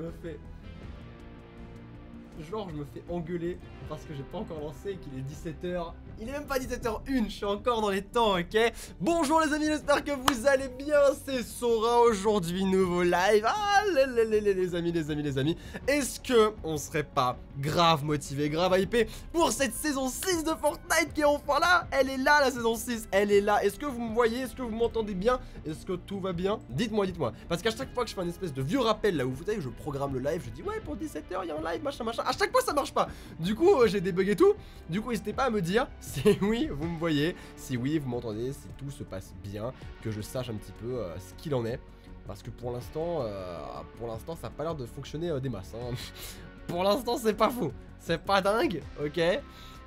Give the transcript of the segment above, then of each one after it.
me fais genre je me fais engueuler parce que j'ai pas encore lancé et qu'il est 17h. Il est même pas 17h01, je suis encore dans les temps, ok? Bonjour les amis, j'espère que vous allez bien, c'est Sora aujourd'hui, nouveau live. Ah les, amis, les amis, les amis. Est-ce que on serait pas grave motivé, grave hypé pour cette saison 6 de Fortnite qui est enfin là? Elle est là la saison 6, elle est là. Est-ce que vous me voyez? Est-ce que vous m'entendez bien? Est-ce que tout va bien? Dites-moi, dites-moi. Parce qu'à chaque fois que je fais un espèce de vieux rappel là où vous savez, je programme le live, je dis ouais pour 17h il y a un live, machin, machin à chaque fois ça marche pas. Du coup, euh, j'ai débugué tout. Du coup, n'hésitez pas à me dire si oui, vous me voyez, si oui, vous m'entendez, si tout se passe bien, que je sache un petit peu euh, ce qu'il en est. Parce que pour l'instant, euh, pour l'instant, ça a pas l'air de fonctionner des masses. Hein. pour l'instant, c'est pas fou. C'est pas dingue, ok?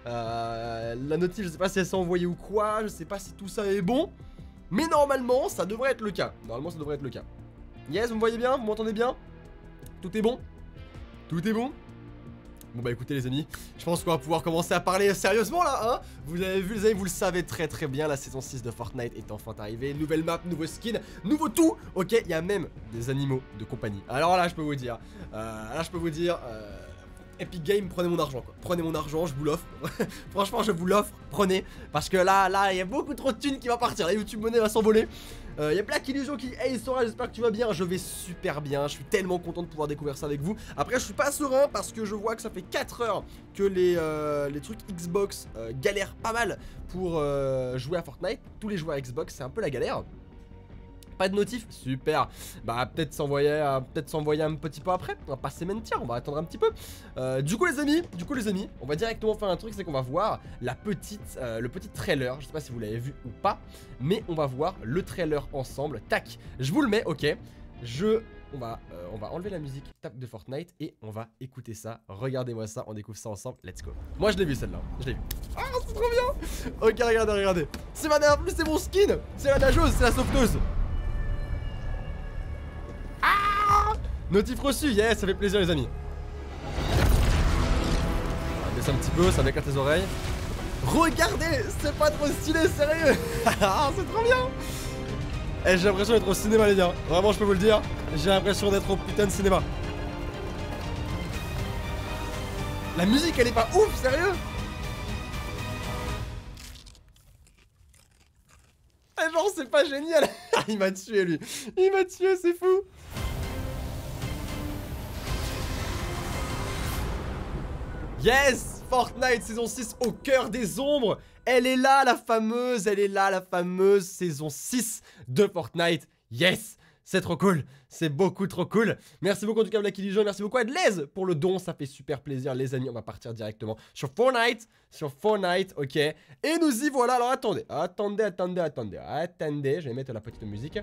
La notif, je sais pas si elle s'est envoyée ou quoi, je sais pas si tout ça est bon. Mais normalement, ça devrait être le cas. Normalement, ça devrait être le cas. Yes, vous me voyez bien? Vous m'entendez bien? Tout est bon? Tout est bon? Bon bah écoutez les amis, je pense qu'on va pouvoir commencer à parler sérieusement là, hein Vous avez vu les amis, vous le savez très très bien, la saison 6 de Fortnite est enfin arrivée, nouvelle map, nouveau skin, nouveau tout Ok, il y a même des animaux de compagnie. Alors là je peux vous dire, euh, là je peux vous dire... Euh, Epic Game, prenez mon argent. Prenez mon argent, je vous l'offre. Franchement, je vous l'offre, prenez. Parce que là, là, il y a beaucoup trop de thunes qui va partir. La YouTube Money va s'envoler. Il euh, y a Black Illusion qui Hey Sora j'espère que tu vas bien. Je vais super bien. Je suis tellement content de pouvoir découvrir ça avec vous. Après je suis pas serein parce que je vois que ça fait 4 heures Que les, euh, les trucs Xbox euh, galèrent pas mal Pour jouer à Fortnite. Tous les joueurs Xbox c'est un peu la galère pas de notif Super Bah peut-être s'envoyer euh, peut-être s'envoyer un petit peu après On va passer mentir, on va attendre un petit peu euh, Du coup les amis, du coup les amis On va directement faire un truc, c'est qu'on va voir la petite, euh, le petit trailer Je sais pas si vous l'avez vu ou pas Mais on va voir le trailer ensemble Tac, je vous le mets, ok Je on va, on va enlever la musique tap de Fortnite et on va écouter ça. Regardez-moi ça, on découvre ça ensemble. Let's go. Moi, je l'ai vu celle-là. Je l'ai vu. Ah, c'est trop bien. Ok, regardez, regardez. C'est ma dernière plus, c'est mon skin. C'est la nageuse, c'est la sauveteuse. Notif reçu, yes, ça fait plaisir les amis. Baisse un petit peu, ça m'éclate les oreilles. Regardez, c'est pas trop stylé, sérieux Ah, c'est trop bien Eh, j'ai l'impression d'être au cinéma les gars. Vraiment, je peux vous le dire. J'ai l'impression d'être au putain de cinéma. La musique, elle est pas ouf, sérieux Eh, genre, c'est pas génial Il m'a tué, lui Il m'a tué, c'est fou Yes Fortnite saison 6 au cœur des ombres Elle est là la fameuse, elle est là la fameuse saison 6 de Fortnite Yes c'est trop cool, c'est beaucoup trop cool. Merci beaucoup en tout cas Black Illusion, merci beaucoup à Adelaise pour le don, ça fait super plaisir les amis. On va partir directement sur Fortnite, sur Fortnite, ok. Et nous y voilà, alors attendez, attendez, attendez, attendez, attendez, je vais mettre la petite musique.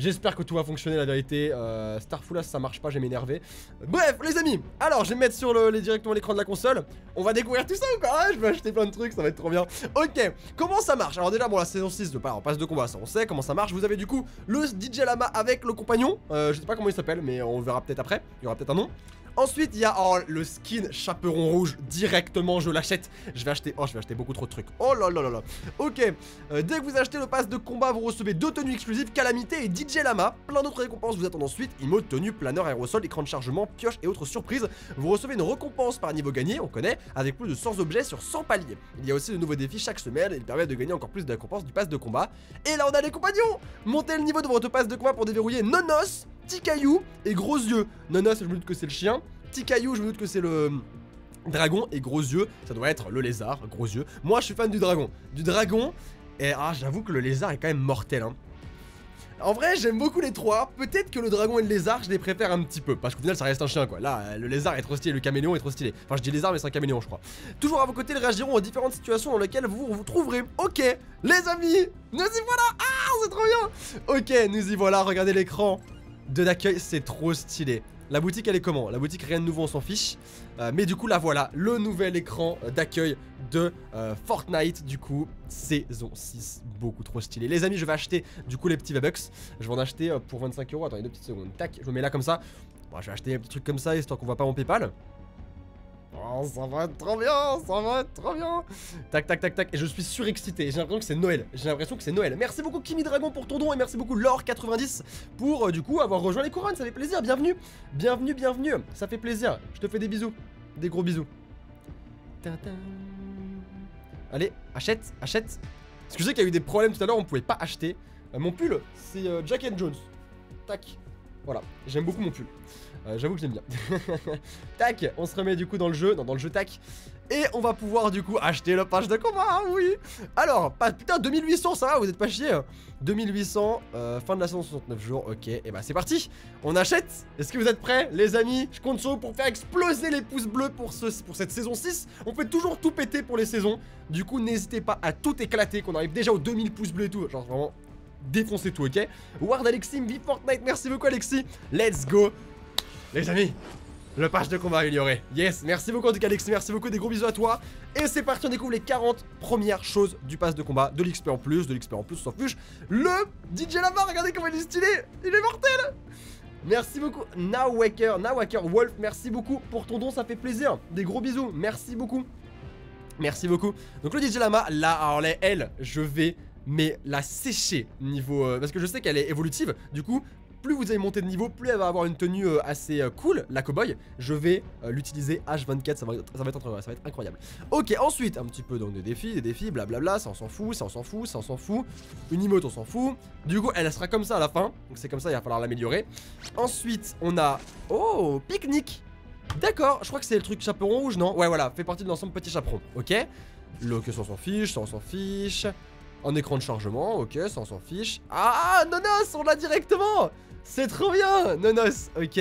J'espère que tout va fonctionner la vérité. Euh, Starful ça marche pas, je vais m'énerver. Bref les amis, alors je vais mettre sur le, les, directement l'écran de la console. On va découvrir tout ça ou quoi Je vais acheter plein de trucs, ça va être trop bien. Ok, comment ça marche? Alors déjà bon la saison 6 de pas en passe de combat ça on sait comment ça marche. Vous avez du coup le DJ Lama avec le compagnon. Euh, Je sais pas comment il s'appelle mais on verra peut-être après. Il y aura peut-être un nom Ensuite, il y a oh, le skin chaperon rouge. Directement, je l'achète. Je vais acheter... Oh, je vais acheter beaucoup trop de trucs. Oh là là là là. Ok. Euh, dès que vous achetez le pass de combat, vous recevez deux tenues exclusives, Calamité et DJ Lama. Plein d'autres récompenses vous attendent ensuite. Emote, tenue, planeur, aérosol, écran de chargement, pioche et autres surprises. Vous recevez une récompense par niveau gagné, on connaît, avec plus de 100 objets sur 100 paliers. Il y a aussi de nouveaux défis chaque semaine et ils permettent de gagner encore plus de récompenses du pass de combat. Et là, on a les compagnons Montez le niveau de votre pass de combat pour déverrouiller Nonos, Petit Caillou et Gros Yeux. Nonos, je me doute que c'est le chien. Petit caillou, je me doute que c'est le dragon et gros yeux, ça doit être le lézard, gros yeux. Moi, je suis fan du dragon. Du dragon, et ah, j'avoue que le lézard est quand même mortel, hein. En vrai, j'aime beaucoup les trois. Peut-être que le dragon et le lézard, je les préfère un petit peu. Parce qu'au final, ça reste un chien, quoi. Là, le lézard est trop stylé, le caméléon est trop stylé. Enfin, je dis lézard, mais c'est un caméléon, je crois. Toujours à vos côtés, ils réagiront aux différentes situations dans lesquelles vous vous trouverez. Ok, les amis, nous y voilà. Ah, c'est trop bien. Ok, nous y voilà. Regardez l'écran de l'accueil, c'est trop stylé. La boutique elle est comment? La boutique rien de nouveau on s'en fiche. Euh, Mais du coup là voilà le nouvel écran d'accueil de euh, Fortnite. Du coup saison 6 beaucoup trop stylé. Les amis je vais acheter du coup les petits V-Bucks. Je vais en acheter euh, pour 25 euros. Attendez deux petites secondes Tac je me mets là comme ça. Bon, Je vais acheter un petit truc comme ça histoire qu'on voit pas mon Paypal Oh, ça va trop bien, ça va trop bien. Tac, tac, tac, tac. Et je suis surexcité. J'ai l'impression que c'est Noël. J'ai l'impression que c'est Noël. Merci beaucoup Kimi Dragon pour ton don et merci beaucoup Laure90 pour euh, du coup avoir rejoint les couronnes. Ça fait plaisir. Bienvenue, bienvenue, bienvenue. Ça fait plaisir. Je te fais des bisous, des gros bisous. Allez, achète, achète. Parce qu'il y a eu des problèmes tout à l'heure, on pouvait pas acheter. Euh, mon pull, c'est euh, Jack and Jones. Tac. Voilà, j'aime beaucoup mon pull. Euh, j'avoue que j'aime bien. tac, on se remet du coup dans le jeu, non, dans le jeu tac. Et on va pouvoir du coup acheter le page de combat, hein, oui. Alors, pas, putain, 2800, ça va, vous êtes pas chier. 2800, hein. fin de la saison 69 jours, ok. Et bah c'est parti, on achète. Est-ce que vous êtes prêts, les amis? Je compte sur vous pour faire exploser les pouces bleus pour, ce, pour cette saison 6. On peut toujours tout péter pour les saisons. Du coup, n'hésitez pas à tout éclater, qu'on arrive déjà aux 2000 pouces bleus et tout. Genre vraiment défoncer tout, ok Ward Alexis, vive Fortnite, merci beaucoup Alexis Let's go Les amis, le page de combat amélioré. Yes, merci beaucoup en tout cas Alexis, merci beaucoup, des gros bisous à toi. Et c'est parti, on découvre les 40 premières choses du pass de combat, de l'XP en plus, de l'XP en plus, on s'en fiche. Le DJ là-bas, regardez comment il est stylé, il est mortel Merci beaucoup, Nawaker, Nawaker Wolf, merci beaucoup pour ton don, ça fait plaisir. Des gros bisous, merci beaucoup. Merci beaucoup. Donc le DJ Lama, là, alors elle, je vais mais la sécher niveau... Euh, parce que je sais qu'elle est évolutive, du coup, plus vous allez monter de niveau, plus elle va avoir une tenue euh, assez euh, cool, la cowboy. Je vais l'utiliser H24, ça va, être, ça va être incroyable. Ok, ensuite, un petit peu donc des défis, des défis, blablabla, ça on s'en fout, ça on s'en fout, ça on s'en fout. Une emote on s'en fout. Du coup, elle sera comme ça à la fin, donc c'est comme ça, il va falloir l'améliorer. Ensuite, on a... Oh, pique-nique D'accord, je crois que c'est le truc chaperon rouge, non? Ouais, voilà, fait partie de l'ensemble petit chaperon, ok? Ça on s'en fiche, ça on s'en fiche... En écran de chargement, ok, ça on s'en fiche. Ah, Nonos, on l'a directement C'est trop bien Nonos, ok.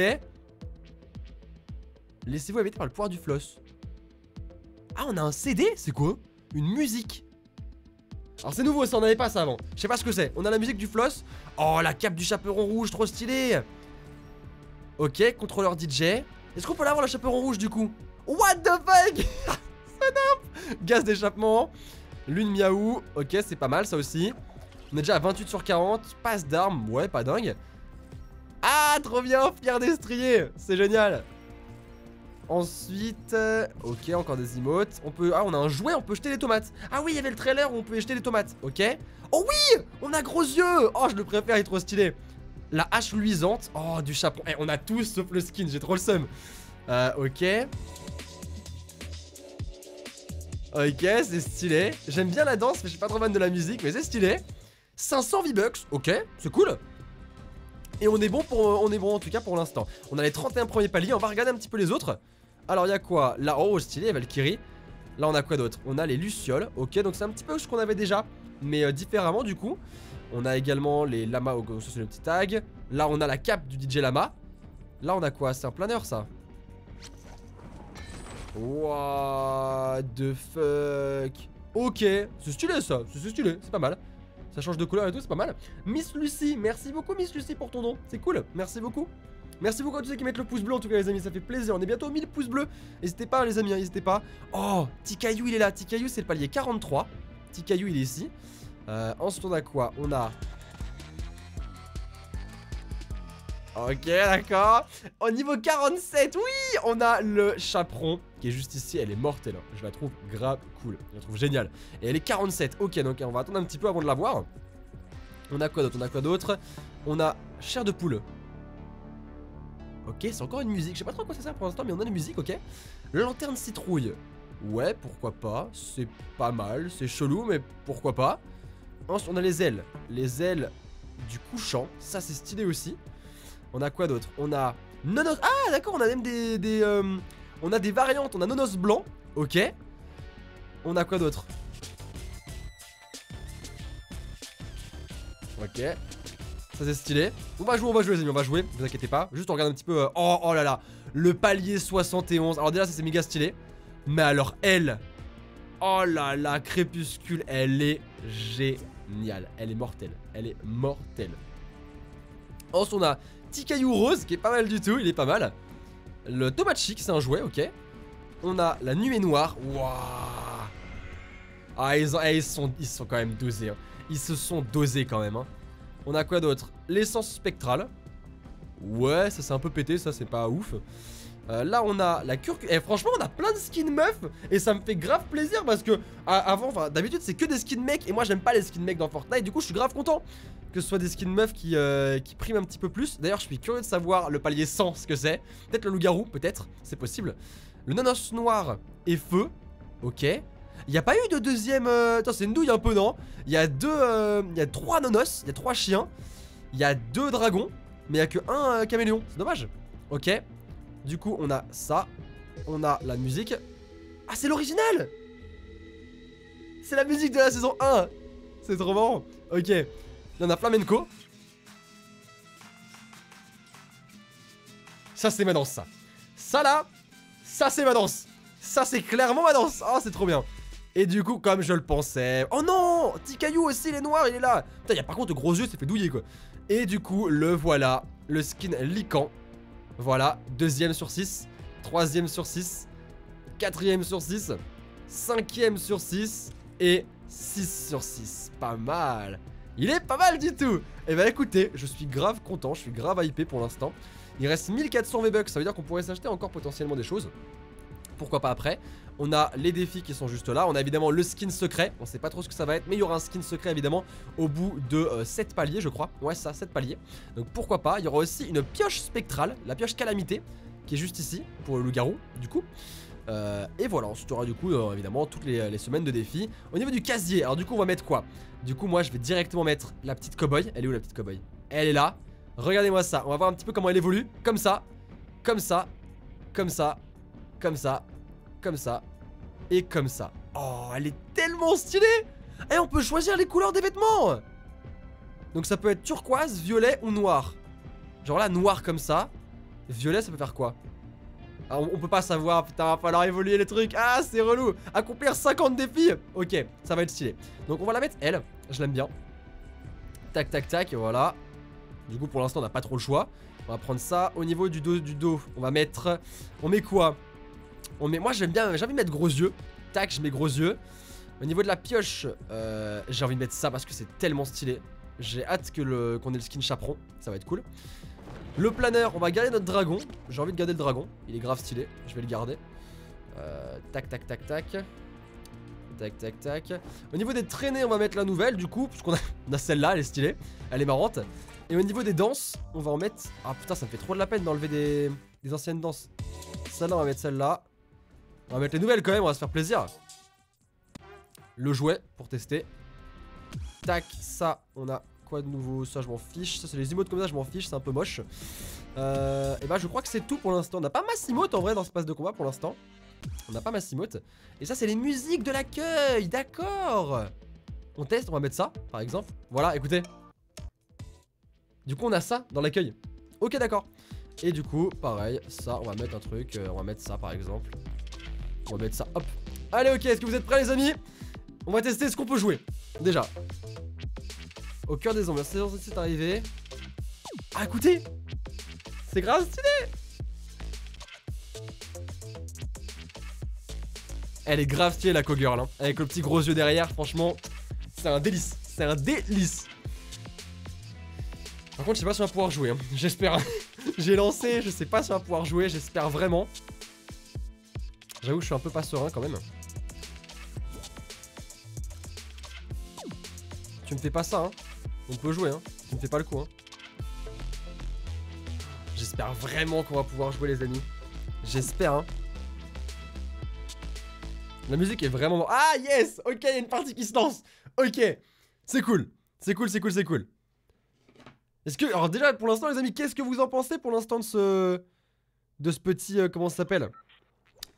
Laissez-vous habiter par le pouvoir du floss. Ah, on a un CD C'est quoi? Une musique. Alors c'est nouveau, ça on avait pas ça avant. Je sais pas ce que c'est. On a la musique du floss. Oh, la cape du chaperon rouge, trop stylé. Ok, contrôleur DJ. Est-ce qu'on peut l'avoir le chaperon rouge du coup? What the fuck? Gaz d'échappement. Lune miaou, ok c'est pas mal ça aussi On est déjà à 28 sur 40 Passe d'armes, ouais pas dingue Ah trop bien, fier d'estrier C'est génial Ensuite, euh, ok, encore des emotes. On peut, ah, on a un jouet, on peut jeter les tomates. Ah oui, il y avait le trailer où on pouvait jeter les tomates. Ok. Oh oui, on a gros yeux. Oh, je le préfère, il est trop stylé. La hache luisante. Oh, du chapeau. Eh, on a tous sauf le skin, j'ai trop le seum. Euh, ok. Ok, c'est stylé. J'aime bien la danse, mais je suis pas trop fan de la musique, mais c'est stylé. 500 V-Bucks, ok, c'est cool. Et on est bon pour, on est bon en tout cas pour l'instant. On a les 31 premiers paliers, on va regarder un petit peu les autres. Alors il y a quoi? Là, oh stylé, Valkyrie. Là on a quoi d'autre? On a les Lucioles, ok, donc c'est un petit peu ce qu'on avait déjà, mais euh, différemment du coup. On a également les lamas, oh, ça c'est le petit tag. Là on a la cape du DJ Lama. Là on a quoi? C'est un planeur ça What the fuck? Ok, c'est stylé ça, c'est stylé, c'est pas mal. Ça change de couleur et tout, c'est pas mal. Miss Lucie, merci beaucoup Miss Lucie pour ton don, c'est cool, merci beaucoup. Merci beaucoup à tous ceux qui mettent le pouce bleu en tout cas les amis, ça fait plaisir. On est bientôt 1000 pouces bleus. N'hésitez pas les amis, hein, n'hésitez pas. Oh, Tikayu il est là, Tikayu c'est le palier 43. Tikayu il est ici. Euh, ensuite on a quoi? On a Ok, d'accord. Au niveau 47, oui, on a le chaperon qui est juste ici. Elle est mortelle. Je la trouve grave cool. Je la trouve géniale. Et elle est 47. Ok, donc on va attendre un petit peu avant de la voir. On a quoi d'autre? On a quoi d'autre? On a chair de poule. Ok, c'est encore une musique. Je sais pas trop quoi ça sert pour l'instant, mais on a une musique, ok. Lanterne citrouille. Ouais, pourquoi pas. C'est pas mal. C'est chelou, mais pourquoi pas. Ensuite, on a les ailes. Les ailes du couchant. Ça, c'est stylé aussi. On a quoi d'autre? On a Nonos... Ah d'accord, on a même des... des euh, On a des variantes, on a Nonos blanc, ok. On a quoi d'autre? Ok. Ça c'est stylé. On va jouer, on va jouer les amis, on va jouer, vous inquiétez pas. Juste on regarde un petit peu... Euh, oh, oh là là Le palier 71. Alors déjà ça c'est méga stylé. Mais alors elle... Oh là là, Crépuscule, elle est géniale. Elle est mortelle. Elle est mortelle. Ensuite on a Petit caillou rose qui est pas mal du tout, il est pas mal. Le tomate chic, c'est un jouet, ok. On a la nuée noire. Waouh Ah, ils, eh, ils, sont, ils sont quand même dosés. Hein. Ils se sont dosés quand même. Hein. On a quoi d'autre? L'essence spectrale. Ouais, ça c'est un peu pété, ça c'est pas ouf. Euh, là on a la curcuma. Et franchement on a plein de skins meufs et ça me fait grave plaisir parce que avant, d'habitude c'est que des skins mecs et moi j'aime pas les skins mecs dans Fortnite. Du coup je suis grave content que ce soit des skins meufs qui, euh, priment un petit peu plus. D'ailleurs je suis curieux de savoir le palier 100 ce que c'est. Peut-être le loup-garou, peut-être, c'est possible. Le nanos noir et feu, ok. Il n'y a pas eu de deuxième... Euh... Attends c'est une douille un peu non? Il y a deux... Euh, il y a trois nanos, il y a trois chiens. Il y a deux dragons, mais il n'y a que un caméléon, c'est dommage. Ok. Du coup, on a ça. On a la musique. Ah, c'est l'original C'est la musique de la saison 1 C'est trop marrant Ok. Là, on a Flamenco. Ça, c'est ma danse, ça. Ça, là, ça, c'est ma danse. Ça, c'est clairement ma danse. Oh, c'est trop bien. Et du coup, comme je le pensais... Oh non Tikayu aussi, il est noir, il est là Putain, il y a par contre gros yeux, ça fait douiller, quoi. Et du coup, le voilà. Le skin Lican. Voilà, deuxième sur 6, troisième sur 6, quatrième sur 6, cinquième sur 6 et 6 sur 6. Pas mal. Il est pas mal du tout. Et eh bah ben, écoutez, je suis grave content, je suis grave hypé pour l'instant. Il reste 1400 V-Bucks, ça veut dire qu'on pourrait s'acheter encore potentiellement des choses. Pourquoi pas après. On a les défis qui sont juste là. On a évidemment le skin secret. On sait pas trop ce que ça va être Mais il y aura un skin secret évidemment Au bout de 7 euh, paliers je crois. Ouais ça 7 paliers. Donc pourquoi pas. Il y aura aussi une pioche spectrale La pioche calamité Qui est juste ici Pour le loup-garou du coup euh, et voilà, ensuite aura du coup euh, évidemment toutes les, semaines de défis. Au niveau du casier, alors du coup on va mettre quoi? Du coup moi je vais directement mettre la petite cowboy. Elle est où la petite cowboy? Elle est là. Regardez-moi ça, on va voir un petit peu comment elle évolue. Comme ça, comme ça, comme ça, comme ça, comme ça et comme ça. Oh, elle est tellement stylée! Et on peut choisir les couleurs des vêtements! Donc ça peut être turquoise, violet ou noir. Genre là, noir comme ça. Violet, ça peut faire quoi? On, peut pas savoir, putain, va falloir évoluer les trucs. Ah, c'est relou. Accomplir 50 défis. Ok, ça va être stylé. Donc on va la mettre, elle. Je l'aime bien. Tac, tac, tac, voilà. Du coup, pour l'instant, on n'a pas trop le choix. On va prendre ça. Au niveau du dos, du dos, on va mettre... On met quoi? On met, moi j'aime bien, j'ai envie de mettre gros yeux. Tac, je mets gros yeux. Au niveau de la pioche, euh, j'ai envie de mettre ça parce que c'est tellement stylé. J'ai hâte que qu'on ait le skin chaperon, ça va être cool. Le planeur, on va garder notre dragon. J'ai envie de garder le dragon, il est grave stylé, je vais le garder. Euh, tac, tac, tac, tac. Tac, tac, tac. Au niveau des traînées, on va mettre la nouvelle du coup, parce qu'on a, a celle-là, elle est stylée, elle est marrante. Et au niveau des danses, on va en mettre... Ah putain, ça me fait trop de la peine d'enlever des... des anciennes danses. Celle-là, on va mettre celle-là. On va mettre les nouvelles quand même, on va se faire plaisir. Le jouet pour tester. Tac, ça, on a quoi de nouveau? Ça, je m'en fiche. Ça, c'est les emotes comme ça, je m'en fiche, c'est un peu moche. Euh, et bah, je crois que c'est tout pour l'instant. On n'a pas Massimote en vrai dans ce passe de combat pour l'instant. On n'a pas Massimote. Et ça, c'est les musiques de l'accueil, d'accord. On teste, on va mettre ça, par exemple. Voilà, écoutez. Du coup, on a ça dans l'accueil. Ok, d'accord. Et du coup, pareil, ça, on va mettre un truc. Euh, on va mettre ça, par exemple. On va mettre ça, hop. Allez, ok, est-ce que vous êtes prêts, les amis? On va tester ce qu'on peut jouer. Déjà. Au cœur des ombres, c'est arrivé. Ah, écoutez C'est grave stylé Elle est grave stylée, la co-girl, hein. Avec le petit gros yeux derrière, franchement, c'est un délice. C'est un délice. Par contre, je sais pas si on va pouvoir jouer. Hein. J'espère. J'ai lancé, je sais pas si on va pouvoir jouer. J'espère vraiment. J'avoue, je suis un peu pas serein quand même. Tu me fais pas ça, hein. On peut jouer, hein. Tu me fais pas le coup, hein. J'espère vraiment qu'on va pouvoir jouer, les amis. J'espère, hein. La musique est vraiment... Ah, yes Ok, il y a une partie qui se lance. Ok. C'est cool. C'est cool, c'est cool, c'est cool. Est-ce que... Alors déjà, pour l'instant, les amis, qu'est-ce que vous en pensez pour l'instant de ce... De ce petit... Euh, comment ça s'appelle?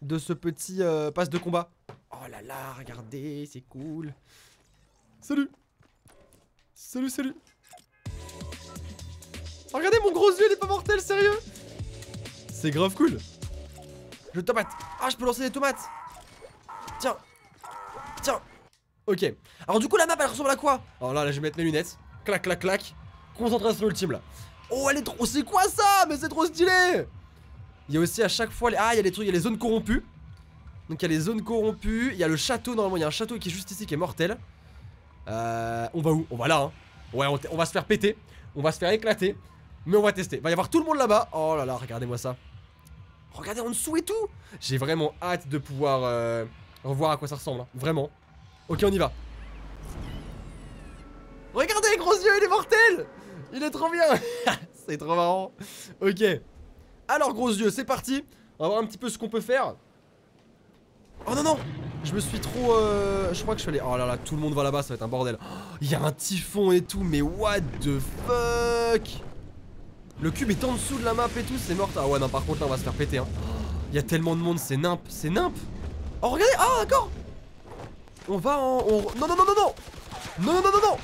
De ce petit euh, passe de combat? Oh là là, regardez, c'est cool. Salut. Salut, salut. regardez, mon gros yeux, il est pas mortel, sérieux. C'est grave cool. Je tomate. Ah, je peux lancer des tomates. Tiens. Tiens. Ok. Alors du coup, la map, elle ressemble à quoi? Alors là, là, je vais mettre mes lunettes. Clac, clac, clac. Concentration ultime, là. Oh, elle est trop... C'est quoi ça? Mais c'est trop stylé il y a aussi à chaque fois... Les... Ah, il y a les trucs, il y a les zones corrompues. Donc il y a les zones corrompues. Il y a le château, normalement, il y a un château qui est juste ici, qui est mortel. Euh, on va où? On va là, hein. Ouais, on, va se faire péter. On va se faire éclater. Mais on va tester. Va y avoir tout le monde là-bas. Oh là là, regardez-moi ça. Regardez en dessous et tout. J'ai vraiment hâte de pouvoir euh, revoir à quoi ça ressemble. hein. Vraiment. Ok, on y va. Regardez, gros yeux, il est mortel Il est trop bien C'est trop marrant. Ok. Alors, gros yeux, c'est parti. On va voir un petit peu ce qu'on peut faire. Oh non, non Je me suis trop... euh, Je crois que je suis allé... Oh là là, tout le monde va là-bas, ça va être un bordel. Oh, Il y a un typhon et tout, mais what the fuck? Le cube est en dessous de la map et tout, c'est mort. Ah ouais, non, par contre, là, on va se faire péter. Hein. Il y a tellement de monde, c'est nimp, c'est nimp. Oh, regardez Ah, d'accord On va en... on- Non, non, non, non, non Non, non, non, non, non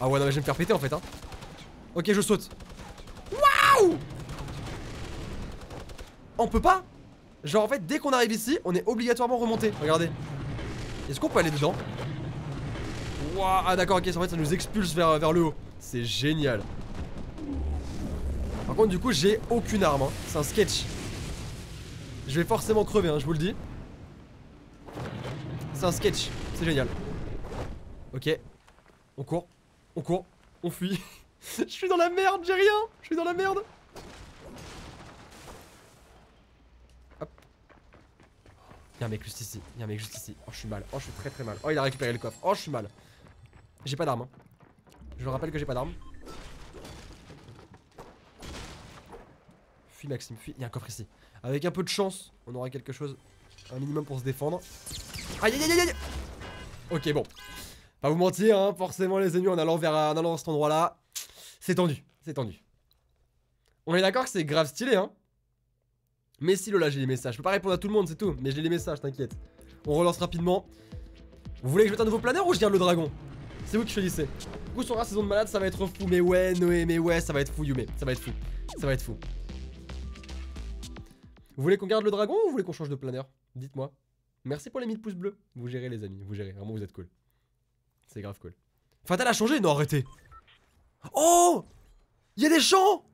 Ah ouais, non, mais je vais me faire péter, en fait, hein. Ok, je saute. Waouh On peut pas? Genre en fait dès qu'on arrive ici on est obligatoirement remonté. Regardez. Est-ce qu'on peut aller dedans? Waouh Ah d'accord ok en fait ça nous expulse vers, vers le haut. C'est génial. Par contre du coup j'ai aucune arme hein. C'est un sketch. Je vais forcément crever hein, je vous le dis. C'est un sketch. C'est génial. Ok. On court. On court. On fuit. Je suis dans la merde j'ai rien. Je suis dans la merde Y'a un mec juste ici, y'a un mec juste ici. Oh, je suis mal, oh, je suis très très mal. Oh, il a récupéré le coffre, oh, je suis mal. J'ai pas d'arme. hein. Je vous rappelle que j'ai pas d'arme. Fuis, Maxime, fuis. Y'a un coffre ici. Avec un peu de chance, on aura quelque chose, un minimum pour se défendre. Aïe aïe aïe aïe Ok, bon. Pas vous mentir, hein, forcément, les ennemis, en allant vers en allant dans cet endroit-là, c'est tendu, c'est tendu. On est d'accord que c'est grave stylé, hein. Mais si Lola, j'ai les messages. Je peux pas répondre à tout le monde, c'est tout. Mais j'ai les messages, t'inquiète. On relance rapidement. Vous voulez que je mette un nouveau planeur ou je garde le dragon? C'est vous qui choisissez. Du sur la saison de malade, ça va être fou. Mais ouais, Noé, mais ouais, ça va être fou, Yume. Ça va être fou. Ça va être fou. Vous voulez qu'on garde le dragon ou vous voulez qu'on change de planeur? Dites-moi. Merci pour les 1000 pouces bleus. Vous gérez, les amis. Vous gérez. Vraiment, vous êtes cool. C'est grave cool. Fatal a changé Non, arrêtez. Oh Il y a des champs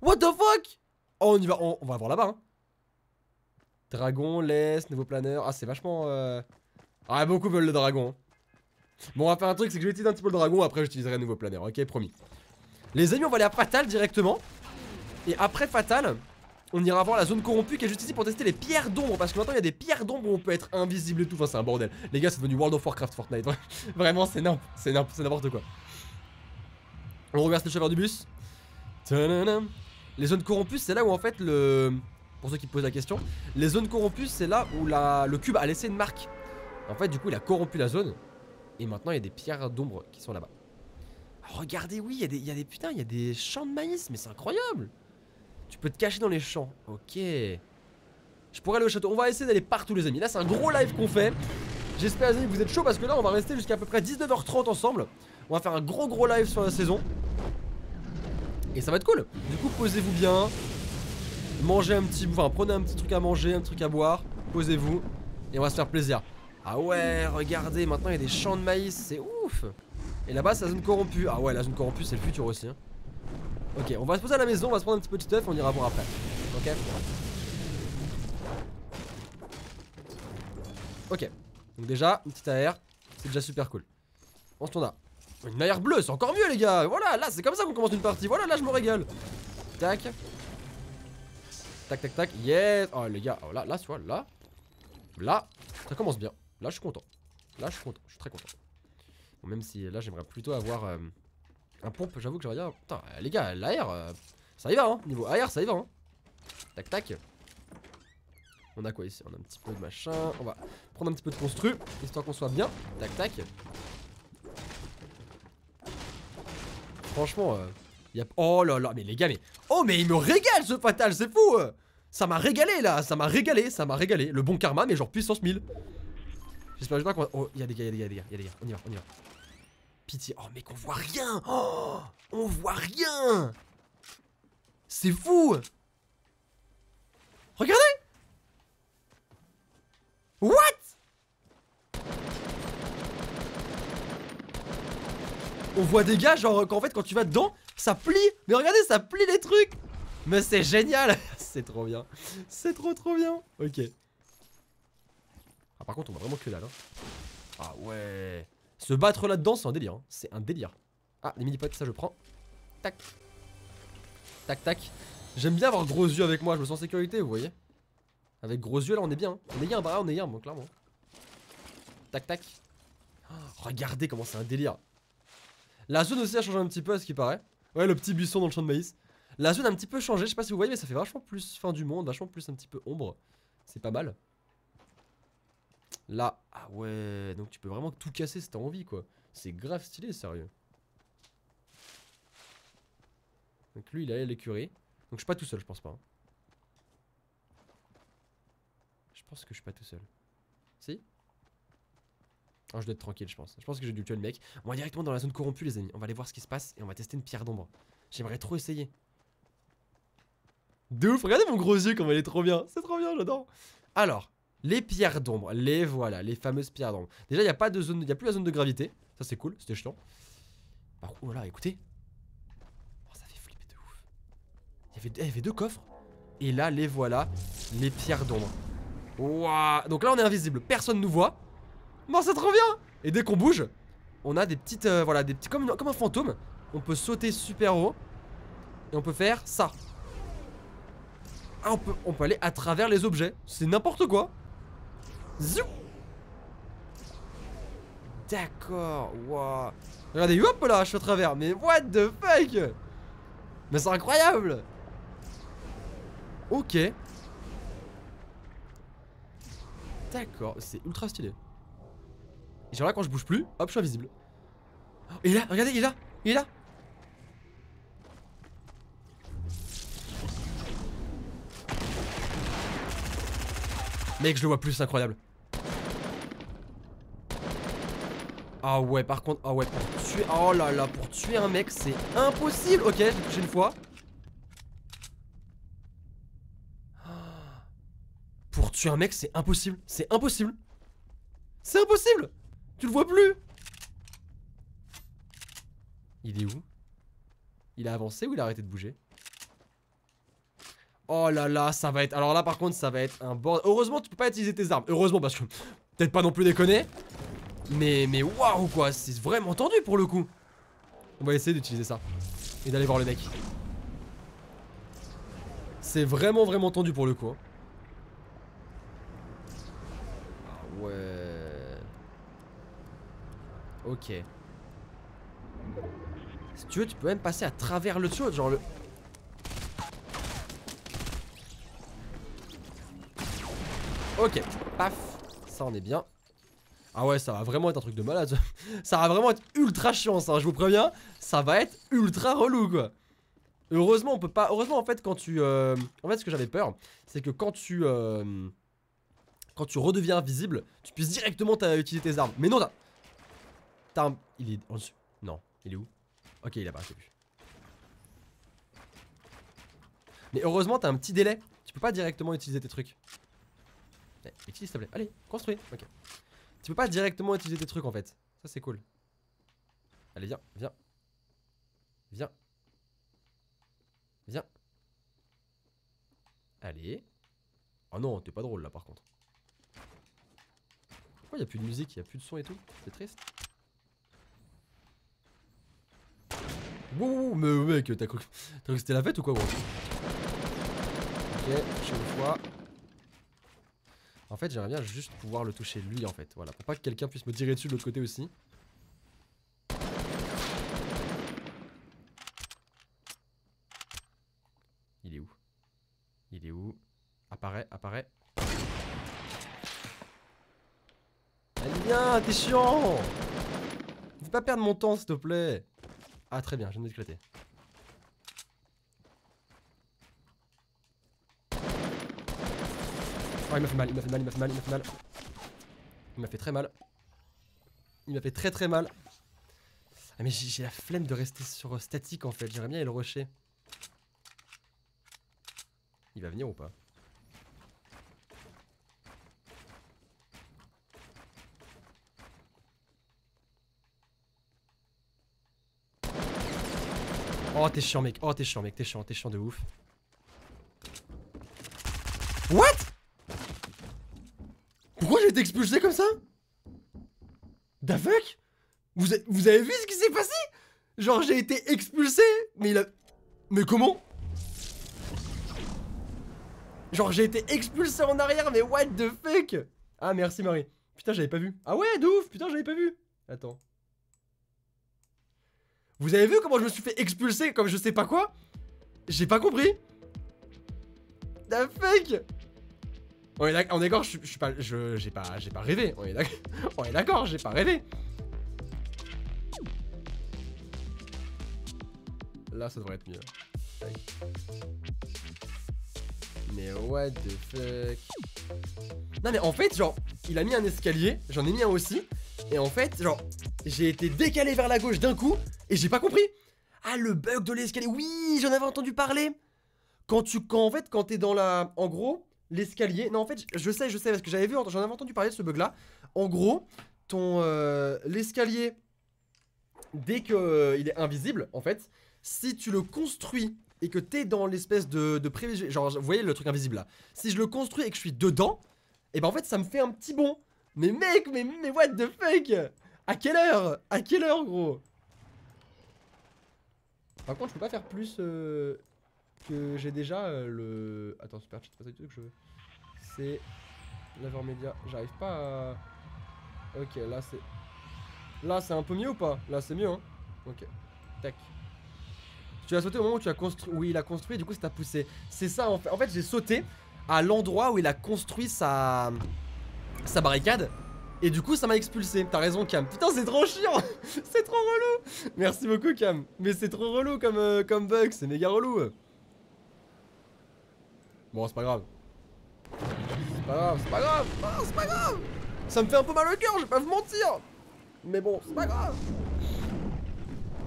What the fuck Oh, on y va. On, on va voir là-bas, hein. Dragon, laisse, nouveau planeur. Ah, c'est vachement. euh, Ah, beaucoup veulent le dragon. Bon, on va faire un truc, c'est que je vais utiliser un petit peu le dragon, après j'utiliserai un nouveau planeur, ok, promis. Les amis, on va aller à Fatal directement. Et après Fatal, on ira voir la zone corrompue qui est juste ici pour tester les pierres d'ombre. Parce que maintenant, il y a des pierres d'ombre où on peut être invisible et tout. Enfin, c'est un bordel. Les gars, c'est devenu World of Warcraft Fortnite. Vraiment, c'est n'importe quoi. On reverse le chauffeur du bus. Les zones corrompues, c'est là où en fait le. Pour ceux qui posent la question, les zones corrompues, c'est là où le cube a laissé une marque. En fait, du coup, il a corrompu la zone. Et maintenant, il y a des pierres d'ombre qui sont là-bas. Ah, regardez, oui, il y, a des- il y a des. Putain, il y a des champs de maïs, mais c'est incroyable! Tu peux te cacher dans les champs. Ok. Je pourrais aller au château. On va essayer d'aller partout, les amis. Là, c'est un gros live qu'on fait. J'espère, les amis, que vous êtes chauds parce que là, on va rester jusqu'à à peu près 19h30 ensemble. On va faire un gros gros live sur la saison. Et ça va être cool. Du coup, posez-vous bien. Mangez un petit. Enfin, prenez un petit truc à manger, un truc à boire. Posez-vous. Et on va se faire plaisir. Ah ouais, regardez, maintenant il y a des champs de maïs, c'est ouf. Et là-bas, c'est la zone corrompue. Ah ouais, la zone corrompue, c'est le futur aussi. hein. Ok, on va se poser à la maison, on va se prendre un petit de stuff, on ira voir après. Ok? Ok. Donc déjà, une petite AR, c'est déjà super cool. On a une AR bleue, c'est encore mieux les gars. Voilà, là, c'est comme ça qu'on commence une partie. Voilà, là, je me régale. Tac. Tac, tac, tac. Yes. Oh les gars, oh, là, là, tu vois, là. Là, ça commence bien. Là, je suis content. Là, je suis content. Je suis très content. Même si là, j'aimerais plutôt avoir euh, un pompe. J'avoue que j'aimerais bien. Putain, euh, les gars, l'AR, euh, ça y va, hein. Niveau AR, ça y va, hein. Tac, tac. On a quoi ici? On a un petit peu de machin. On va prendre un petit peu de constru, histoire qu'on soit bien. Tac, tac. Franchement, euh, Oh là là, mais les gars, mais... Oh, mais il me régale ce fatal, c'est fou euh. Ça m'a régalé, là Ça m'a régalé, ça m'a régalé. Le bon karma, mais genre puissance 1000. J'espère j'espère qu'on. Oh, y'a des gars, y'a des gars, y'a des gars, y'a des gars. On y va, on y va. Pitié. Oh, mec, on voit rien Oh On voit rien C'est fou Regardez What? On voit des gars genre qu'en fait quand tu vas dedans ça plie Mais regardez ça plie les trucs Mais c'est génial C'est trop bien C'est trop trop bien Ok Ah par contre on va vraiment que dalle hein. Ah ouais Se battre là-dedans c'est un délire hein. C'est un délire Ah les mini potes ça je prends Tac Tac tac. J'aime bien avoir gros yeux avec moi, je me sens en sécurité, vous voyez. Avec gros yeux là on est bien. On est bien, on est bien, bon clairement. Tac tac. Oh, regardez comment c'est un délire. La zone aussi a changé un petit peu à ce qui paraît. Ouais, le petit buisson dans le champ de maïs. La zone a un petit peu changé, je sais pas si vous voyez, mais ça fait vachement plus fin du monde, vachement plus un petit peu ombre. C'est pas mal. Là, ah ouais, donc tu peux vraiment tout casser si t'as envie quoi. C'est grave stylé, sérieux. Donc lui, il a l'écurie. Donc je suis pas tout seul, je pense pas. Hein. Je pense que je suis pas tout seul. Si? Oh, je dois être tranquille, je pense. Je pense que j'ai dû tuer le mec. On va directement dans la zone corrompue, les amis. On va aller voir ce qui se passe et on va tester une pierre d'ombre. J'aimerais trop essayer. De ouf, regardez mon gros yeux comme elle est trop bien. C'est trop bien, j'adore. Alors, les pierres d'ombre, les voilà, les fameuses pierres d'ombre. Déjà, il n'y a pas de zone, a plus la zone de gravité. Ça c'est cool, c'était chiant. Par contre, voilà, écoutez. Oh, ça fait flipper de ouf. Il y, avait, il y avait deux coffres. Et là, les voilà, les pierres d'ombre. Waouh Donc là, on est invisible, personne nous voit. Non, c'est trop bien Et dès qu'on bouge, on a des petites, euh, voilà, des petits, comme, comme un fantôme. On peut sauter super haut. Et on peut faire ça. Ah, on peut, on peut aller à travers les objets. C'est n'importe quoi. Zou D'accord, waouh. Regardez, hop là, je suis à travers. Mais what the fuck? Mais c'est incroyable Ok. D'accord, c'est ultra stylé. Et genre là, quand je bouge plus, hop, je suis invisible. il est là, regardez, il est là, il est là. Mec, je le vois plus, c'est incroyable. Ah ouais, par contre, ah ouais, pour tuer... Oh là là, pour tuer un mec, c'est impossible Ok, touché une fois. Pour tuer un mec, c'est impossible. C'est impossible. C'est impossible Tu le vois plus Il est où? Il a avancé ou il a arrêté de bouger? Oh là là, ça va être... Alors là, par contre, ça va être un bord... Heureusement, tu peux pas utiliser tes armes. Heureusement, parce que... Peut-être pas non plus déconner. Mais, mais waouh, quoi. C'est vraiment tendu pour le coup. On va essayer d'utiliser ça. Et d'aller voir le mec. C'est vraiment, vraiment tendu pour le coup. Hein. Ah ouais. Ok. Si tu veux, tu peux même passer à travers le tuyau. Genre le... Ok, paf, ça on est bien. Ah ouais, ça va vraiment être un truc de malade. ça va vraiment être ultra chiant ça, je vous préviens. Ça va être ultra relou quoi. Heureusement, on peut pas. Heureusement, en fait, quand tu. Euh, en fait, ce que j'avais peur, c'est que quand tu. Euh, quand tu redeviens invisible, tu puisses directement utiliser tes armes. Mais non, un. Il est en dessus. Non, il est où? Ok, il a pas, vu. Mais heureusement, t'as un petit délai. Tu peux pas directement utiliser tes trucs. Eh, utilise s'il te plaît. Allez, construis. Ok. Tu peux pas directement utiliser tes trucs en fait. Ça c'est cool. Allez, viens, viens. Viens. Viens. Allez. Oh non, t'es pas drôle là par contre. Pourquoi y a plus de musique, y a plus de son et tout? C'est triste. Wouh, mais mec, t'as cru, que c'était la fête ou quoi gros Ok, je une fois. En fait, j'aimerais bien juste pouvoir le toucher lui en fait. Voilà, pour pas que quelqu'un puisse me tirer dessus de l'autre côté aussi. Il est où? Il est où? Apparaît, apparaît. Allez viens, t'es chiant Fais pas perdre mon temps s'il te plaît Ah très bien, je viens d'éclater. Oh, il m'a fait mal, il m'a fait mal, il m'a fait mal, il m'a fait mal. Il m'a fait très mal. Il m'a fait très très mal. Ah mais j'ai la flemme de rester sur statique en fait, j'aimerais bien aller le rusher. Il va venir ou pas? Oh t'es chiant mec, oh t'es chiant mec, t'es chiant, t'es chiant de ouf. What? Pourquoi j'ai été expulsé comme ça? Da fuck? Vous, vous avez vu ce qui s'est passé? Genre j'ai été expulsé Mais il a... Mais comment? Genre j'ai été expulsé en arrière mais what the fuck? Ah merci Marie. Putain j'avais pas vu. Ah ouais de ouf. Putain j'avais pas vu. Attends Vous avez vu comment je me suis fait expulser comme je sais pas quoi? J'ai pas compris The fuck? On est d'accord, je, suis j'ai pas, j'ai pas rêvé. On est d'accord, j'ai pas rêvé. Là, ça devrait être mieux. Mais what the fuck? Non mais en fait, genre, il a mis un escalier, j'en ai mis un aussi, et en fait, genre, j'ai été décalé vers la gauche d'un coup, et j'ai pas compris. Ah, le bug de l'escalier, oui, j'en avais entendu parler. Quand tu, quand en fait, quand t'es dans la, en gros, l'escalier, non en fait, je sais, je sais, parce que j'avais vu, j'en avais entendu parler de ce bug là, en gros, ton, euh, l'escalier, dès qu'il euh, il est invisible, en fait, si tu le construis et que t'es dans l'espèce de, de genre vous voyez le truc invisible là, si je le construis et que je suis dedans, et eh ben en fait ça me fait un petit bond. Mais mec, mais, mais what the fuck? À quelle heure? À quelle heure gros? Par contre je peux pas faire plus euh, que j'ai déjà euh, le... Attends super cheat, pas du tout que je veux. C'est... L'aveur média, j'arrive pas à... Ok là c'est... Là c'est un peu mieux ou pas? Là c'est mieux hein Ok, tac. Tu as sauté au moment où tu as construit. Oui, il a construit, du coup, ça t'a poussé. C'est ça, en fait. En fait, j'ai sauté à l'endroit où il a construit sa. sa barricade. Et du coup, ça m'a expulsé. T'as raison, Cam. Putain, c'est trop chiant. c'est trop relou. Merci beaucoup, Cam. Mais c'est trop relou comme, euh, bug. C'est méga relou. Bon, c'est pas grave. C'est pas grave, c'est pas grave. c'est pas grave. Ça me fait un peu mal au cœur, je vais pas vous mentir. Mais bon, c'est pas grave.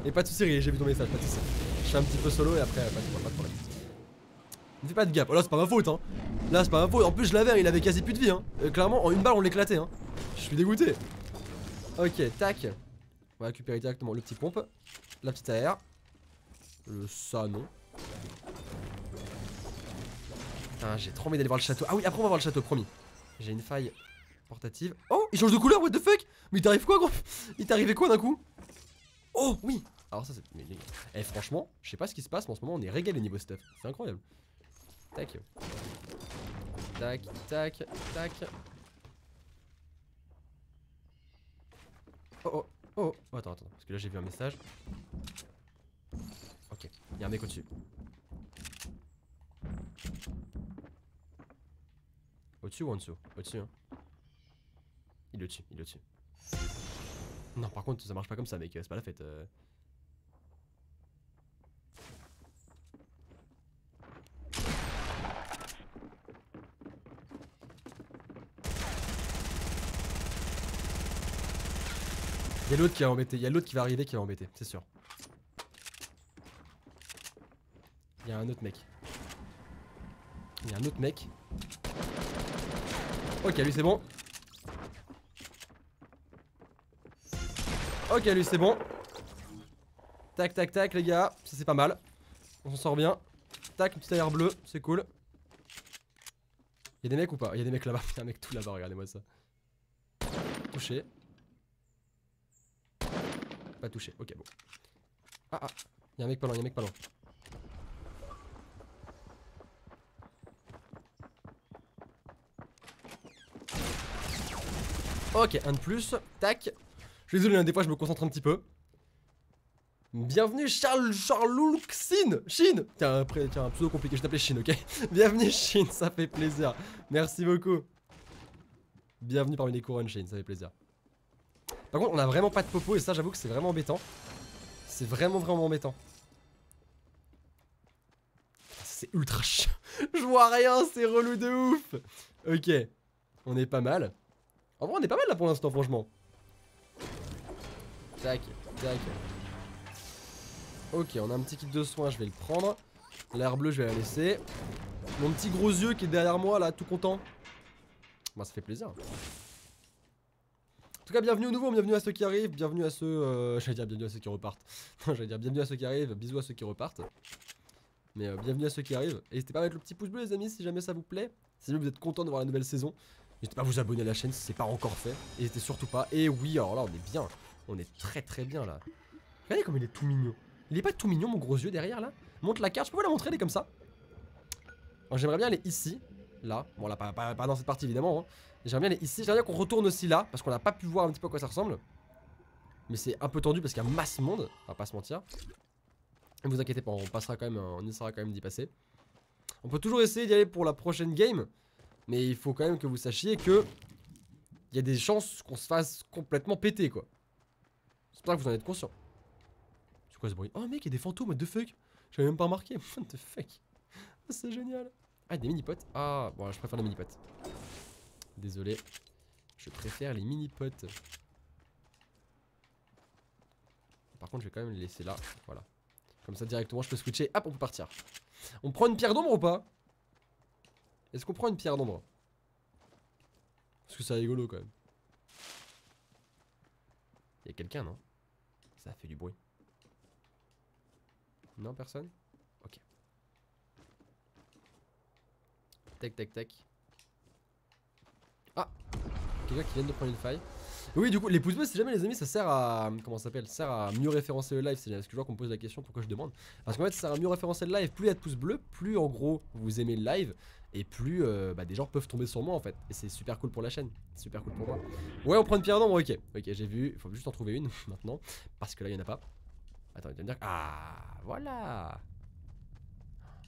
Et pas de soucis, j'ai vu ton message, pas de soucis. Je fais un petit peu solo et après, pas de, pas de problème. Ne fais pas de gap. Oh là, c'est pas ma faute, hein. Là, c'est pas ma faute. En plus, je l'avais, il avait quasi plus de vie, hein. Euh, clairement, en une balle, on l'éclatait, hein. Je suis dégoûté. Ok, tac. On va récupérer directement le petit pompe, la petite AR. Le ça, non. Putain, j'ai trop envie d'aller voir le château. Ah oui, après, on va voir le château, promis. J'ai une faille portative. Oh, il change de couleur, what the fuck? Mais il t'arrive quoi, gros? Il t'arrivait quoi d'un coup? Oh, oui alors ça c'est... Eh franchement, je sais pas ce qui se passe mais en ce moment on est régalé niveau stuff. C'est incroyable. Tac. Tac, tac, tac. Oh oh, oh. Attends, attends, parce que là j'ai vu un message. Ok, il y a un mec au-dessus. Au-dessus ou en dessous? Au-dessus, hein. Il est au-dessus, il est au-dessus. Non, par contre, ça marche pas comme ça, mec. C'est pas la fête. Euh. Il y a l'autre qui va embêter, l'autre qui va arriver qui va embêter, c'est sûr. Il y a un autre mec. Il y a un autre mec. Ok, lui c'est bon. Ok, lui c'est bon. Tac, tac, tac, les gars. Ça c'est pas mal. On s'en sort bien. Tac, une petite air bleue, c'est cool. Y'a des mecs ou pas? Y'a des mecs là-bas. Y'a un mec tout là-bas, regardez-moi ça. Touché. Pas touché, ok bon. Ah ah, y'a un mec pas loin, y'a un mec pas loin. Ok, un de plus, tac. Je suis désolé, hein, des fois je me concentre un petit peu. Bienvenue Charles Charloul Xin Shin Tiens, après, tiens, un pseudo compliqué, je t'appelais Shin, ok Bienvenue Shin, ça fait plaisir. Merci beaucoup. Bienvenue parmi les couronnes Shin, ça fait plaisir. Par contre, on a vraiment pas de popo et ça, j'avoue que c'est vraiment embêtant. C'est vraiment, vraiment embêtant. C'est ultra chiant. Je vois rien, c'est relou de ouf. Ok, on est pas mal. En vrai, on est pas mal là pour l'instant, franchement. Tac, tac. Ok, on a un petit kit de soins, je vais le prendre. L'air bleu, je vais la laisser. Mon petit gros yeux qui est derrière moi là, tout content. Bah, ça fait plaisir. En tout cas, bienvenue au nouveau, bienvenue à ceux qui arrivent, bienvenue à ceux. Euh, j'allais dire bienvenue à ceux qui repartent. J'allais dire bienvenue à ceux qui arrivent, bisous à ceux qui repartent. Mais euh, bienvenue à ceux qui arrivent. N'hésitez pas à mettre le petit pouce bleu, les amis, si jamais ça vous plaît. Si jamais vous êtes content de voir la nouvelle saison. N'hésitez pas à vous abonner à la chaîne si c'est pas encore fait. N'hésitez surtout pas. Et oui, alors là, on est bien. On est très très bien là. Regardez comme il est tout mignon. Il est pas tout mignon, mon gros yeux derrière là? Montre la carte, je peux vous la montrer, elle est comme ça. J'aimerais bien aller ici. Là. Bon, là, pas, pas- pas dans cette partie, évidemment. hein. J'aimerais bien aller ici. J'aimerais bien qu'on retourne aussi là. Parce qu'on n'a pas pu voir un petit peu à quoi ça ressemble. Mais c'est un peu tendu parce qu'il y a masse monde. On va pas se mentir. Ne vous inquiétez pas, on passera quand même, on essaiera quand même d'y passer. On peut toujours essayer d'y aller pour la prochaine game. Mais il faut quand même que vous sachiez que il y a des chances qu'on se fasse complètement péter quoi. C'est ça que vous en êtes conscient. C'est quoi ce bruit? Oh mec, il y a des fantômes, what the fuck? J'avais même pas remarqué, what the fuck? C'est génial Ah, des mini-potes Ah, bon, je préfère les mini-potes. Désolé. Je préfère les mini-potes. Par contre, je vais quand même les laisser là. Voilà. Comme ça, directement, je peux switcher. Hop, on peut partir. On prend une pierre d'ombre ou pas? Est-ce qu'on prend une pierre d'ombre? Parce que c'est rigolo quand même. Il y a quelqu'un, non? Ça fait du bruit. Non, personne? Ok. Tac, tac, tac. Ah Quelqu'un qui vient de prendre une faille. Oui, du coup, les pouces bleus, si jamais les amis, ça sert à. Comment ça s'appelle sert à mieux référencer le live. C'est parce que je vois qu'on me pose la question pourquoi je demande? Parce qu'en fait, ça sert à mieux référencer le live. Plus il y a de pouces bleus, plus en gros vous aimez le live. Et plus euh, bah, des gens peuvent tomber sur moi en fait. Et c'est super cool pour la chaîne. C'est super cool pour moi. Ouais, on prend une pierre d'ombre, ok. Ok, j'ai vu. Il faut juste en trouver une maintenant. Parce que là, il n'y en a pas. Attends, il va me dire. Ah, voilà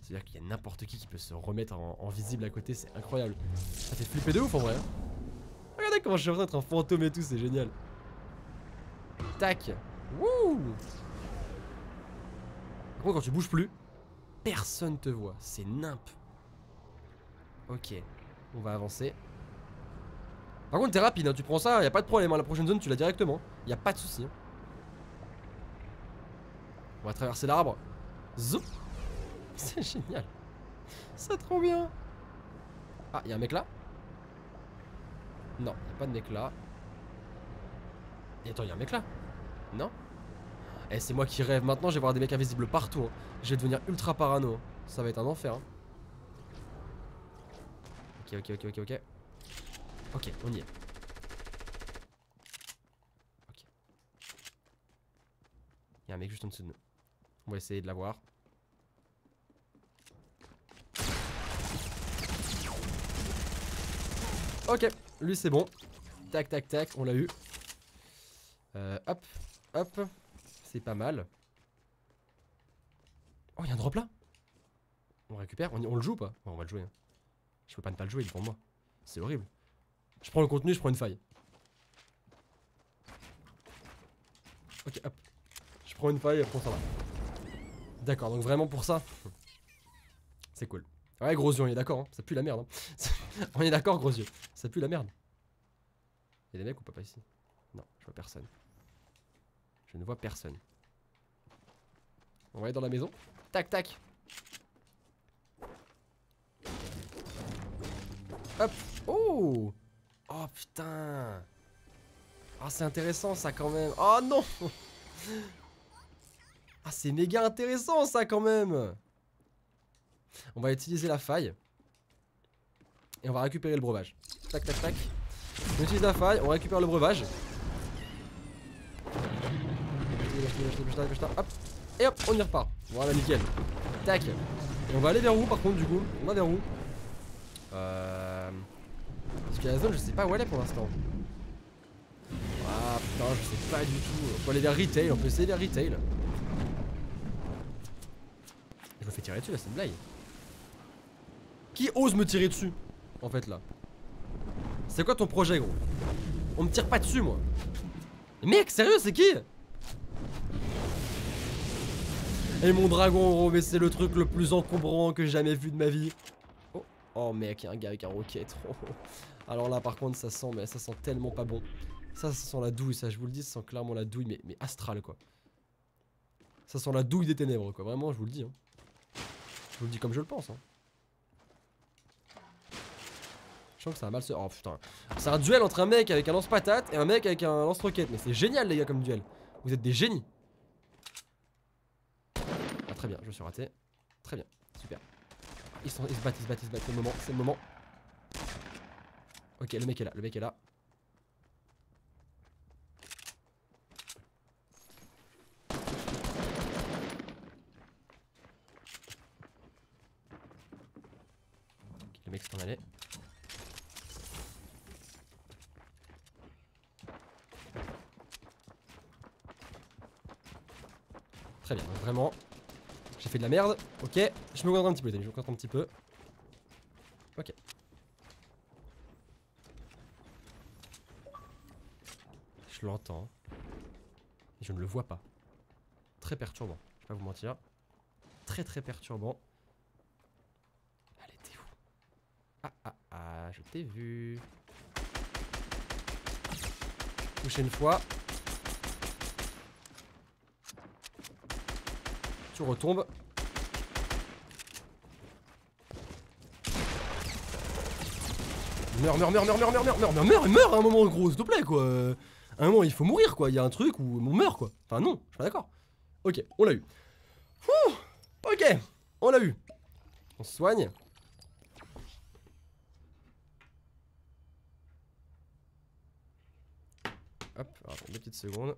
C'est-à-dire qu'il y a n'importe qui qui peut se remettre en, visible à côté. C'est incroyable. Ça fait flipper de ouf en vrai. hein. Regardez comment je suis en train d'être un fantôme et tout, c'est génial. Tac. Wouh Par contre, quand tu bouges plus, personne te voit. C'est nimp. Ok. On va avancer. Par contre, t'es rapide, hein, tu prends ça, y a pas de problème. hein, La prochaine zone, tu l'as directement. Y a pas de souci. On va traverser l'arbre. Zoup C'est génial. C'est trop bien. Ah, y a un mec là? Non, y a pas de mec là. Attends, y a un mec là? Non? Eh, c'est moi qui rêve. Maintenant, je vais voir des mecs invisibles partout. hein. Je vais devenir ultra parano. hein. Ça va être un enfer. hein. Ok, ok, ok, ok, ok. Ok, on y est. Ok. Il y un mec juste en dessous de nous. On va essayer de l'avoir. Ok, lui c'est bon. Tac, tac, tac, on l'a eu. Euh, hop, hop. C'est pas mal. Oh, il a un drop là On récupère on, le joue ou pas? On va le jouer. hein. Je peux pas ne pas le jouer, il pour moi. C'est horrible. Je prends le contenu, je prends une faille. Ok, hop. Je prends une faille après on s'en va. D'accord, donc vraiment pour ça. C'est cool. Ouais, gros yeux, on est d'accord, hein. ça pue la merde. hein. on est d'accord, gros yeux. Ça pue la merde. Y'a des mecs ou pas, pas ici? Non, je vois personne. Je ne vois personne. On va aller dans la maison. Tac, tac. Hop. Oh Oh putain Ah c'est intéressant ça quand même Oh non Ah c'est méga intéressant ça quand même On va utiliser la faille Et on va récupérer le breuvage. Tac tac tac. On utilise la faille, on récupère le breuvage. Et hop on y repart. Voilà nickel. Tac. Et on va aller vers où par contre du coup? On va vers où? Euh... Parce que la zone, je sais pas où elle est pour l'instant. Ah putain, je sais pas du tout. On peut aller vers Retail, on peut essayer vers Retail. Je me fais tirer dessus là, c'est une blague. Qui ose me tirer dessus? En fait là. C'est quoi ton projet gros? On me tire pas dessus moi. Mec, sérieux, c'est qui? Et mon dragon gros, mais c'est le truc le plus encombrant que j'ai jamais vu de ma vie. Oh, oh mec, il y a un gars avec un roquette. Oh. Alors là par contre ça sent mais ça sent tellement pas bon. Ça, ça sent la douille, ça je vous le dis, ça sent clairement la douille, mais, mais astrale quoi. Ça sent la douille des ténèbres quoi, vraiment je vous le dis. hein. Je vous le dis comme je le pense. Hein. Je sens que ça va mal se... Oh putain. C'est un duel entre un mec avec un lance-patate et un mec avec un lance-roquette. Mais c'est génial les gars comme duel. Vous êtes des génies. Ah très bien, je me suis raté. Très bien, super. Ils, se battent, ils se battent, ils se battent. C'est le moment, c'est le moment. Ok, le mec est là, le mec est là. Le mec s'en allait. Très bien, vraiment. J'ai fait de la merde. Ok, je me concentre un petit peu, je me concentre un petit peu. Ok. Je l'entends. Je ne le vois pas. Très perturbant, je vais pas vous mentir. Très très perturbant. Allez, t'es où? Ah ah ah, je t'ai vu. Touché une fois. Tu retombes. Meurs, meurs, meurs, meurs, meurs, meurs, meurs, meurs, meurs, meurs, meurs à un moment gros, s'il te plaît quoi. À un moment il faut mourir quoi, il y a un truc où on meurt quoi. Enfin non, je suis pas d'accord. Ok, on l'a eu. Ok, on l'a eu. On se soigne. Hop, deux petites secondes.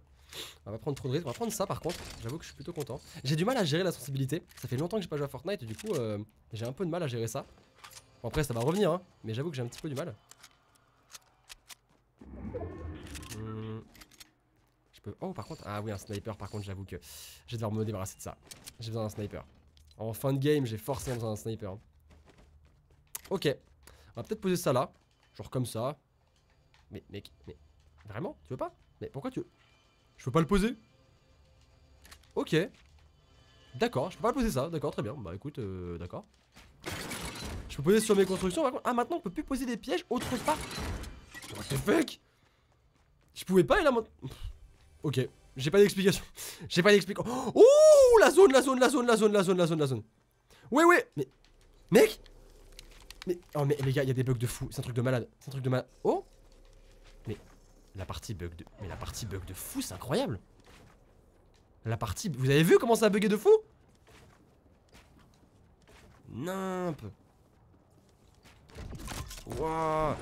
On va prendre trop de risques. On va prendre ça par contre. J'avoue que je suis plutôt content. J'ai du mal à gérer la sensibilité. Ça fait longtemps que j'ai pas joué à Fortnite et du coup, euh, j'ai un peu de mal à gérer ça. Bon, après, ça va revenir, hein, mais j'avoue que j'ai un petit peu du mal. Hmm. Je peux. Oh, par contre. Ah oui, un sniper. Par contre, j'avoue que je vais devoir me débarrasser de ça. J'ai besoin d'un sniper. En fin de game, j'ai forcément besoin d'un sniper. Ok. On va peut-être poser ça là. Genre comme ça. Mais, mec, mais. Vraiment Tu veux pas? Mais pourquoi tu je peux pas le poser? Ok. D'accord, je peux pas poser ça, d'accord, très bien. Bah écoute, euh, d'accord. Je peux poser sur mes constructions, par contre. Ah, maintenant on peut plus poser des pièges autre part? What the fuck? Je pouvais pas et là, Ok, j'ai pas d'explication. J'ai pas d'explication. Oh, la zone, la zone, la zone, la zone, la zone, la zone, la zone. Ouais, ouais, mais. Mec Mais. Oh, mais les gars, il y a des bugs de fou. C'est un truc de malade. C'est un truc de malade. Oh la partie bug de... Mais la partie bug de fou, c'est incroyable. La partie... Vous avez vu comment ça a bugué de fou? Nimp. Wouah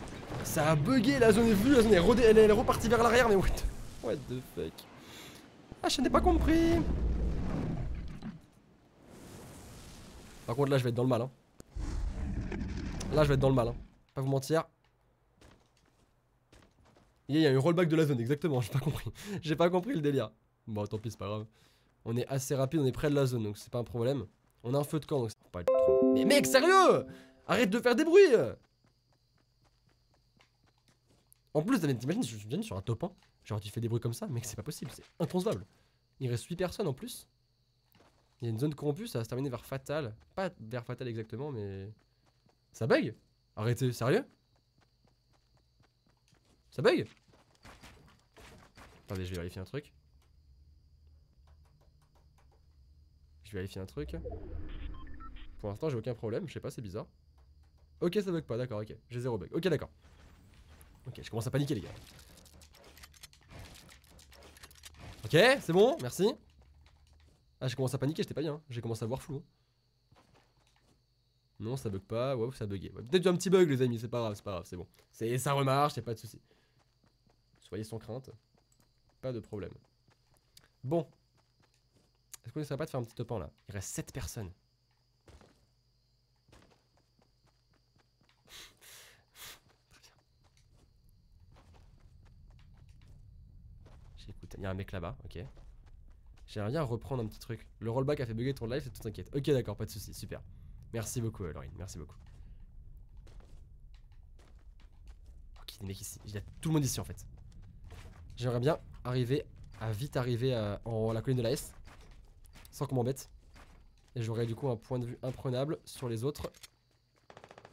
Ça a bugué, la zone est vue, la zone est, rodée, elle est repartie vers l'arrière, mais what? What the fuck? Ah, je n'ai pas compris. Par contre, là, je vais être dans le mal, hein. Là, je vais être dans le mal, hein. Pas vous mentir. Il y a eu rollback de la zone, exactement, j'ai pas compris. j'ai pas compris le délire. Bon, tant pis, c'est pas grave. On est assez rapide, on est près de la zone, donc c'est pas un problème. On a un feu de camp, donc c'est pas trop. Mais mec, sérieux Arrête de faire des bruits En plus, t'imagines, je viens sur un top 1. Genre, tu fais des bruits comme ça, mec, c'est pas possible, c'est inconcevable. Il reste 8 personnes en plus. Il y a une zone corrompue, ça va se terminer vers Fatal. Pas vers Fatal exactement, mais. Ça bug Arrêtez, sérieux? Ça bug Attendez, je vais vérifier un truc. Je vais vérifier un truc. Pour l'instant, j'ai aucun problème. Je sais pas, c'est bizarre. Ok, ça bug pas, d'accord, ok. J'ai zéro bug. Ok, d'accord. Ok, je commence à paniquer, les gars. Ok, c'est bon, merci. Ah, je commence à paniquer, j'étais pas bien. J'ai commencé à voir flou. Non, ça bug pas. Waouh, ça bugué. Peut-être un petit bug, les amis, c'est pas grave, c'est pas grave, c'est bon. Ça remarche, y'a pas de soucis. Soyez sans crainte. Pas de problème. Bon. Est-ce qu'on essaierait pas de faire un petit top là? Il reste 7 personnes. Très bien. J'écoute. Il y a un mec là-bas, ok. J'aimerais bien reprendre un petit truc. Le rollback a fait bugger ton live, c'est tout t'inquiète. Ok, d'accord, pas de soucis, super. Merci beaucoup, Laurine, merci beaucoup. Ok, des mecs ici. Il y a tout le monde ici en fait. J'aimerais bien arriver à vite arriver à, en la colline de la S sans qu'on m'embête. Et j'aurais du coup un point de vue imprenable sur les autres.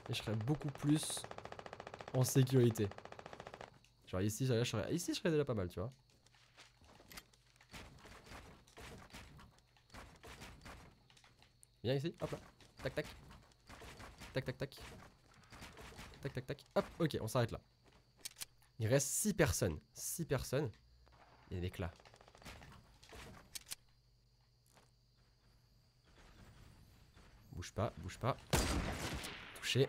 Et je serais beaucoup plus en sécurité. Genre ici, je serais, ici je serais déjà pas mal, tu vois. Viens ici, hop là. Tac tac. Tac tac tac. Tac tac tac. Hop, ok, on s'arrête là. Il reste 6 personnes. 6 personnes. Il y a des éclats. Bouge pas, bouge pas. Touché.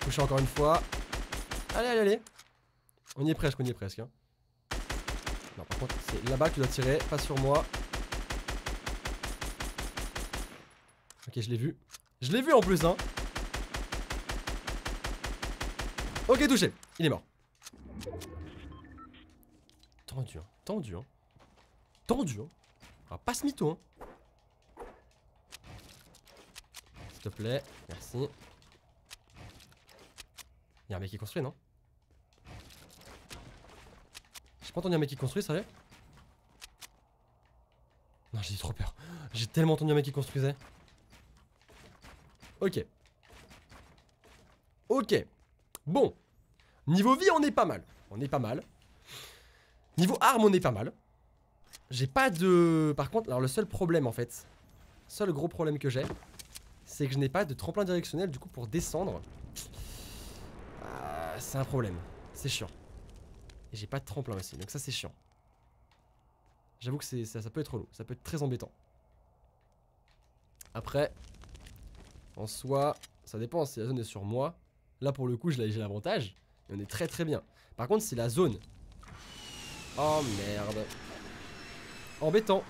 Touché encore une fois. Allez, allez, allez. On y est presque, on y est presque. Hein. Non, par contre, c'est là-bas que tu dois tirer, pas sur moi. Ok, je l'ai vu. Je l'ai vu en plus, hein. Ok, touché. Il est mort. Tendu, hein. Tendu, hein. Tendu, hein. Ah, passe mytho, hein. S'il te plaît. Merci. Y'a un mec qui construit, non? J'ai pas entendu un mec qui construit, sérieux? Non, j'ai trop peur. J'ai tellement entendu un mec qui construisait. Ok. Ok. Bon. Niveau vie, on est pas mal. On est pas mal. Niveau arme, on est pas mal. J'ai pas de... Par contre, alors le seul problème en fait, seul gros problème que j'ai, c'est que je n'ai pas de tremplin directionnel du coup pour descendre. Ah, c'est un problème. C'est chiant. Et j'ai pas de tremplin aussi, donc ça c'est chiant. J'avoue que ça, peut être lourd, ça peut être très embêtant. Après, en soi, ça dépend si la zone est sur moi. Là pour le coup j'ai l'avantage. Et on est très très bien. Par contre si la zone... Oh merde. Embêtant.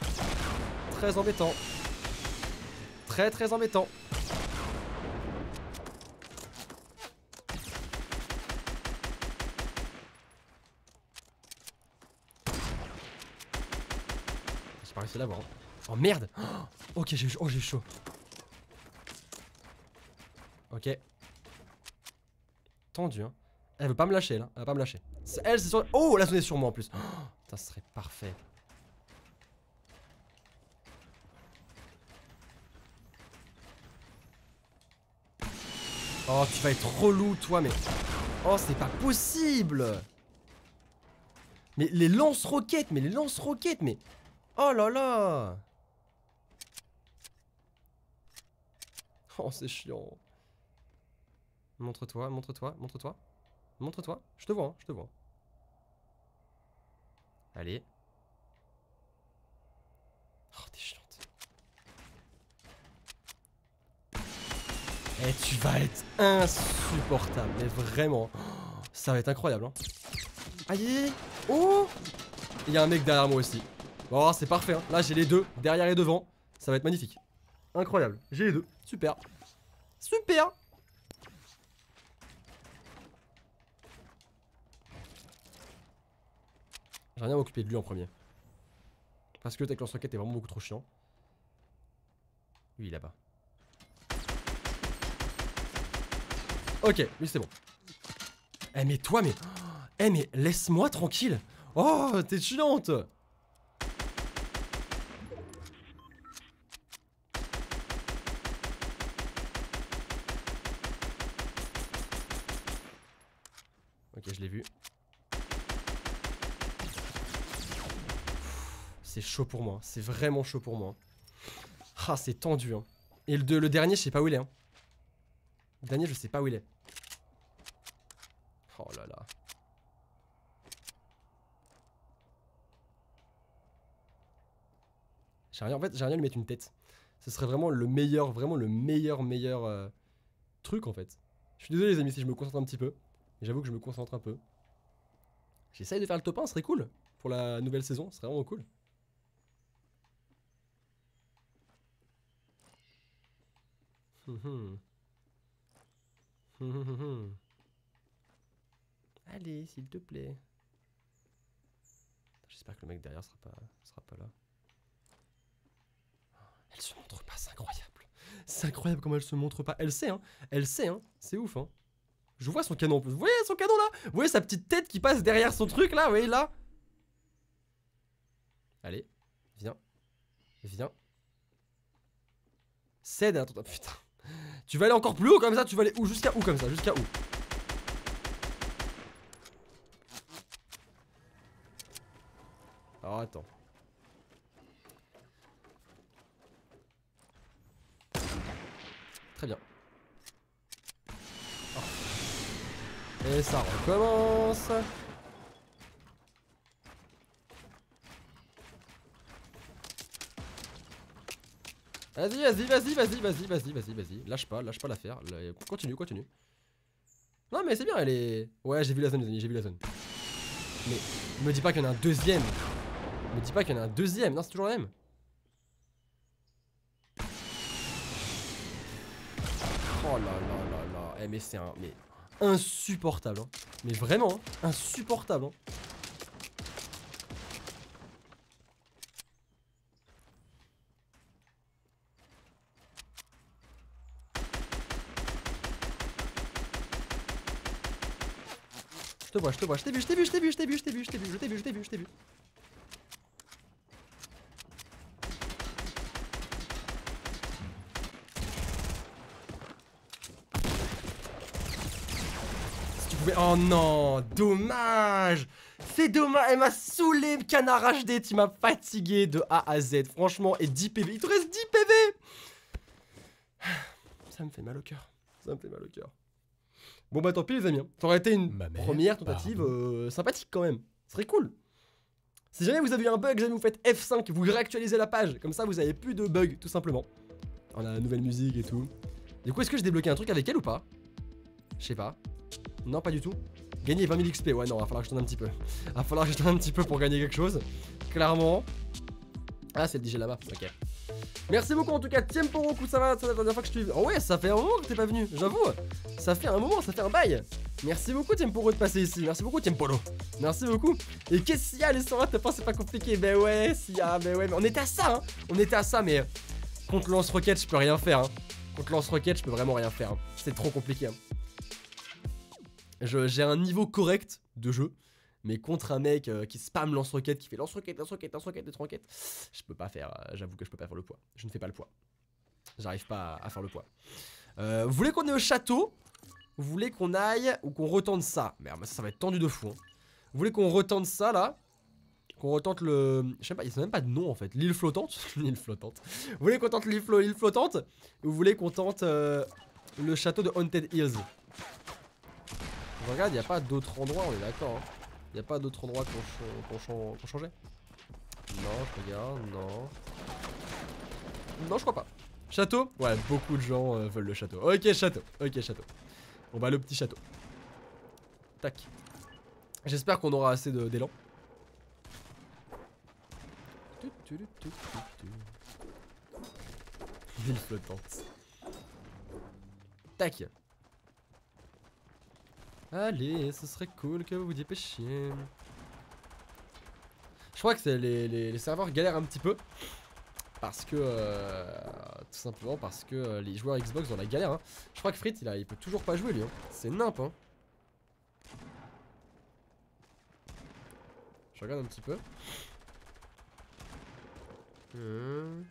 Très embêtant. Très très embêtant. J'ai pas réussi à l'avoir. Hein. Oh merde Ok j'ai oh, chaud. Ok. Tendu, hein. Elle veut pas me lâcher, là. Elle va pas me lâcher. Elle, c'est sur... Oh, la zone sur moi, en plus. Oh, ça serait parfait. Oh, tu vas être relou, toi, mais... Oh, c'est pas possible Mais les lance-roquettes, mais les lance-roquettes, mais... Oh là là Oh, c'est chiant. Montre-toi, montre-toi, montre-toi. Montre-toi. Je te vois, hein, je te vois. Allez. Oh, t'es chiante. Eh, tu vas être insupportable. Mais vraiment. ça va être incroyable. Hein. Aïe. Oh Il y a un mec derrière moi aussi. Oh, c'est parfait. Hein. Là, j'ai les deux, derrière et devant. Ça va être magnifique. Incroyable. J'ai les deux. Super. Super J'aimerais bien m'occuper de lui en premier. Parce que le tech lance-roquette est vraiment beaucoup trop chiant. Lui, là-bas. Ok, lui c'est bon. Eh mais toi, mais... Eh mais laisse-moi tranquille Oh, t'es chiante Ok, je l'ai vu. C'est chaud pour moi. C'est vraiment chaud pour moi. Ah, c'est tendu. Hein. Et le, dernier, je sais pas où il est. Hein. Le dernier, je sais pas où il est. Oh là là. J'aimerais en fait, j'aimerais bien lui mettre une tête. Ce serait vraiment le meilleur, vraiment le meilleur, meilleur euh, truc en fait. Je suis désolé les amis si je me concentre un petit peu. J'avoue que je me concentre un peu. J'essaye de faire le top 1, ce serait cool. Pour la nouvelle saison, ce serait vraiment cool. Hum, Allez, s'il te plaît. J'espère que le mec derrière sera pas, sera pas là. Elle se montre pas, c'est incroyable. C'est incroyable comment elle se montre pas. Elle sait, hein. Elle sait, hein. C'est ouf, hein. Je vois son canon. Vous voyez son canon là? Vous voyez sa petite tête qui passe derrière son truc là? Vous voyez là? Allez, viens. Viens. Cède à ton... Putain. Tu vas aller encore plus haut comme ça Tu vas aller où? Jusqu'à où comme ça? Jusqu'à où? Alors attends. Très bien. Oh. Et ça recommence. Vas-y, vas-y, vas-y, vas-y, vas-y, vas-y, vas-y, vas-y. Lâche pas, lâche pas l'affaire. Continue, continue. Non, mais c'est bien, elle est. Ouais, j'ai vu la zone, les amis, j'ai vu la zone. Mais me dis pas qu'il y en a un deuxième. Me dis pas qu'il y en a un deuxième, non c'est toujours le même. Oh là là là là, eh mais c'est un... Mais insupportable, hein. Mais vraiment, hein. insupportable, hein. Te vois, je te vois, je t'ai vu, je t'ai vu, je t'ai vu, je t'ai vu, je t'ai vu, je t'ai vu, je t'ai vu, je t'ai vu, tu pouvais... Oh non, dommage. C'est dommage, elle m'a saoulé, canard HD, tu m'as fatigué de A à Z, franchement, et 10 PV, il te reste 10 PV Ça me fait mal au cœur, ça me fait mal au cœur. Bon bah tant pis les amis, hein. ça aurait été une mère, première tentative euh, sympathique quand même. Ce serait cool. Si jamais vous avez eu un bug, jamais vous faites F5, vous réactualisez la page, comme ça vous avez plus de bugs tout simplement. On a la nouvelle musique et tout. Du coup est-ce que j'ai débloqué un truc avec elle ou pas? Je sais pas. Non pas du tout. Gagner 20 000 XP, ouais non, va falloir que je tourne un petit peu. Va falloir que je tourne un petit peu pour gagner quelque chose. Clairement. Ah c'est le DJ là-bas, ok. Merci beaucoup en tout cas, Tiempo Roku, ça va, ça va la dernière fois que je suis... Oh ouais, ça fait un moment que t'es pas venu, j'avoue. Ça fait un moment, ça fait un bail. Merci beaucoup Tiemporo de passer ici. Merci beaucoup Tiempolo. Merci beaucoup. Et qu'est-ce qu'il y a les soins T'as pas c'est pas compliqué? Ben ouais, s'il y a, ben ouais, mais on était à ça, hein. On était à ça, mais contre lance-roquette, je peux rien faire. Hein. Contre lance-roquette, je peux vraiment rien faire. hein. C'est trop compliqué. hein. J'ai un niveau correct de jeu. Mais contre un mec euh, qui spam lance-roquette, qui fait lance-roquette, lance-roquette, lance-roquette, lance-roquette, je peux pas faire, euh, j'avoue que je peux pas faire le poids. Je ne fais pas le poids. J'arrive pas à, faire le poids. Euh, vous voulez qu'on aille au château? Vous voulez qu'on aille ou qu'on retente ça? Merde, ça, ça va être tendu de fou. hein. Vous voulez qu'on retente ça là? Qu'on retente le. Je sais pas, il n'y a même pas de nom en fait. L'île flottante? L'île flottante. Vous voulez qu'on tente l'île flo- l'île flottante? Ou vous voulez qu'on tente le château de Haunted Hills? Regarde, il n'y a pas d'autre endroit, on est d'accord. Il n'y a pas d'autre endroit qu'on ch- chan- qu'on changeait Non, je regarde, non. Non, je crois pas. Château? Ouais, beaucoup de gens euh, veulent le château. Ok, château. Ok, château. Bon bah le petit château. Tac. J'espère qu'on aura assez d'élan. Île flottante. Tac. Allez, ce serait cool que vous vous dépêchiez. Je crois que les, les- serveurs galèrent un petit peu. Parce que. euh, tout simplement parce que euh, les joueurs Xbox dans la galère. hein. Je crois que Fritz il, a, peut toujours pas jouer lui. hein. C'est nimp. Hein. Je regarde un petit peu. Hmm.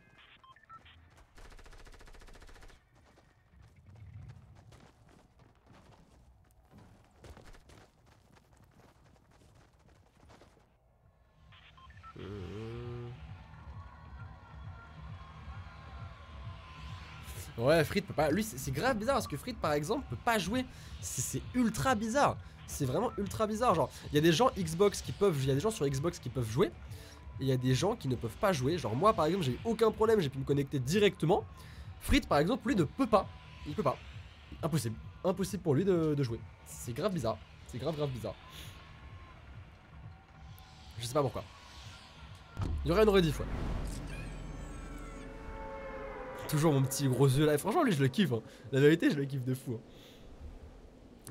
Ouais, Frit peut pas. Lui, c'est grave bizarre parce que Frit, par exemple, peut pas jouer. C'est ultra bizarre. C'est vraiment ultra bizarre. Genre, il y a des gens Xbox qui peuvent. Il y a des gens sur Xbox qui peuvent jouer. Et il y a des gens qui ne peuvent pas jouer. Genre, moi, par exemple, j'ai eu aucun problème. J'ai pu me connecter directement. Frit, par exemple, lui, ne peut pas. Il peut pas. Impossible. Impossible pour lui de jouer. C'est grave bizarre. C'est grave, grave bizarre. Je sais pas pourquoi. Il y aurait une rediff, ouais. Toujours mon petit gros yeux là. Et franchement, lui, je le kiffe. hein. La vérité, je le kiffe de fou. hein.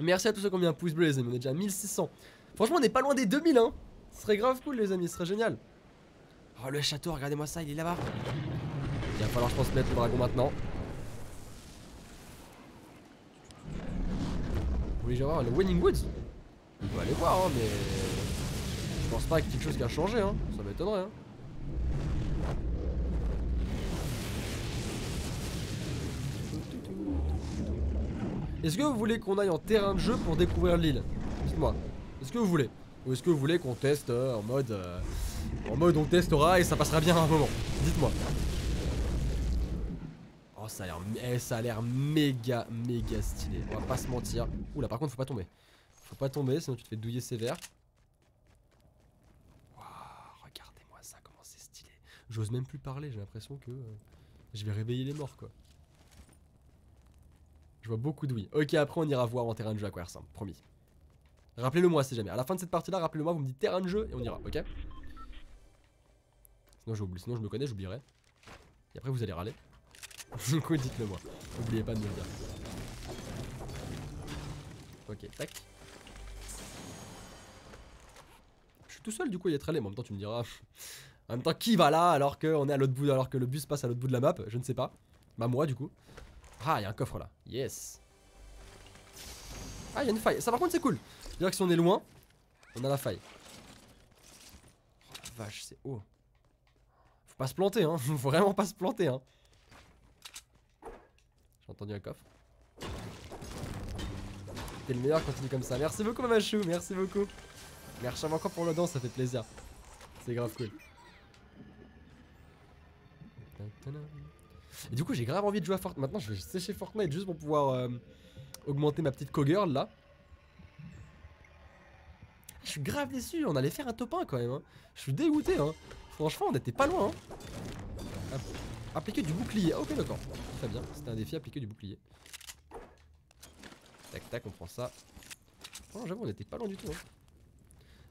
Merci à tous ceux qui ont mis un pouce bleu, les amis. On est déjà à 1600. Franchement, on n'est pas loin des 2000, hein. Ce serait grave cool, les amis. Ce serait génial. Oh, le château, regardez-moi ça, il est là-bas. Il va falloir, je pense, mettre le dragon maintenant. Oui, j'ai voir le Winning Woods? On va aller voir, hein, mais. Je pense pas qu'il y ait quelque chose qui a changé, hein. Ça m'étonnerait, hein. Est-ce que vous voulez qu'on aille en terrain de jeu pour découvrir l'île? Dites-moi. Est-ce que vous voulez? Ou est-ce que vous voulez qu'on teste euh, en mode. euh, en mode on testera et ça passera bien un moment? Dites-moi. Oh, ça a l'air eh, ça a l'air méga, méga stylé. On va pas se mentir. Oula, par contre, faut pas tomber. Faut pas tomber, sinon tu te fais douiller sévère. Waouh, regardez-moi ça, comment c'est stylé. J'ose même plus parler, j'ai l'impression que euh, je vais réveiller les morts, quoi. Je vois beaucoup de oui. Ok, après on ira voir en terrain de jeu à quoi ressemble, promis. Rappelez-le moi si jamais. À la fin de cette partie-là, rappelez-le moi, vous me dites terrain de jeu et on ira, ok? Sinon. Sinon, je me connais, j'oublierai. Et après, vous allez râler. du coup, dites-le moi. N'oubliez pas de me le dire. Ok, tac. Je suis tout seul, du coup, il est très laid. En même temps, tu me diras. En même temps, qui va là alors qu'on est à l'autre bout, alors que le bus passe à l'autre bout de la map? Je ne sais pas. Bah, moi, du coup. Ah, il y a un coffre là. Yes. Ah, il y a une faille. Ça, par contre, c'est cool. C'est-à-dire que si on est loin, on a la faille. Oh la vache, c'est haut. Faut pas se planter, hein. Faut vraiment pas se planter, hein. J'ai entendu un coffre. T'es le meilleur, continue comme ça. Merci beaucoup, Mamachou. Merci beaucoup. Merci encore pour le danse, ça fait plaisir. C'est grave cool. Et du coup, j'ai grave envie de jouer à Fortnite. Maintenant, je vais sécher Fortnite juste pour pouvoir euh, augmenter ma petite co-girl là. Je suis grave déçu, on allait faire un top 1 quand même. Hein. Je suis dégoûté. Hein. Franchement, on était pas loin. Hein. Appliquer du bouclier. ok, d'accord. Très bien. C'était un défi, appliquer du bouclier. Tac, tac, on prend ça. Oh, j'avoue, on était pas loin du tout. Hein.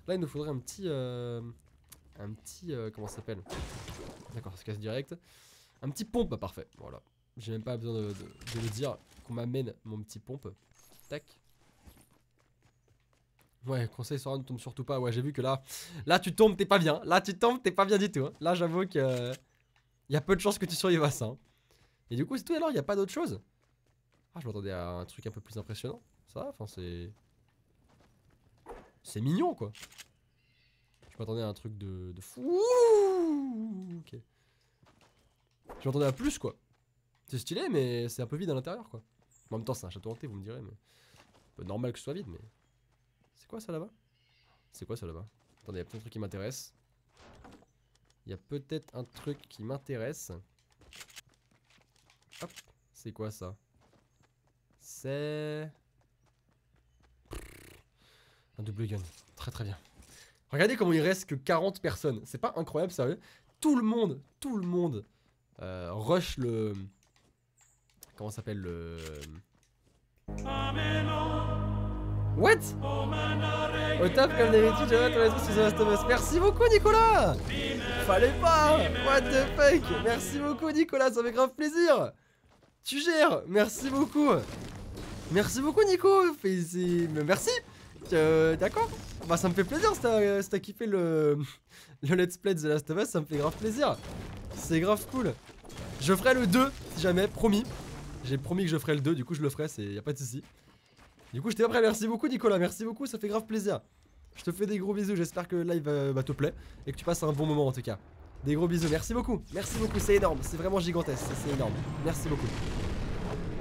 Là, il nous faudrait un petit. Euh, un petit. Euh, comment ça s'appelle? D'accord, ça se casse direct. Un petit pompe, bah, parfait. Voilà. J'ai même pas besoin de, le dire qu'on m'amène mon petit pompe. Tac. Ouais, conseil Sora ne tombe surtout pas. Ouais, j'ai vu que là, là tu tombes, t'es pas bien. Là tu tombes, t'es pas bien du tout. Hein. Là, j'avoue que il y a peu de chances que tu survives à ça. Hein. Et du coup, c'est tout alors, il y a pas d'autre chose? Ah, je m'attendais à un truc un peu plus impressionnant. Ça, enfin, c'est c'est mignon quoi. M'attendais à un truc de, de fou. Ok. Je m'attendais à plus quoi. C'est stylé mais c'est un peu vide à l'intérieur quoi. En même temps c'est un château hanté vous me direz mais... peu normal que ce soit vide mais... C'est quoi ça là-bas? C'est quoi ça là-bas? Attendez, il y a peut-être un truc qui m'intéresse. Il y a peut-être un truc qui m'intéresse. Hop, c'est quoi ça? C'est... Un double gun. Très très bien. Regardez comment il reste que 40 personnes. C'est pas incroyable, sérieux. Tout le monde, tout le monde euh, rush le... Comment s'appelle le... What? Au top comme d'habitude, j'aimerais ton esprit sur Merci beaucoup Nicolas! Fallait pas What the fuck? Merci beaucoup Nicolas, ça fait grave plaisir. Tu gères. Merci beaucoup. Merci beaucoup Nico. Merci D'accord Bah ça me fait plaisir si t'as kiffé le... le let's play de The Last of Us, ça me fait grave plaisir C'est grave cool Je ferai le 2 si jamais, promis J'ai promis que je ferai le 2, du coup je le ferai, y a pas de soucis du coup, j'étais pas prêt. Merci beaucoup, Nicolas. Merci beaucoup, ça fait grave plaisir. Je te fais des gros bisous. J'espère que le live euh, bah, te plaît et que tu passes un bon moment en tout cas. Des gros bisous. Merci beaucoup. Merci beaucoup. C'est énorme. C'est vraiment gigantesque. C'est énorme. Merci beaucoup.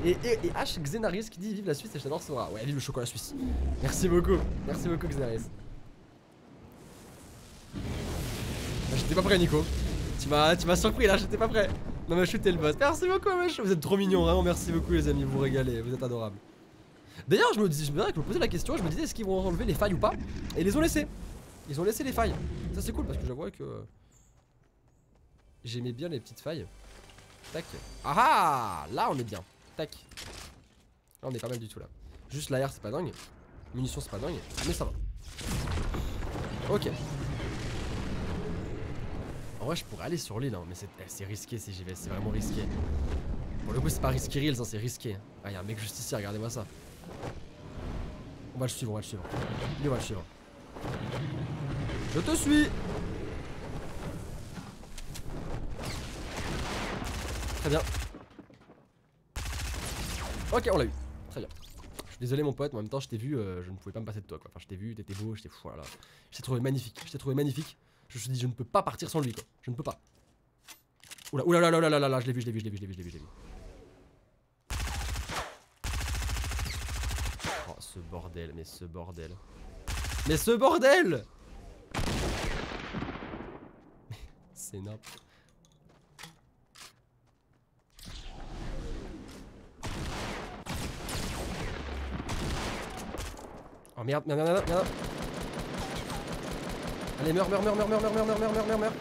Et, H Xenaris qui dit Vive la Suisse et j'adore Sora. Ouais, vive le chocolat suisse. Merci beaucoup. Merci beaucoup, Xenaris. Bah, j'étais pas prêt, Nico. Tu m'as surpris là, j'étais pas prêt. Non, mais suis le boss. Merci beaucoup, wesh. Vous êtes trop mignons. Vraiment, merci beaucoup, les amis. Vous régalez. Vous êtes adorables. D'ailleurs, je me disais, je me, je me posais la question, je me disais est-ce qu'ils vont enlever les failles ou pas? Et ils les ont laissés. Ils ont laissé les failles. Ça c'est cool parce que j'avoue que j'aimais bien les petites failles. Tac. Ah ah Là on est bien. Tac. Là on est pas mal du tout là. Juste l'AR c'est pas dingue. Munitions c'est pas dingue. Mais ça va. Ok. En vrai je pourrais aller sur l'île hein, mais eh, c'est risqué si j'y vais, c'est vraiment risqué. Pour le coup c'est pas risqué real, c'est risqué. Ah y'a un mec juste ici, regardez-moi ça. On va le suivre, on va le suivre. On va le suivre. Je te suis Très bien. Ok, on l'a eu. Très bien. Je suis désolé mon pote, mais en même temps je t'ai vu, euh, je ne pouvais pas me passer de toi quoi. Enfin je t'ai vu, t'étais beau, j'étais fou, voilà. Je t'ai trouvé magnifique, je t'ai trouvé magnifique. Je me suis dit je ne peux pas partir sans lui quoi. Je ne peux pas. Oula, oula, oula, oula, oula, je l'ai vu, je l'ai vu, je l'ai vu, je l'ai vu, je l'ai vu, je l'ai vu. ce bordel, mais ce bordel. Mais ce bordel C'est énorme. Oh merde, merde, merde, merde. Allez, meurs, meurs, meurs, meurs, meurs, meurs, meurs, meurs, meurs, meurs, meurs.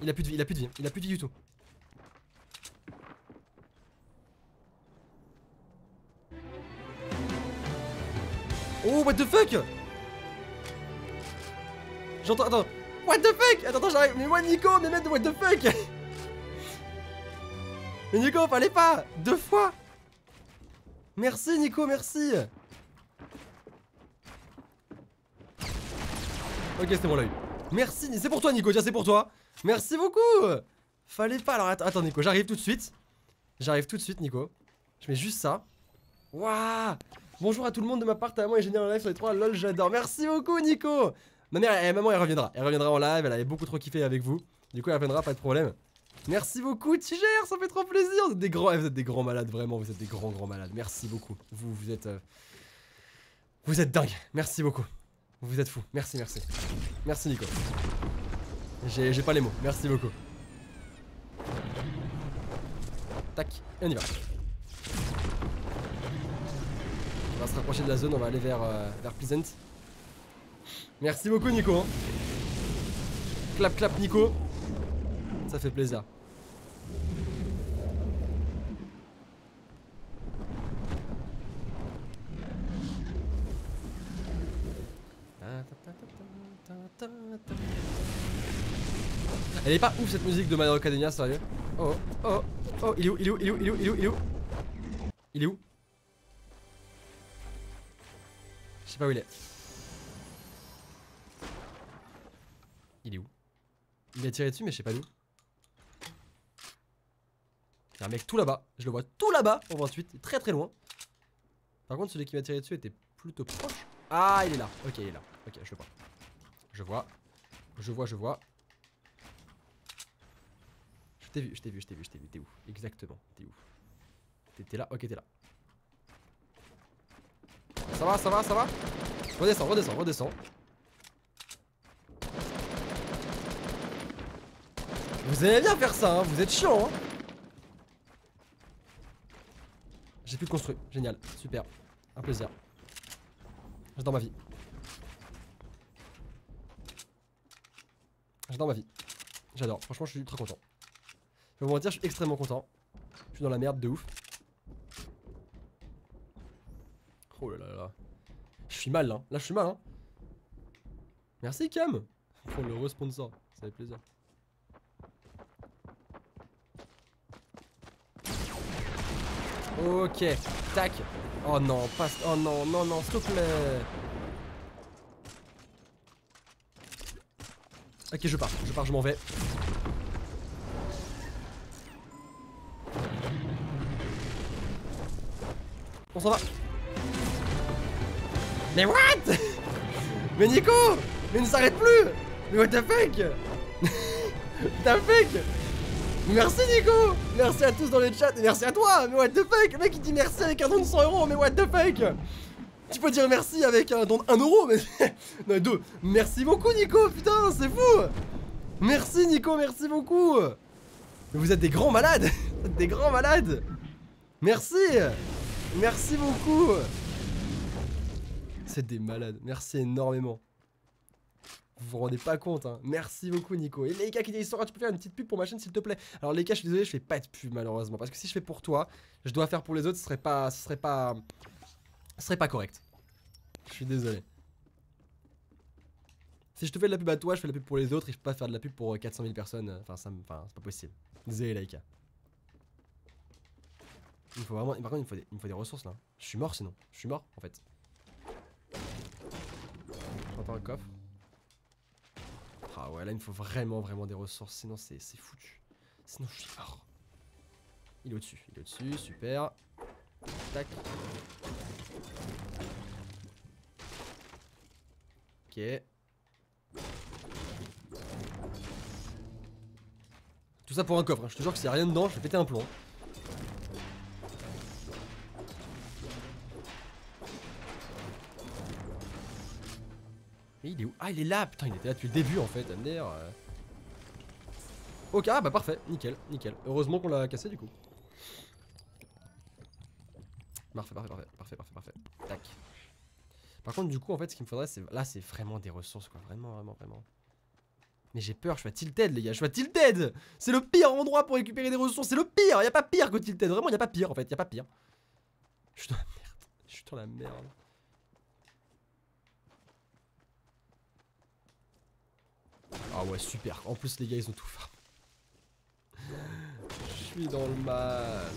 Il a plus de vie, il a plus de vie, il a plus de vie du tout. Oh, what the fuck J'entends. Attends. What the fuck Attends, attends, j'arrive. Mais moi, Nico, mais de what the fuck Mais Nico, fallait pas Deux fois Merci, Nico, merci Ok, c'est bon, eu. Merci, c'est pour toi, Nico, tiens, c'est pour toi. Merci beaucoup Fallait pas, alors attends, Nico, j'arrive tout de suite. J'arrive tout de suite, Nico. Je mets juste ça. Waouh Bonjour à tout le monde de ma part, à moi et génial en live sur les trois, lol, j'adore. Merci beaucoup, Nico Ma mère, elle, maman, elle reviendra. Elle reviendra en live, elle avait beaucoup trop kiffé avec vous. Du coup, elle reviendra, pas de problème. Merci beaucoup, Tiger, ça fait trop plaisir. Vous êtes des grands, vous êtes des grands malades, vraiment, vous êtes des grands, grands malades. Merci beaucoup. Vous, vous êtes. Euh, vous êtes dingue. Merci beaucoup. Vous êtes fou. Merci, merci. Merci, Nico. J'ai pas les mots. Merci beaucoup. Tac, et on y va. On va se rapprocher de la zone, on va aller vers, euh, Pleasant. Merci beaucoup Nico. Hein. Clap clap Nico. Ça fait plaisir. Elle est pas ouf cette musique de Mario Academia, sérieux. Oh, oh, oh, il est où, il est où, il est où, il est où, il est où, il est où? Je sais pas où il est. Il est où? Il a tiré dessus mais je sais pas d'où. Il y a un mec tout là-bas, je le vois tout là-bas en 28, très très loin. Par contre celui qui m'a tiré dessus était plutôt proche. Ah il est là, ok il est là, ok je le vois. Je vois, je vois, je vois. Je t'ai vu, je t'ai vu, je t'ai vu, je t'ai vu, t'es où? Exactement, t'es où? T'es là, ok t'es là. Ça va, ça va, ça va? Redescends, redescends, redescends. Vous aimez bien faire ça, hein vous êtes chiant. Hein J'ai pu construire, génial, super, un plaisir. J'adore ma vie. J'adore ma vie. J'adore, franchement je suis très content. Je vais vous mentir, je suis extrêmement content. Je suis dans la merde de ouf. Oh là là là. Je suis mal. Hein. Là je suis mal hein. Merci Cam pour le re-sponsor. Ça fait plaisir. Ok, tac. Oh non, passe. Oh non, non, non, s'il te. Ok, je pars, je pars, je m'en vais. On s'en va. Mais what? Mais Nico Mais ne s'arrête plus. Mais what the fuck? The fuck? Merci Nico. Merci à tous dans le chat et merci à toi. Mais what the fuck? Le mec il dit merci avec un don de 100 euros mais what the fuck? Tu peux dire merci avec un don de 1 euro mais... non deux Merci beaucoup Nico putain c'est fou Merci Nico merci beaucoup Vous êtes des grands malades des grands malades Merci Merci beaucoup C'est des malades Merci énormément vous vous rendez pas compte, hein. Merci beaucoup, Nico. Et Leika qui dit Sora, tu peux faire une petite pub pour ma chaîne, s'il te plaît? Alors, Leika, je suis désolé, je fais pas de pub, malheureusement. Parce que si je fais pour toi, je dois faire pour les autres, ce serait pas. Ce serait pas. Ce serait pas correct. Je suis désolé. Si je te fais de la pub à toi, je fais de la pub pour les autres et je peux pas faire de la pub pour 400 000 personnes. Enfin, ça Enfin, c'est pas possible. Désolé, Leika. Il faut vraiment. Par contre, il me faut des, faut des ressources là. Je suis mort sinon. Je suis mort en fait. J'entends un coffre. Ah ouais, là il me faut vraiment vraiment des ressources, sinon c'est foutu. Sinon je suis mort. Il est au-dessus, il est au-dessus, super. Tac. Tout ça pour un coffre, hein. je te jure que s'il n'y a rien dedans, je vais péter un plomb. il est où? Ah, il est là Putain, il était là depuis le début en fait, MDR. Euh. Ok, ah bah parfait, nickel, nickel. Heureusement qu'on l'a cassé du coup. Parfait, parfait, parfait, parfait, parfait, parfait. Tac. Par contre, du coup, en fait, ce qu'il me faudrait, c'est. Là, c'est vraiment des ressources, quoi. Vraiment, vraiment, vraiment. Mais j'ai peur, je suis à Tilted, les gars. Je suis à Tilted C'est le pire endroit pour récupérer des ressources. C'est le pire. Y a pas pire que Tilted. Vraiment, y a pas pire, en fait. Y a pas pire. Je suis dans la merde. Je suis dans la merde. Ah ouais, super. En plus, les gars, ils ont tout farm. Je suis dans le mal.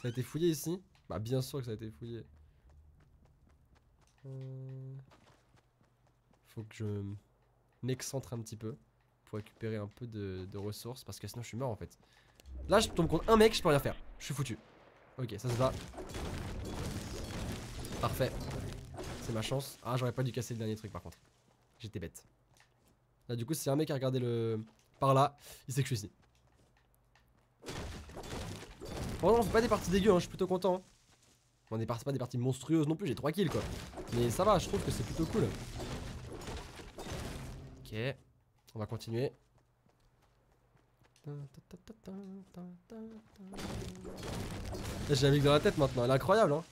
Ça a été fouillé ici? Bah, bien sûr que ça a été fouillé. Euh, faut que je m'excentre un petit peu pour récupérer un peu de, ressources parce que sinon je suis mort en fait. Là, je tombe contre un mec, je peux rien faire. Je suis foutu. Ok, ça se va. Parfait. C'est ma chance. Ah, j'aurais pas dû casser le dernier truc par contre. J'étais bête. Là, du coup, si un mec a regardé le. par là, il sait que je suis ici. Bon, non, on fait pas des parties dégueu, hein, je suis plutôt content. Hein. On est pas des parties monstrueuses non plus, j'ai 3 kills quoi. Mais ça va, je trouve que c'est plutôt cool. Ok, on va continuer. J'ai la musique dans la tête maintenant, elle est incroyable hein.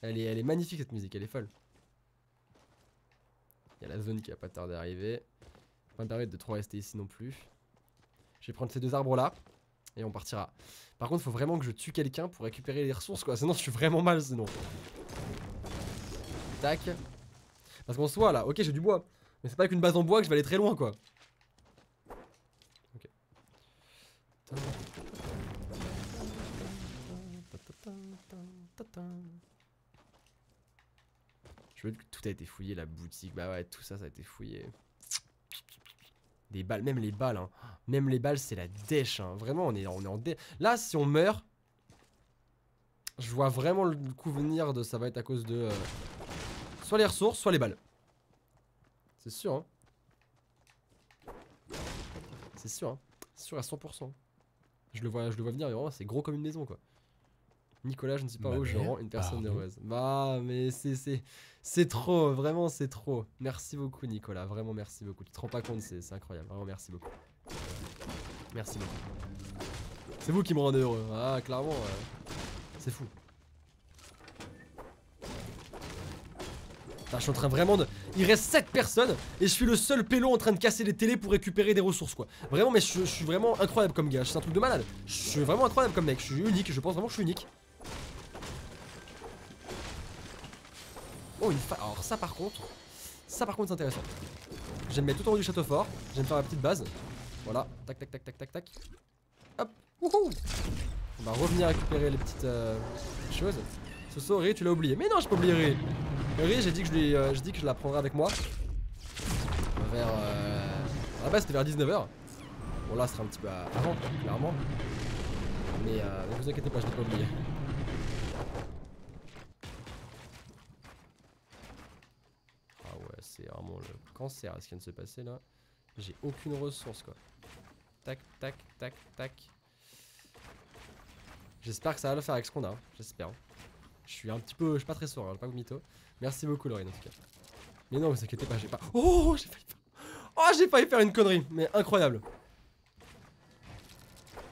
Elle est, magnifique cette musique, elle est folle. Il y a la zone qui va pas tarder à arriver. Pas me permettre de trop rester ici non plus. Je vais prendre ces deux arbres là et on partira. Par contre, faut vraiment que je tue quelqu'un pour récupérer les ressources quoi, sinon je suis vraiment mal sinon. Tac. Parce qu'on soit là, ok j'ai du bois, mais c'est pas avec une base en bois que je vais aller très loin quoi. Ok. Je veux que tout a été fouillé, la boutique, bah ouais, tout ça, ça a été fouillé. Des balles, même les balles, hein. Même les balles, c'est la dèche, hein. Vraiment, on est, en dé... Là, si on meurt, je vois vraiment le coup venir de ça va être à cause de... Euh, soit les ressources, soit les balles. C'est sûr, hein. C'est sûr, hein. C'est sûr à 100%. Je le vois, je le vois venir, vraiment, c'est gros comme une maison, quoi. Nicolas, je ne sais pas où je rends une personne heureuse. Bah, mais c'est c'est trop, vraiment c'est trop. Merci beaucoup Nicolas, vraiment merci beaucoup. Tu te rends pas compte, c'est incroyable, vraiment merci beaucoup. Merci beaucoup. C'est vous qui me rendez heureux. Ah, clairement, c'est fou. je suis en train vraiment de... Il reste 7 personnes et je suis le seul pélo en train de casser les télés pour récupérer des ressources quoi. Vraiment mais je, je suis vraiment incroyable comme gars, c'est un truc de malade. Je suis vraiment incroyable comme mec, je suis unique, je pense vraiment que je suis unique. Oh, une fa... Alors ça par contre, ça par contre c'est intéressant. J'aime mettre tout en haut du château fort, j'aime faire ma petite base. Voilà, tac tac tac tac tac tac. Hop, wouhou On va revenir récupérer les petites euh, choses. Soso, Ré, tu l'as oublié. Mais non, j'ai pas oublié Ré. Ré, j'ai dit, que je euh, dit que je la prendrais avec moi. Vers... Euh... À la base, c'était vers 19h. Bon, là, ce sera un petit peu avant, clairement. Mais euh, ne vous inquiétez pas, je l'ai pas oublié. c'est le cancer à ce qui vient de se passer là? J'ai aucune ressource quoi. Tac, tac, tac, tac. J'espère que ça va le faire avec ce qu'on a, hein. j'espère. Je suis un petit peu, je suis pas très sourd, hein, pas mytho. Merci beaucoup Lorraine en tout cas. Mais non, vous inquiétez pas, j'ai pas... Oh, j'ai failli faire... Oh, j'ai failli faire une connerie, mais incroyable.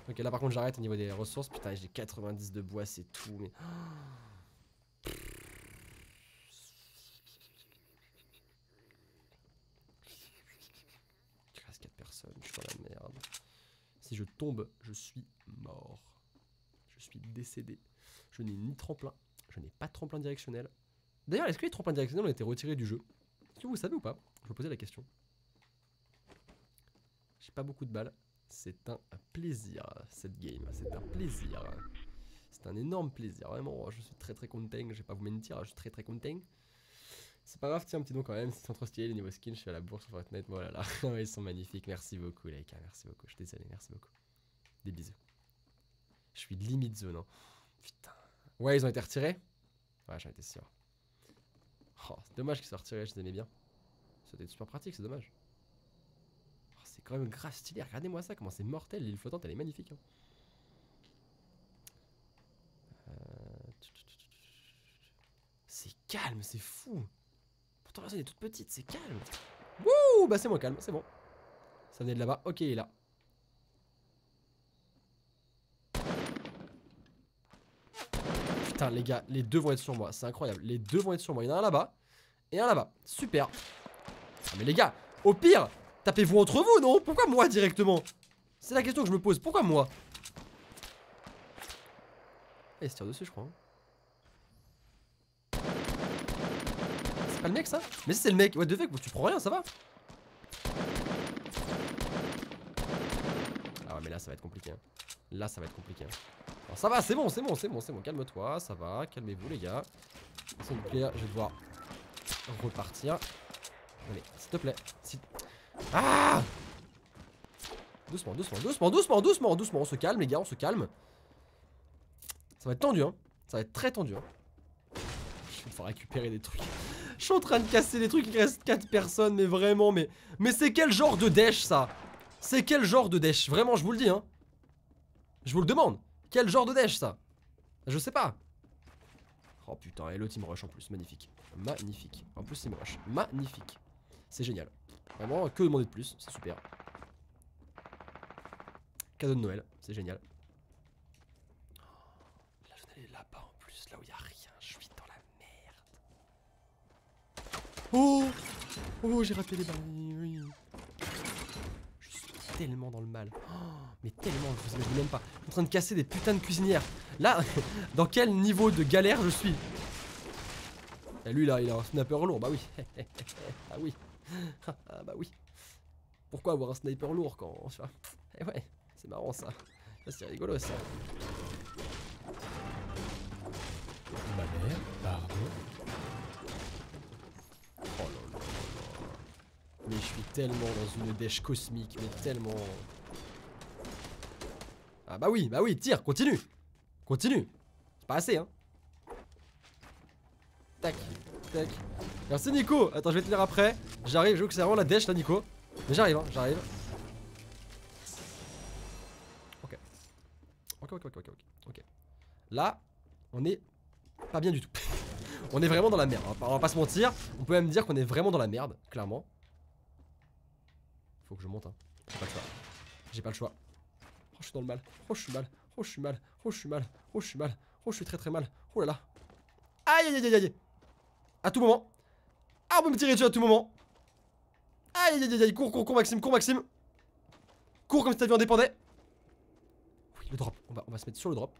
Ok, là par contre j'arrête au niveau des ressources. Putain, j'ai 90 de bois, c'est tout, mais... la merde. Si je tombe, je suis mort. Je suis décédé. Je n'ai ni tremplin, je n'ai pas de tremplin directionnel. D'ailleurs, est-ce que les tremplins directionnels ont été retirés du jeu? Est-ce que vous savez ou pas? Je vais poser la question. J'ai pas beaucoup de balles. C'est un plaisir, cette game. C'est un plaisir. C'est un énorme plaisir. Vraiment, je suis très très content. Je vais pas vous mentir, je suis très très content. C'est pas grave, tiens, un petit nom quand même. C'est trop stylé les niveaux skins. Je suis à la bourse Fortnite. Voilà, là. ils sont magnifiques. Merci beaucoup, les. Merci beaucoup. Je suis désolé. Merci beaucoup. Des bisous. Je suis limite zone. Putain. Ouais, ils ont été retirés? Ouais, j'en étais sûr. Oh, c'est dommage qu'ils soient retirés. Je les aimais bien. C'était super pratique, c'est dommage. Oh, c'est quand même grave stylé. Regardez-moi ça. Comment c'est mortel. L'île flottante, elle est magnifique. Hein. Euh, c'est calme, c'est fou zone est toute petite, c'est calme. Wouh, bah c'est moins calme, c'est bon. Ça venait de là-bas. Ok, il est là. Putain, les gars, les deux vont être sur moi. C'est incroyable. Les deux vont être sur moi. Il y en a un là-bas et un là-bas. Super. Ah, mais les gars, au pire, tapez-vous entre vous, non? Pourquoi moi directement? C'est la question que je me pose. Pourquoi moi? Eh, il se tire dessus, je crois. Hein. le mec ça Mais si c'est le mec, ouais de fait, tu prends rien, ça va Ah ouais mais là ça va être compliqué. Hein. Là ça va être compliqué. Hein. Alors ça va, c'est bon, c'est bon, c'est bon, c'est bon, calme-toi, ça va, calmez-vous les gars. S'il vous plaît, je vais devoir repartir. Allez, s'il te plaît. Ah Doucement, doucement, doucement, doucement, doucement, doucement, on se calme les gars, on se calme. Ça va être tendu hein. Ça va être très tendu hein. Il faut récupérer des trucs. Je suis en train de casser des trucs, il reste 4 personnes, mais vraiment, mais... Mais c'est quel genre de dash, ça? C'est quel genre de dash Vraiment, je vous le dis, hein. Je vous le demande. Quel genre de dash, ça? Je sais pas. Oh putain, et le team rush en plus, magnifique. Magnifique. En plus, team rush. Magnifique. C'est génial. Vraiment, que demander de plus, c'est super. Cadeau de Noël, c'est génial. La zone elle est là-bas en plus, là où il y a rien, je suis dans la merde. Oh Oh, j'ai raté les oui. Je suis tellement dans le mal. Oh, mais tellement, je vous imaginez même pas. Je suis en train de casser des putains de cuisinières. Là, dans quel niveau de galère je suis? Et lui là, il a un sniper lourd, bah oui. ah oui. ah bah oui. Pourquoi avoir un sniper lourd quand. Eh ouais, c'est marrant ça. Ça c'est rigolo ça. Ma mère, pardon. Oh là là là là. Mais je suis tellement dans une dèche cosmique, mais tellement. Ah bah oui, bah oui, tire, continue. Continue. C'est pas assez, hein. Tac, tac. Merci Nico. Attends, je vais te lire après. J'arrive, je veux que c'est vraiment la dèche là, Nico. Mais j'arrive, hein, j'arrive. Ok. Ok, ok, ok, ok, ok. Là, on est pas bien du tout. on est vraiment dans la merde. Pas- on va pas se mentir. On peut même dire qu'on est vraiment dans la merde, clairement. Faut que je monte, hein. J'ai pas le choix. J'ai pas le choix. Oh, je suis dans le mal. Oh, je suis mal. Oh, je suis mal. Oh, je suis mal. Oh, je suis mal. Oh, je suis très très mal. Oh là là. Aïe aïe aïe aïe aïe. À tout moment. Ah, on peut me tirer dessus à tout moment. Aïe aïe aïe aïe. Cours, cours, cours, Maxime. Cours, Maxime. Cours comme si t'avion dépendait. Oui, le drop. On va, on va se mettre sur le drop.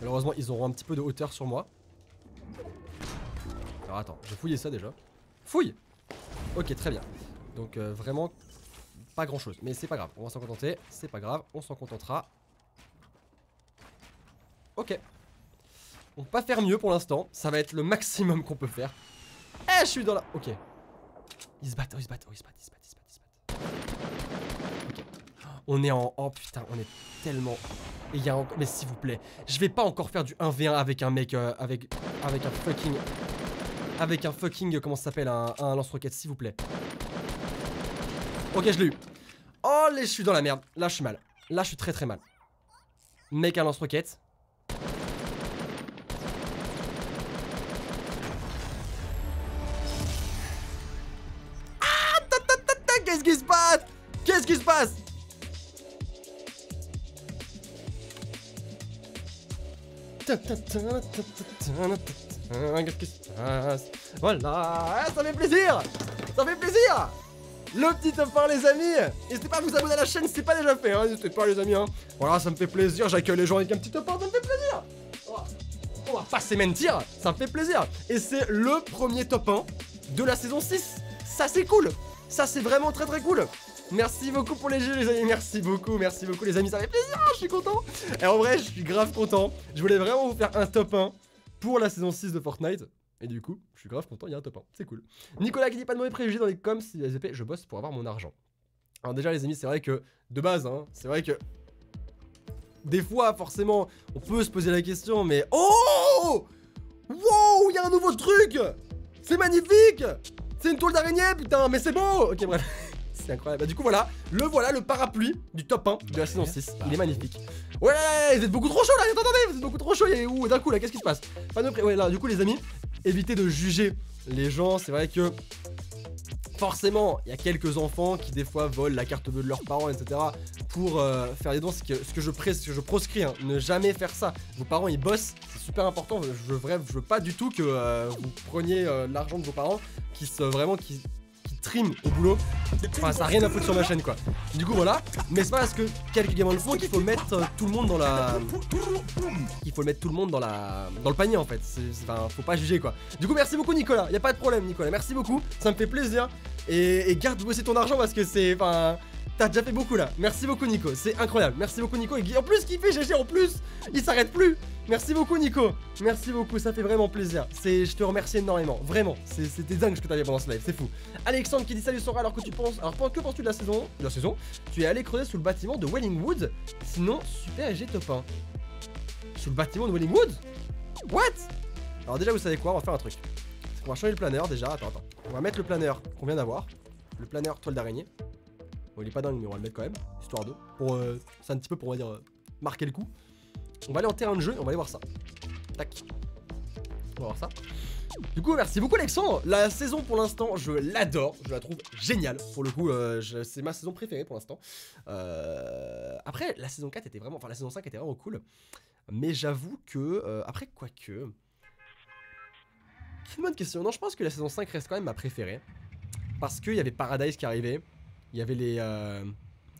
Malheureusement, ils auront un petit peu de hauteur sur moi. Alors attends, j'ai fouillé ça déjà. Fouille Ok, très bien. Donc euh, vraiment, pas grand chose. Mais c'est pas grave, on va s'en contenter. C'est pas grave, on s'en contentera. Ok. On peut pas faire mieux pour l'instant. Ça va être le maximum qu'on peut faire. Eh, je suis dans la... Ok. Ils se battent, oh, ils se battent, oh, ils se battent, ils se battent, ils se battent, se. Ok. On est en... Oh putain, on est tellement... Et il y a encore... Mais s'il vous plaît, je vais pas encore faire du 1v1 avec un mec... euh, avec... Avec un fucking... Avec un fucking... Comment ça s'appelle Un, lance-roquette, s'il vous plaît. Ok, je l'ai eu. Oh, les, je suis dans la merde. Là, je suis mal. Là, je suis très très mal. Mec, un lance-roquette. Ah Qu'est-ce qui se passe? Qu'est-ce qui se passe? Ta, Qu'est-ce qui se passe Voilà Ah, Ça fait plaisir Ça fait plaisir le petit top 1 les amis N'hésitez pas à vous abonner à la chaîne si c'est pas déjà fait, hein. n'hésitez pas les amis hein. Voilà ça me fait plaisir, j'accueille les gens avec un petit top 1, ça me fait plaisir va, on va pas mentir, ça me fait plaisir Et c'est le premier top 1 de la saison 6 Ça c'est cool Ça c'est vraiment très très cool Merci beaucoup pour les jeux les amis, merci beaucoup, merci beaucoup les amis, ça fait plaisir, je suis content Et en vrai je suis grave content, je voulais vraiment vous faire un top 1 pour la saison 6 de Fortnite et du coup, je suis grave content, il y a un top 1, c'est cool. Nicolas qui dit pas de mauvais préjugés dans les coms, si les épées, je bosse pour avoir mon argent. Alors déjà les amis, c'est vrai que, de base, hein, c'est vrai que... Des fois, forcément, on peut se poser la question, mais... Oh Wow, il y a un nouveau truc C'est magnifique C'est une toile d'araignée, putain, mais c'est beau Ok, bref. C'est incroyable. Bah, du coup, voilà, le voilà, le parapluie du top 1 de la saison 6. Il est magnifique. Ouais, vous êtes beaucoup trop chaud là, attendez, vous êtes beaucoup trop chaud. Il est où d'un coup là Qu'est-ce qui se passe? Pas de pré- Ouais, là, du coup, les amis, évitez de juger les gens. C'est vrai que forcément, il y a quelques enfants qui des fois volent la carte bleue de leurs parents, etc. pour euh, faire des dons. C'est que ce que je pré- ce que je proscris, hein, ne jamais faire ça. Vos parents ils bossent, c'est super important. Je je veux pas du tout que euh, vous preniez euh, l'argent de vos parents qui se vraiment qui stream au boulot. Enfin, ça a rien à foutre sur ma chaîne, quoi. Du coup, voilà. Mais c'est pas parce que quelques gamins le font qu'il faut mettre euh, tout le monde dans la. Il faut mettre tout le monde dans la. Dans le panier, en fait. C'est- Enfin, faut pas juger, quoi. Du coup, merci beaucoup, Nicolas. Y a pas de problème, Nicolas. Merci beaucoup. Ça me fait plaisir. Et, et garde bosser ton argent parce que c'est. Enfin. T'as déjà fait beaucoup là. Merci beaucoup Nico, c'est incroyable. Merci beaucoup Nico. Et en plus qu'il fait GG en plus, il s'arrête plus. Merci beaucoup Nico. Merci beaucoup, ça fait vraiment plaisir. Je te remercie énormément, vraiment. C'était dingue ce que t'as fait pendant ce live, c'est fou. Alexandre qui dit salut Sora alors que tu penses. Alors que penses-tu de la saison De la saison? Tu es allé creuser sous le bâtiment de Wellingwood. Sinon, super G top 1. Sous le bâtiment de Wellingwood? What? Alors déjà vous savez quoi? On va faire un truc. Qu'on va changer le planeur déjà. Attends, attends. On va mettre le planeur qu'on vient d'avoir. Le planeur toile d'araignée. Bon, il est pas dingue, mais on va le mettre quand même, histoire de. Pour, euh, c'est un petit peu pour, dire, euh, marquer le coup. On va aller en terrain de jeu et on va aller voir ça. Tac. On va voir ça. Du coup, merci beaucoup, Alexandre. La saison, pour l'instant, je l'adore. Je la trouve géniale. Pour le coup, euh, c'est ma saison préférée pour l'instant. Après, la saison 4 était vraiment. Enfin, la saison 5 était vraiment cool. Mais j'avoue que. après, quoique. C'est une bonne question. Non, je pense que la saison 5 reste quand même ma préférée. Parce qu'il y avait Paradise qui arrivait. Il y avait les, euh,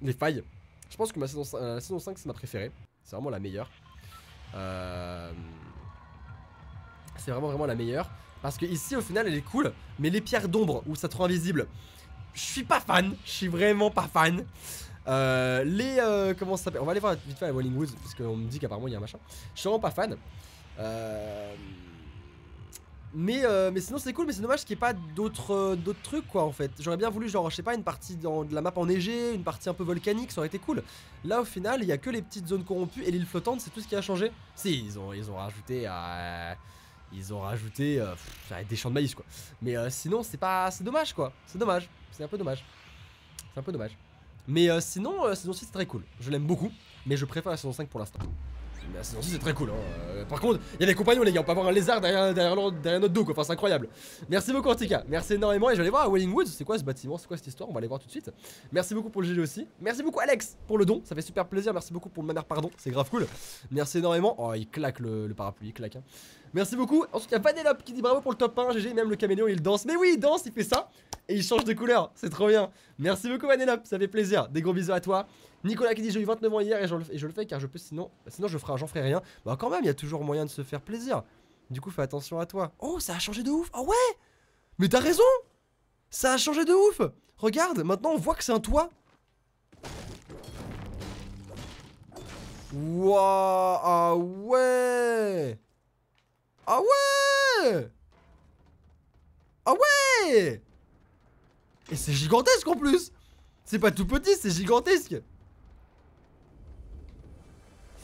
les failles. Je pense que ma saison, euh, saison 5 c'est ma préférée. C'est vraiment la meilleure. Euh, C'est vraiment vraiment la meilleure. Parce que ici au final elle est cool. Mais les pierres d'ombre où ça te rend invisible. Je suis pas fan. Je suis vraiment pas fan. Les. euh, comment ça s'appelle? On va aller voir vite fait à Walling Woods. Parce qu'on me dit qu'apparemment il y a un machin. Je suis vraiment pas fan. Euh, mais, euh, mais sinon c'est cool, mais c'est dommage qu'il n'y ait pas d'autres euh, d'autres trucs quoi en fait. J'aurais bien voulu genre je sais pas une partie dans, de la map enneigée, une partie un peu volcanique, ça aurait été cool. Là au final il y a que les petites zones corrompues et l'île flottante c'est tout ce qui a changé. Si ils ont ils ont rajouté euh, ils ont rajouté des champs de maïs quoi. Mais sinon c'est pas c'est dommage quoi. C'est dommage. C'est un peu dommage. C'est un peu dommage. Mais sinon saison 6 c'est très cool. Je l'aime beaucoup, mais je préfère la saison 5 pour l'instant. 6 c'est très cool. Hein. Euh, par contre, il y a des compagnons les gars, on peut avoir un lézard derrière, notre dos quoi, enfin c'est incroyable. Merci beaucoup cas, merci énormément et je vais aller voir à Wellingwood, c'est quoi ce bâtiment, c'est quoi cette histoire, on va aller voir tout de suite. Merci beaucoup pour le GG aussi, merci beaucoup Alex pour le don, ça fait super plaisir, merci beaucoup pour le manière pardon, c'est grave cool. Merci énormément, oh il claque le, le parapluie, il claque. hein. Merci beaucoup, ensuite il y a Vanellope qui dit bravo pour le top 1, GG, même le caméléon il danse, mais oui il danse, il fait ça et il change de couleur, c'est trop bien. Merci beaucoup Vanellope, ça fait plaisir, des gros bisous à toi. Nicolas qui dit j'ai eu 29 ans hier et je, le, fais car je peux sinon sinon je ferai j'en ferai rien. Bah quand même il y a toujours moyen de se faire plaisir. Du coup fais attention à toi. Oh ça a changé de ouf. Ah ouais Mais t'as raison Ça a changé de ouf Regarde maintenant on voit que c'est un toit. Wouah Ah ouais Ah ouais Ah ouais Et c'est gigantesque en plus C'est pas tout petit, c'est gigantesque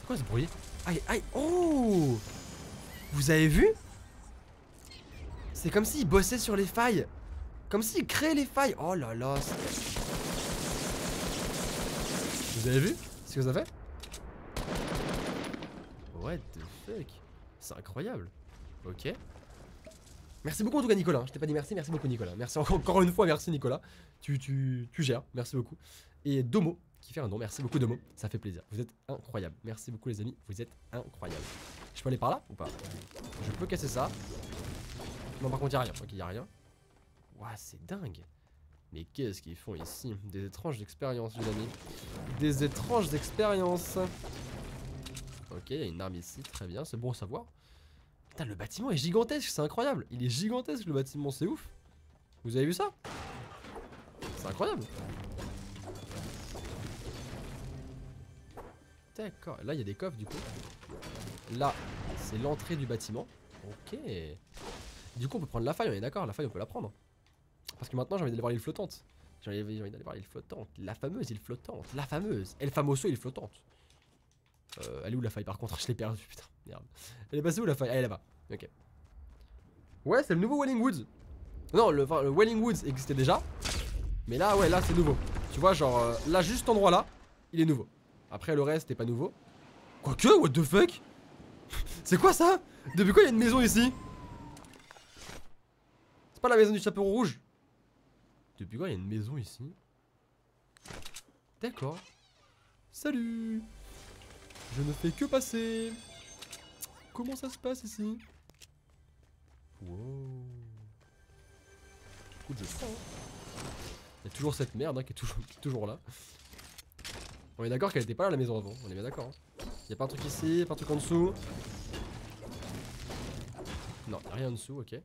C'est quoi ce bruit Aïe, aïe, oh Vous avez vu C'est comme s'il bossait sur les failles. Comme s'il créait les failles. Oh là là Vous avez vu ce que ça fait What the fuck C'est incroyable. Ok. Merci beaucoup en tout cas Nicolas, je t'ai pas dit merci, merci beaucoup Nicolas. Merci encore, encore une fois, merci Nicolas. Tu, tu, tu gères, merci beaucoup. Et Domo qui fait un don, merci beaucoup Domo, ça fait plaisir. Vous êtes incroyable, merci beaucoup les amis, vous êtes incroyable. Je peux aller par là ou pas? Je peux casser ça. Non par contre y'a rien, ok y'a rien. Ouah c'est dingue. Mais qu'est-ce qu'ils font ici? Des étranges expériences les amis. Des étranges expériences. Ok, il y a une arme ici, très bien, c'est bon à savoir. Putain, le bâtiment est gigantesque, c'est incroyable. Il est gigantesque le bâtiment, c'est ouf. Vous avez vu ça? C'est incroyable. D'accord, là il y a des coffres du coup. Là, c'est l'entrée du bâtiment. Ok. Du coup, on peut prendre la faille, on est d'accord, la faille on peut la prendre. Parce que maintenant j'ai envie d'aller voir l'île flottante. J'ai envie, d'aller voir l'île flottante. La fameuse île flottante. La fameuse. El famoso île flottante. Euh, elle est où la faille par contre? Je l'ai perdue, putain. Merde. Elle est passée où la faille? Elle est là-bas. Ok. Ouais, c'est le nouveau Welling Woods. Non, le, le Welling Woods existait déjà. Mais là, ouais, là, c'est nouveau. Tu vois, genre, euh, là, juste cet endroit-là, il est nouveau. Après, le reste est pas nouveau. Quoique, what the fuck? C'est quoi ça? Depuis quand il y a une maison ici? C'est pas la maison du chaperon rouge? Depuis quand il y a une maison ici? D'accord. Salut Je ne fais que passer. Comment ça se passe ici? Wow. Coup de hein. Il y a toujours cette merde hein, qui, est toujours, qui est toujours là. On est d'accord qu'elle était pas là la maison avant, on est bien d'accord. Hein. Y a pas un truc ici, pas un truc en dessous. Non, y'a rien en dessous, ok.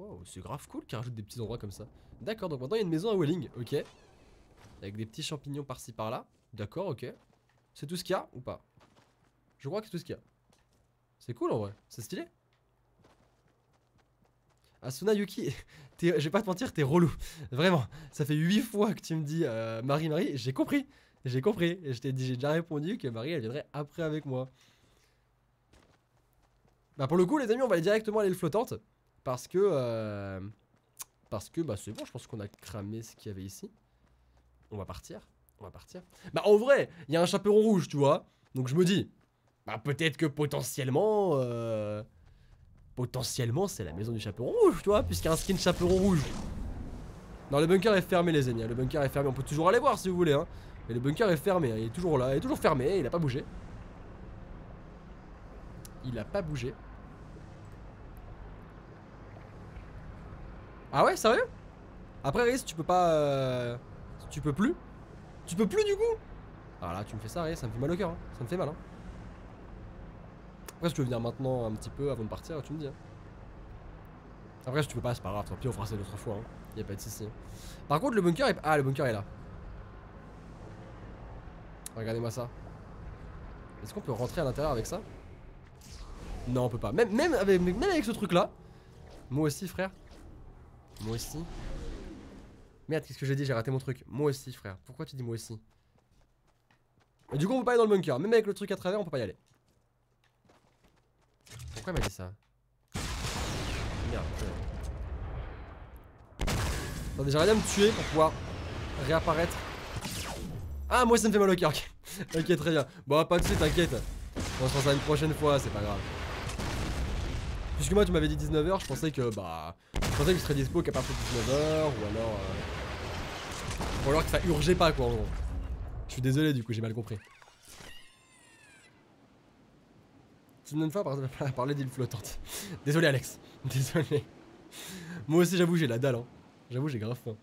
Wow, c'est grave cool qu'il rajoute des petits endroits comme ça. D'accord, donc maintenant il y a une maison à Welling, ok. Avec des petits champignons par-ci par-là. D'accord, ok. C'est tout ce qu'il y a ou pas? Je crois que c'est tout ce qu'il y a. C'est cool en vrai, c'est stylé. Asuna Yuki, je vais pas te mentir, t'es relou. Vraiment, ça fait 8 fois que tu me dis euh, Marie, Marie, j'ai compris. J'ai compris. Et dit, j'ai déjà répondu que Marie, elle viendrait après avec moi. Bah pour le coup, les amis, on va aller directement à l'île flottante. Parce que... Euh, parce que, bah c'est bon, je pense qu'on a cramé ce qu'il y avait ici. On va partir. On va partir. Bah en vrai, il y a un chaperon rouge, tu vois. Donc je me dis, bah peut-être que potentiellement... Euh, potentiellement, c'est la maison du chaperon rouge, tu vois, puisqu'il y a un skin chaperon rouge. Non, le bunker est fermé, les amis. Hein. Le bunker est fermé. On peut toujours aller voir si vous voulez. Hein. Mais le bunker est fermé. Hein. Il est toujours là. Il est toujours fermé. Il a pas bougé. Il a pas bougé. Ah ouais, sérieux? Après, Riz, tu peux pas. Euh... Tu peux plus? Tu peux plus du coup? Ah là, tu me fais ça, Riz, ça me fait mal au cœur. Hein. Ça me fait mal. Hein. Après, si tu veux venir maintenant un petit peu avant de partir, tu me dis. Hein. Après, si tu peux pas, c'est pas grave. Tant pis, on fera ça une autre fois. Hein. Y a pas de soucis. Par contre, le bunker est. Ah, le bunker est là. Regardez-moi ça. Est-ce qu'on peut rentrer à l'intérieur avec ça? Non, on peut pas. Même, avec, ce truc-là. Moi aussi, frère. Moi aussi. Merde, qu'est-ce que j'ai dit? J'ai raté mon truc. Moi aussi, frère. Pourquoi tu dis moi aussi? Du coup, on peut pas aller dans le bunker. Même avec le truc à travers, on peut pas y aller. Pourquoi il m'a dit ça? Merde. Attendez, j'aimerais bien me tuer pour pouvoir réapparaître. Ah, moi ça me fait mal au cœur. ok, très bien. Bon, pas de suite, t'inquiète. On se fera ça une prochaine fois, c'est pas grave. Puisque moi tu m'avais dit 19h, je pensais que bah. Je pensais que je serais dispo qu'à partir de 19h ou alors. Euh... Ou alors que ça urgeait pas quoi en gros. Je suis désolé du coup, j'ai mal compris. C'est une fois à parler d'île flottante. Désolé Alex. Désolé. Moi aussi j'avoue j'ai la dalle hein. J'avoue j'ai grave faim.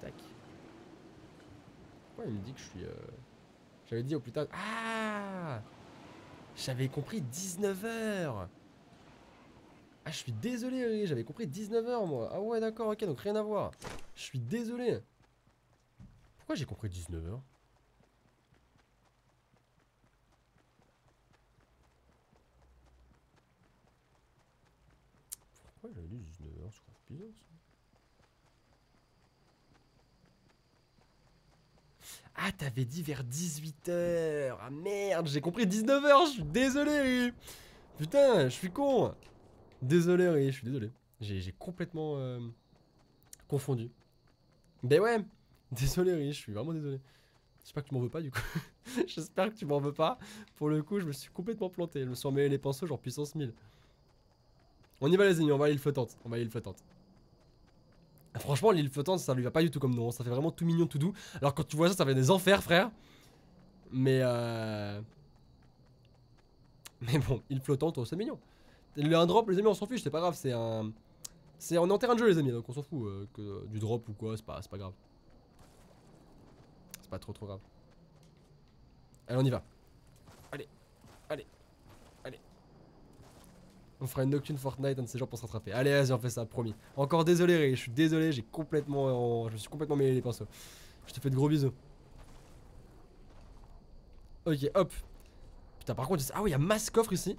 Tac. Pourquoi il me dit que je suis... Euh... J'avais dit au plus tard... Ah J'avais compris 19h Ah je suis désolé, j'avais compris 19h moi. Ah ouais d'accord, ok, donc rien à voir. Je suis désolé. Pourquoi j'ai compris 19h J'avais dit 19h Je crois bizarre ça. Ah, t'avais dit vers 18h. Ah merde, j'ai compris 19h. Je suis désolé, Putain, je suis con. Désolé, je suis désolé. J'ai complètement euh, confondu. Ben ouais, désolé, je suis vraiment désolé. J'espère que tu m'en veux pas du coup. J'espère que tu m'en veux pas. Pour le coup, je me suis complètement planté. Je me suis emmêlé les pinceaux genre puissance 1000. On y va les amis, on va à l'île flottante. On va à flottante. Franchement, l'île flottante, ça lui va pas du tout comme nom. Ça fait vraiment tout mignon, tout doux. Alors quand tu vois ça, ça fait des enfers, frère. Mais euh... Mais bon, île flottante, oh, c'est mignon. Un drop, les amis, on s'en fiche, c'est pas grave. C'est un... C'est on est en terrain de jeu, les amis, donc on s'en fout euh, que du drop ou quoi. C'est pas, pas grave. C'est pas trop trop grave. Allez, on y va. Allez, allez. On fera une nocturne Fortnite, un de ces jours pour se. Allez, vas-y, on fait ça, promis. Encore désolé, je suis désolé, j'ai complètement. Je me suis complètement mêlé les pinceaux. Je te fais de gros bisous. Ok, hop. Putain, par contre, ah oui, il y a masse coffre ici.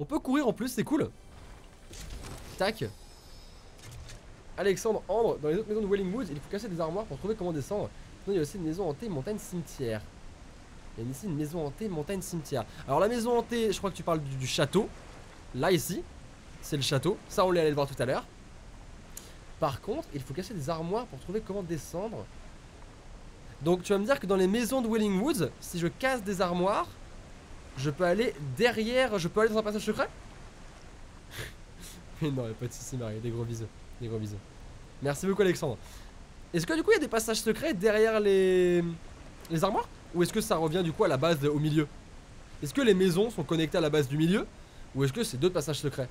On peut courir en plus, c'est cool. Tac. Alexandre Ambre, dans les autres maisons de Welling Woods, il faut casser des armoires pour trouver comment descendre. Sinon, il y a aussi une maison hantée, montagne, cimetière. Il y a ici une maison hantée, montagne, cimetière. Alors, la maison hantée, je crois que tu parles du château. Là, ici, c'est le château. Ça, on l'est allé le voir tout à l'heure. Par contre, il faut casser des armoires pour trouver comment descendre. Donc, tu vas me dire que dans les maisons de Welling Woods, si je casse des armoires, je peux aller derrière. Je peux aller dans un passage secret? Mais non, y'a pas de soucis, Marie. Des gros bisous. Des gros bisous. Merci beaucoup, Alexandre. Est-ce que du coup, il y a des passages secrets derrière les, les armoires? Ou est-ce que ça revient du coup à la base au milieu? Est-ce que les maisons sont connectées à la base du milieu? Ou est-ce que c'est d'autres passages secrets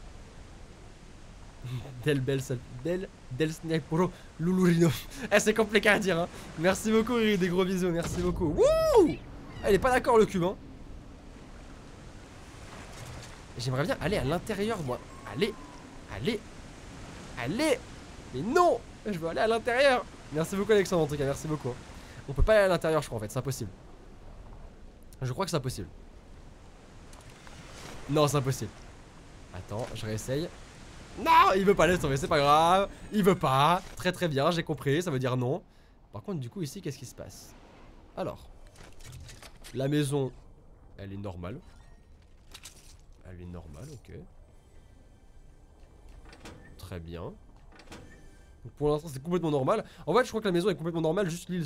Del Bel Del Del Pro Loulurino. Eh c'est compliqué à dire hein. Merci beaucoup Riri, des gros bisous, merci beaucoup. Wouh Elle est pas d'accord le cube hein. J'aimerais bien aller à l'intérieur moi. Allez Allez Allez Mais non Je veux aller à l'intérieur Merci beaucoup Alexandre en tout cas, merci beaucoup. On peut pas aller à l'intérieur je crois en fait, c'est impossible. Je crois que c'est impossible. Non, c'est impossible. Attends, je réessaye. Non, il veut pas laisser tomber, c'est pas grave. Il veut pas. Très très bien, j'ai compris, ça veut dire non. Par contre, du coup, ici, qu'est-ce qui se passe? Alors, la maison, elle est normale. Elle est normale, ok. Très bien. Pour l'instant, c'est complètement normal. En fait, je crois que la maison est complètement normale, juste l'île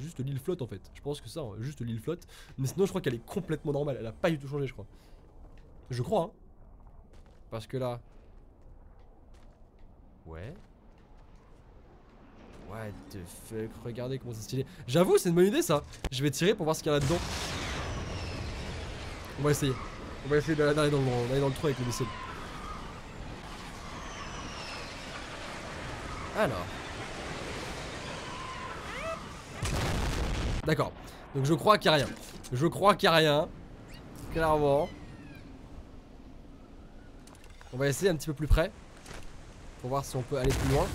juste, l'île flotte en fait. Je pense que ça, hein, juste l'île flotte. Mais sinon, je crois qu'elle est complètement normale. Elle a pas du tout changé, je crois. Je crois, hein. Parce que là, Ouais. What the fuck, regardez comment c'est stylé. J'avoue, c'est une bonne idée ça. Je vais tirer pour voir ce qu'il y a là-dedans. On va essayer. On va essayer d'aller dans, le, dans le trou avec le missile. Alors. D'accord. Donc je crois qu'il n'y a rien. Je crois qu'il n'y a rien. Clairement. On va essayer un petit peu plus près voir si on peut aller plus loin.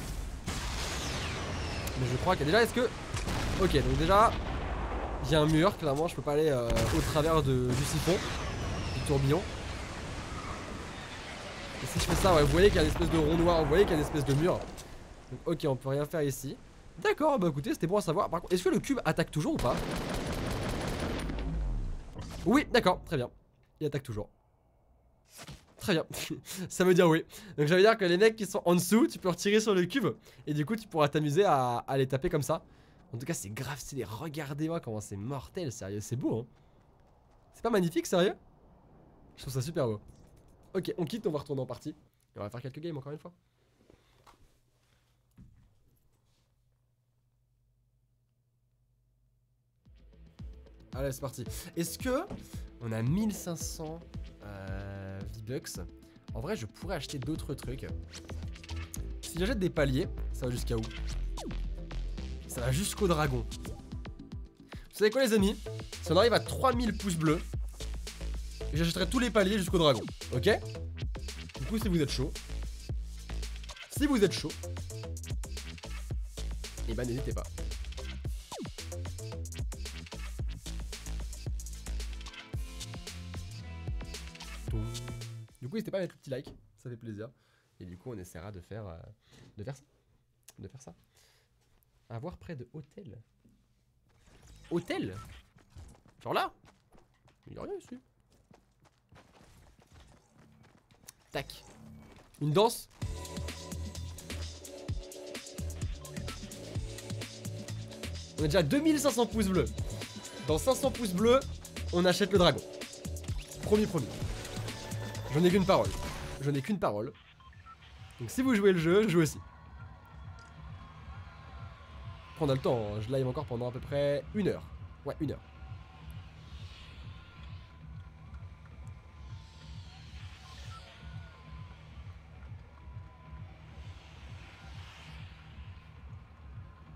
Mais je crois qu'il y a déjà. Est-ce que. Ok, donc déjà, il y a un mur. Clairement, je peux pas aller euh, au travers de, du siphon, du tourbillon. Et si je fais ça, ouais, vous voyez qu'il y a une espèce de rond noir, vous voyez qu'il y a une espèce de mur. Donc, ok, on peut rien faire ici. D'accord, bah écoutez, c'était bon à savoir. Par contre, est-ce que le cube attaque toujours ou pas? Oui, d'accord, très bien. Il attaque toujours. Très bien, ça veut dire oui. Donc ça veut dire que les mecs qui sont en dessous, tu peux retirer sur le cube et du coup tu pourras t'amuser à, les taper comme ça. En tout cas c'est grave stylé, regardez-moi comment c'est mortel, sérieux, c'est beau hein. C'est pas magnifique, sérieux? Je trouve ça super beau. Ok, on quitte, on va retourner en partie. Et on va faire quelques games encore une fois. Allez, c'est parti. Est-ce que on a 1500 euh, V-Bucks. En vrai, je pourrais acheter d'autres trucs. Si j'achète des paliers, ça va jusqu'à où? Ça va jusqu'au dragon. Vous savez quoi les amis? Si on arrive à 3000 pouces bleus, j'achèterai tous les paliers jusqu'au dragon. Ok? Du coup, si vous êtes chaud, si vous êtes chaud, et eh ben, n'hésitez pas. Coup, n'hésitez pas à mettre petit like, ça fait plaisir. Et du coup, on essaiera de faire, euh, de faire ça. De faire. Avoir près de hôtel. Hôtel? Genre là? Il n'y a rien ici. Tac. Une danse? On a déjà 2500 pouces bleus. Dans 500 pouces bleus, on achète le dragon. Premier premier. Je n'ai qu'une parole. Je n'ai qu'une parole. Donc si vous jouez le jeu, je joue aussi. On a le temps, hein. je live encore pendant à peu près une heure. Ouais, une heure.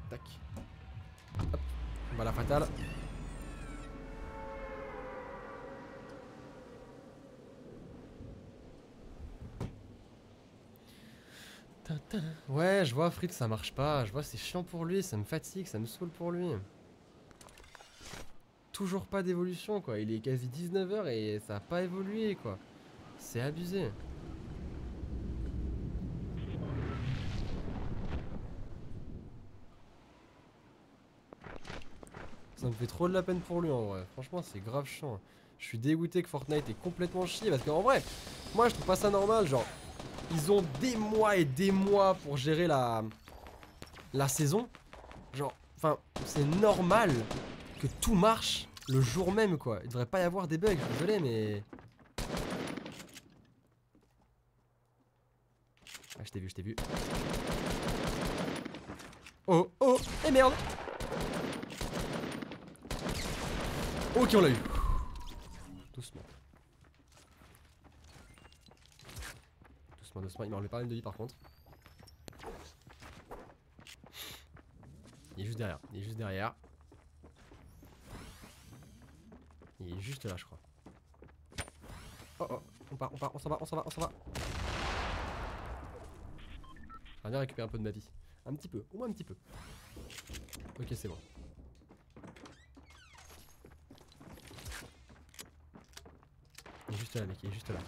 Tac. Hop. La fatale. Ouais, je vois Fritz, ça marche pas. Je vois, c'est chiant pour lui, ça me fatigue, ça me saoule pour lui. Toujours pas d'évolution, quoi. Il est quasi 19h et ça a pas évolué, quoi. C'est abusé. Ça me fait trop de la peine pour lui en vrai. Franchement, c'est grave chiant. Je suis dégoûté que Fortnite est complètement chié parce qu'en vrai, moi je trouve pas ça normal. Genre, ils ont des mois et des mois pour gérer la, la saison. Genre, enfin, c'est normal que tout marche le jour même, quoi. Il devrait pas y avoir des bugs, désolé, mais... Ah, je t'ai vu, je t'ai vu. Oh, oh, et merde Ok, on l'a eu. Doucement. Doucement, doucement. Il m'a enlevé pas mal de vie par contre. Il est juste derrière. Il est juste derrière. Il est juste là, je crois. Oh oh, on part, on part, on s'en va, on s'en va, on s'en va. J'aimerais bien récupérer un peu de ma vie. Un petit peu, au moins un petit peu. Ok, c'est bon. Il est juste là, mec, il est juste là.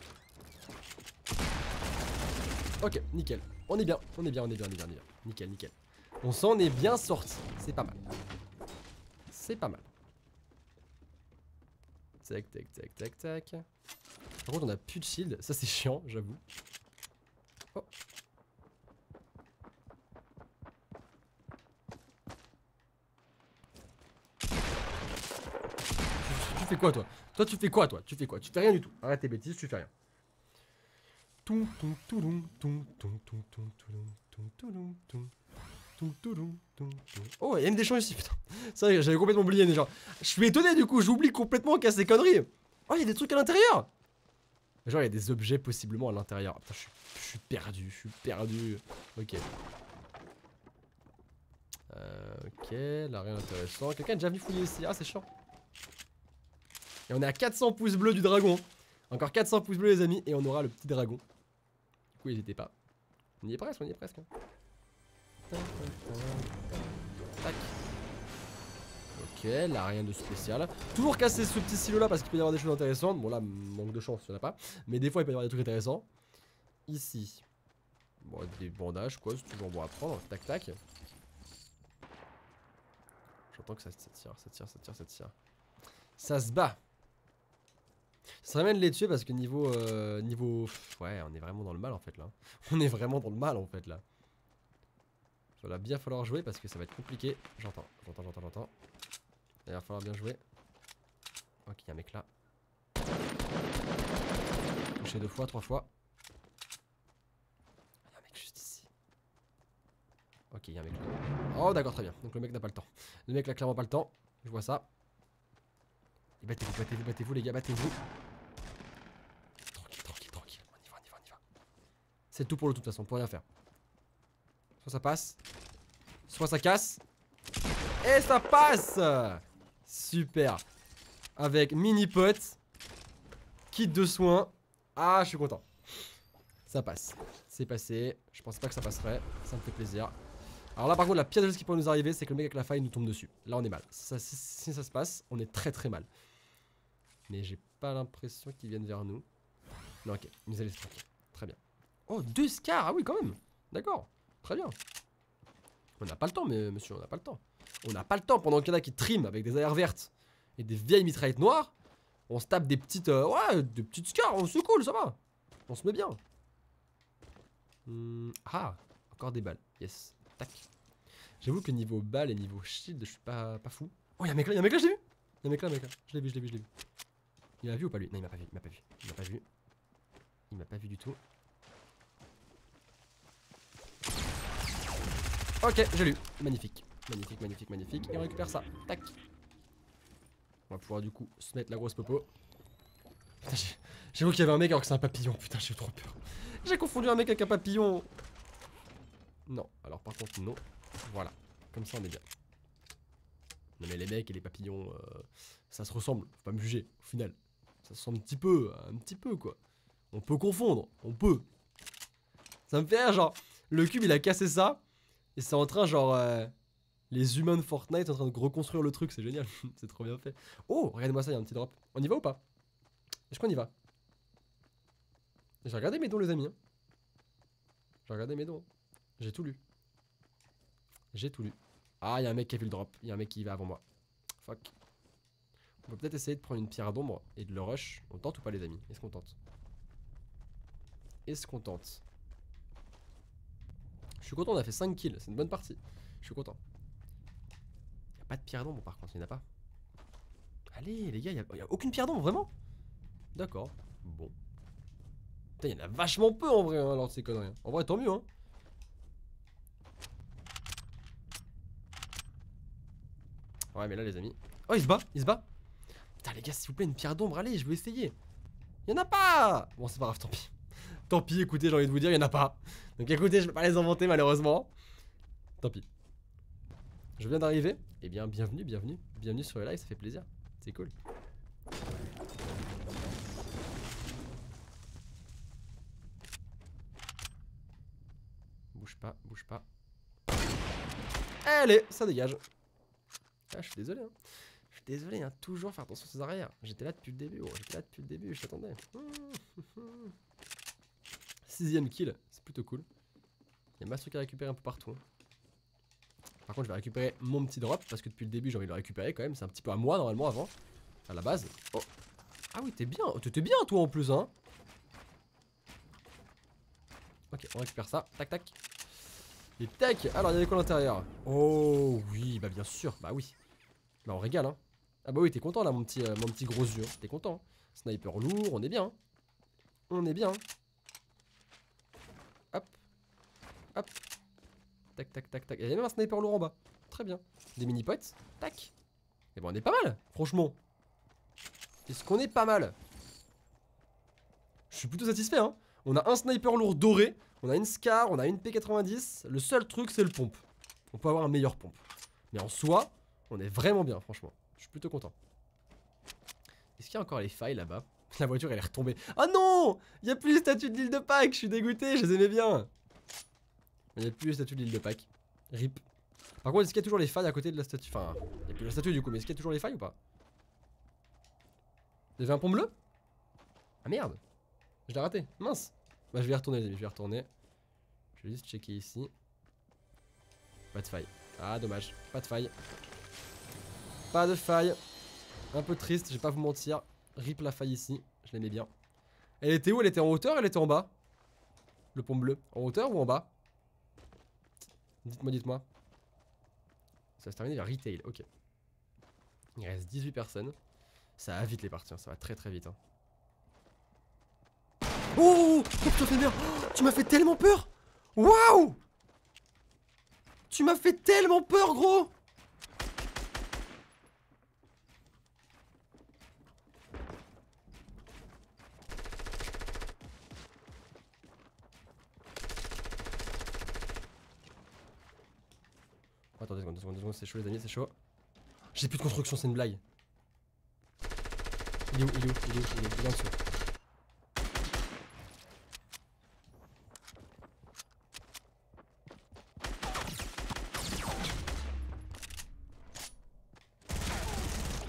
Ok, nickel. On est bien, on est bien, on est bien, on est bien, on est bien. Nickel, nickel. On s'en est bien sorti. C'est pas mal. C'est pas mal. Tac, tac, tac, tac, tac. Par contre, on a plus de shield. Ça, c'est chiant, j'avoue. Oh. Tu fais quoi, toi? Toi, tu fais quoi, toi? Tu fais quoi? Tu fais rien du tout. Arrête tes bêtises, tu fais rien. Oh, il y a même des champs ici, putain. C'est vrai, j'avais complètement oublié déjà. Je suis étonné du coup, j'oublie complètement qu'il y a ces conneries. Oh, il y a des trucs à l'intérieur. Genre, il y a des objets possiblement à l'intérieur. Putain, je suis, je suis perdu, je suis perdu. Ok. Euh, ok, là rien d'intéressant. Quelqu'un est déjà venu fouiller ici. Ah, c'est chiant. Et on est à 400 pouces bleus du dragon. Encore 400 pouces bleus, les amis, et on aura le petit dragon. Coup, n'hésitez pas. On y est presque, on y est presque. hein. Tac. Ok, là rien de spécial. Toujours casser ce petit silo là parce qu'il peut y avoir des choses intéressantes. Bon là, manque de chance, il n'y en a pas. Mais des fois, il peut y avoir des trucs intéressants. Ici. Bon, des bandages quoi, c'est toujours bon à prendre. Tac tac. J'entends que ça tire, ça tire, ça tire, ça tire. Ça se bat. Ça serait bien de les tuer parce que niveau, euh, niveau... Ouais, on est vraiment dans le mal en fait là. On est vraiment dans le mal en fait là. Ça va bien falloir jouer parce que ça va être compliqué. J'entends, j'entends, j'entends, j'entends. Il va falloir bien jouer. Ok, il y a un mec là. Touché deux fois, trois fois. Il y a un mec juste ici. Ok, il y a un mec là. Oh, d'accord, très bien. Donc le mec n'a pas le temps. Le mec n'a clairement pas le temps. Je vois ça. Et battez-vous, battez-vous, battez-vous, les gars, battez-vous. Tranquille, tranquille, tranquille. On y va, on y va, on y va. C'est tout pour le tout, de toute façon, on peut rien faire. Soit ça passe, soit ça casse. Et ça passe Super. Avec mini pot, kit de soins. Ah, je suis content. Ça passe. C'est passé. Je pensais pas que ça passerait. Ça me fait plaisir. Alors là, par contre, la pire choses qui pourrait nous arriver, c'est que le mec avec la faille nous tombe dessus. Là, on est mal. Si ça se passe, on est très très mal. Mais j'ai pas l'impression qu'ils viennent vers nous. Non, ok. Nous a laissé tranquille. Très bien. Oh, deux scars Ah oui, quand même. D'accord. Très bien. On n'a pas le temps, mais monsieur, on n'a pas le temps. On n'a pas le temps pendant qu'il y en a qui triment avec des AR vertes et des vieilles mitraillettes noires. On se tape des petites. euh, ouais, des petites scars. On se cool, ça va. On se met bien. Hmm, ah, encore des balles. Yes. Tac. J'avoue que niveau balles et niveau shield, je suis pas, fou. Oh, y'a un mec là, y'a un mec là, je l'ai vu. Y'a un mec là, mec là. Je l'ai vu, je l'ai vu, je l'ai vu. Il m'a vu ou pas lui? Non, il m'a pas vu, il m'a pas vu. Il m'a pas vu. Il m'a pas vu du tout. Ok, j'ai lu. Magnifique. Magnifique, magnifique, magnifique. Et on récupère ça. Tac. On va pouvoir du coup se mettre la grosse popo. Putain, j'ai- j'avoue qu'il y avait un mec alors que c'est un papillon. Putain, j'ai eu trop peur. J'ai confondu un mec avec un papillon. Non, alors par contre, non. Voilà. Comme ça, on est bien. Non, mais les mecs et les papillons, euh, ça se ressemble. Faut pas me juger, au final. Ça se ressemble un petit peu, un petit peu, quoi. On peut confondre, on peut. Ça me fait genre, le cube il a cassé ça. Et c'est en train, genre, euh, les humains de Fortnite en train de reconstruire le truc, c'est génial. c'est trop bien fait. Oh, regardez-moi ça, il y a un petit drop. On y va ou pas? Est-ce qu'on y va? J'ai regardé mes dons, les amis. hein. J'ai regardé mes dons. J'ai tout lu. J'ai tout lu. Ah, il y a un mec qui a vu le drop. Il y a un mec qui y va avant moi. Fuck. On peut peut-être essayer de prendre une pierre d'ombre et de le rush. On tente ou pas, les amis? Est-ce qu'on tente? Est-ce qu'on tente? Je suis content, on a fait 5 kills. C'est une bonne partie. Je suis content. Il a pas de pierre d'ombre par contre, il n'y en a pas. Allez, les gars, y, a aucune pierre d'ombre, vraiment? D'accord. Bon. Putain, y en a vachement peu en vrai, hein, de ces conneries. En vrai, tant mieux, hein. Ouais, mais là, les amis. Oh, il se bat, il se bat. Les gars, s'il vous plaît, une pierre d'ombre, allez, je vais essayer. Il en a pas Bon, c'est pas grave, tant pis. Tant pis, écoutez, j'ai envie de vous dire, il en a pas. Donc écoutez, je vais pas les inventer malheureusement. Tant pis. Je viens d'arriver. Eh bien, bienvenue, bienvenue. Bienvenue sur le live, ça fait plaisir. C'est cool. Bouge pas, bouge pas. Allez, ça dégage. Ah, je suis désolé. Hein. Désolé, hein. toujours faire attention ses arrières. J'étais là depuis le début. J'étais là depuis le début, je t'attendais. Sixième kill, c'est plutôt cool. Il y a masse trucs à récupérer un peu partout. hein. Par contre, je vais récupérer mon petit drop parce que depuis le début, j'ai envie de le récupérer quand même. C'est un petit peu à moi normalement avant, à la base. Oh. Ah oui, t'es bien. T'es bien toi en plus, hein. Ok, on récupère ça. Tac, tac. Et tac. Alors, il y avait quoi à l'intérieur Oh oui, bah bien sûr. Bah oui. Bah on régale, hein. Ah bah oui, t'es content là, mon petit, euh, mon petit gros yeux. T'es content. hein. Sniper lourd, on est bien. hein. On est bien. hein. Hop. Hop. Tac, tac, tac, tac. Il y a même un sniper lourd en bas. Très bien. Des mini potes. Tac. Et bon, on est pas mal, franchement. Est-ce qu'on est pas mal? Je suis plutôt satisfait, hein. On a un sniper lourd doré. On a une Scar, on a une P90. Le seul truc, c'est le pompe. On peut avoir un meilleur pompe. Mais en soi, on est vraiment bien, franchement. Je suis plutôt content. Est-ce qu'il y a encore les failles là-bas? La voiture, elle est retombée. Ah non Il y a plus les statues de l'île de Pâques. Je suis dégoûté, je les aimais bien. Il n'y a plus les statues de l'île de Pâques. RIP. Par contre, est-ce qu'il y a toujours les failles à côté de la statue? Enfin, il n'y a plus la statue du coup, mais est-ce qu'il y a toujours les failles ou pas? Vous avez un pont bleu? Ah merde Je l'ai raté, mince Bah je vais y retourner les amis, je vais y retourner. Je vais juste checker ici. Pas de faille. Ah dommage, pas de faille. Pas de faille. Un peu triste, je vais pas vous mentir. Rip la faille ici, je l'aimais bien. Elle était où? Elle était en hauteur Elle était en bas? Le pont bleu. En hauteur ou en bas? Dites-moi, dites-moi. Ça va se terminer vers retail, ok. Il reste 18 personnes. Ça va vite les parties, hein, ça va très très vite. hein. Oh, oh Fender Oh, Tu m'as fait tellement peur Waouh Tu m'as fait tellement peur, gros Oh, Attendez, deux c'est chaud les amis, c'est chaud. J'ai plus de construction, c'est une blague. Il est où Il est où Il est où Il est.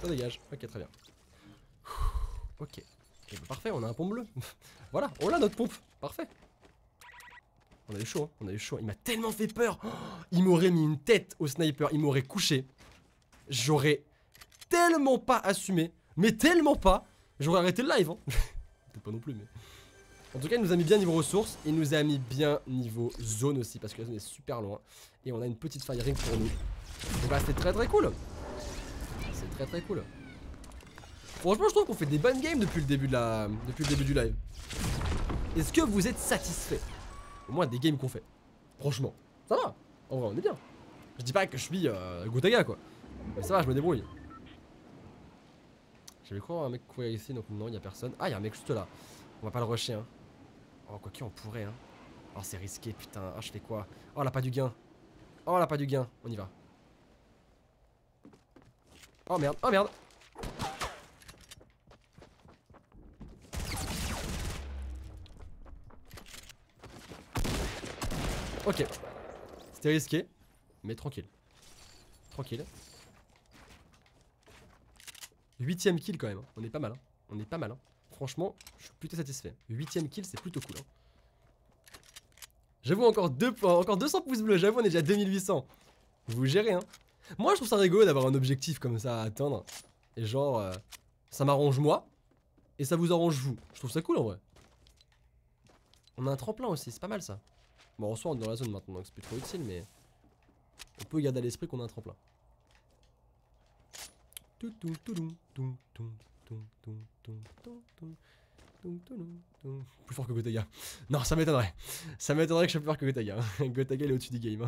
Ça dégage, ok très bien. Ok. Eh ben, parfait, on a un pompe bleu. voilà, on a notre pompe. Parfait. On a eu chaud, hein, on a eu chaud. Il m'a tellement fait peur. Oh, il m'aurait mis une tête au sniper, il m'aurait couché. J'aurais tellement pas assumé, mais tellement pas. J'aurais arrêté le live. Hein. Pas non plus, mais. En tout cas, il nous a mis bien niveau ressources. Il nous a mis bien niveau zone aussi, parce que la zone est super loin. Et on a une petite fire ring pour nous. Et bah, c'est très très cool. C'est très très cool. Franchement, je trouve qu'on fait des bonnes games depuis le début de la, depuis le début du live. Est-ce que vous êtes satisfait? Au moins des games qu'on fait. Franchement, ça va. En vrai, on est bien. Je dis pas que je suis euh, Gotaga quoi. Mais ça va, je me débrouille. J'avais cru un mec courir ici, donc non, il y a personne. Ah, il y a un mec juste là. On va pas le rusher, hein. Oh, quoi on pourrait, hein. Oh, c'est risqué, putain. Ah, je fais quoi? Oh, là, pas du gain. Oh, là, pas du gain. On y va. Oh, merde. Oh, merde. Ok. C'était risqué, mais tranquille. Tranquille. Huitième kill quand même. hein. On est pas mal. hein. On est pas mal. hein. Franchement, je suis plutôt satisfait. Huitième kill, c'est plutôt cool. J'avoue, encore, deux, encore 200 pouces bleus. J'avoue, on est déjà à 2800. Vous gérez, hein. Moi, je trouve ça rigolo d'avoir un objectif comme ça à atteindre. Et genre, euh, ça m'arrange moi. Et ça vous arrange vous. Je trouve ça cool en vrai. On a un tremplin aussi, c'est pas mal ça. Bon, en soi, on est dans la zone maintenant, donc c'est plus trop utile, mais on peut garder à l'esprit qu'on a un tremplin. Plus fort que Gotaga. Non, ça m'étonnerait. Ça m'étonnerait que je sois plus fort que Gotaga. Gotaga, il est au-dessus du game.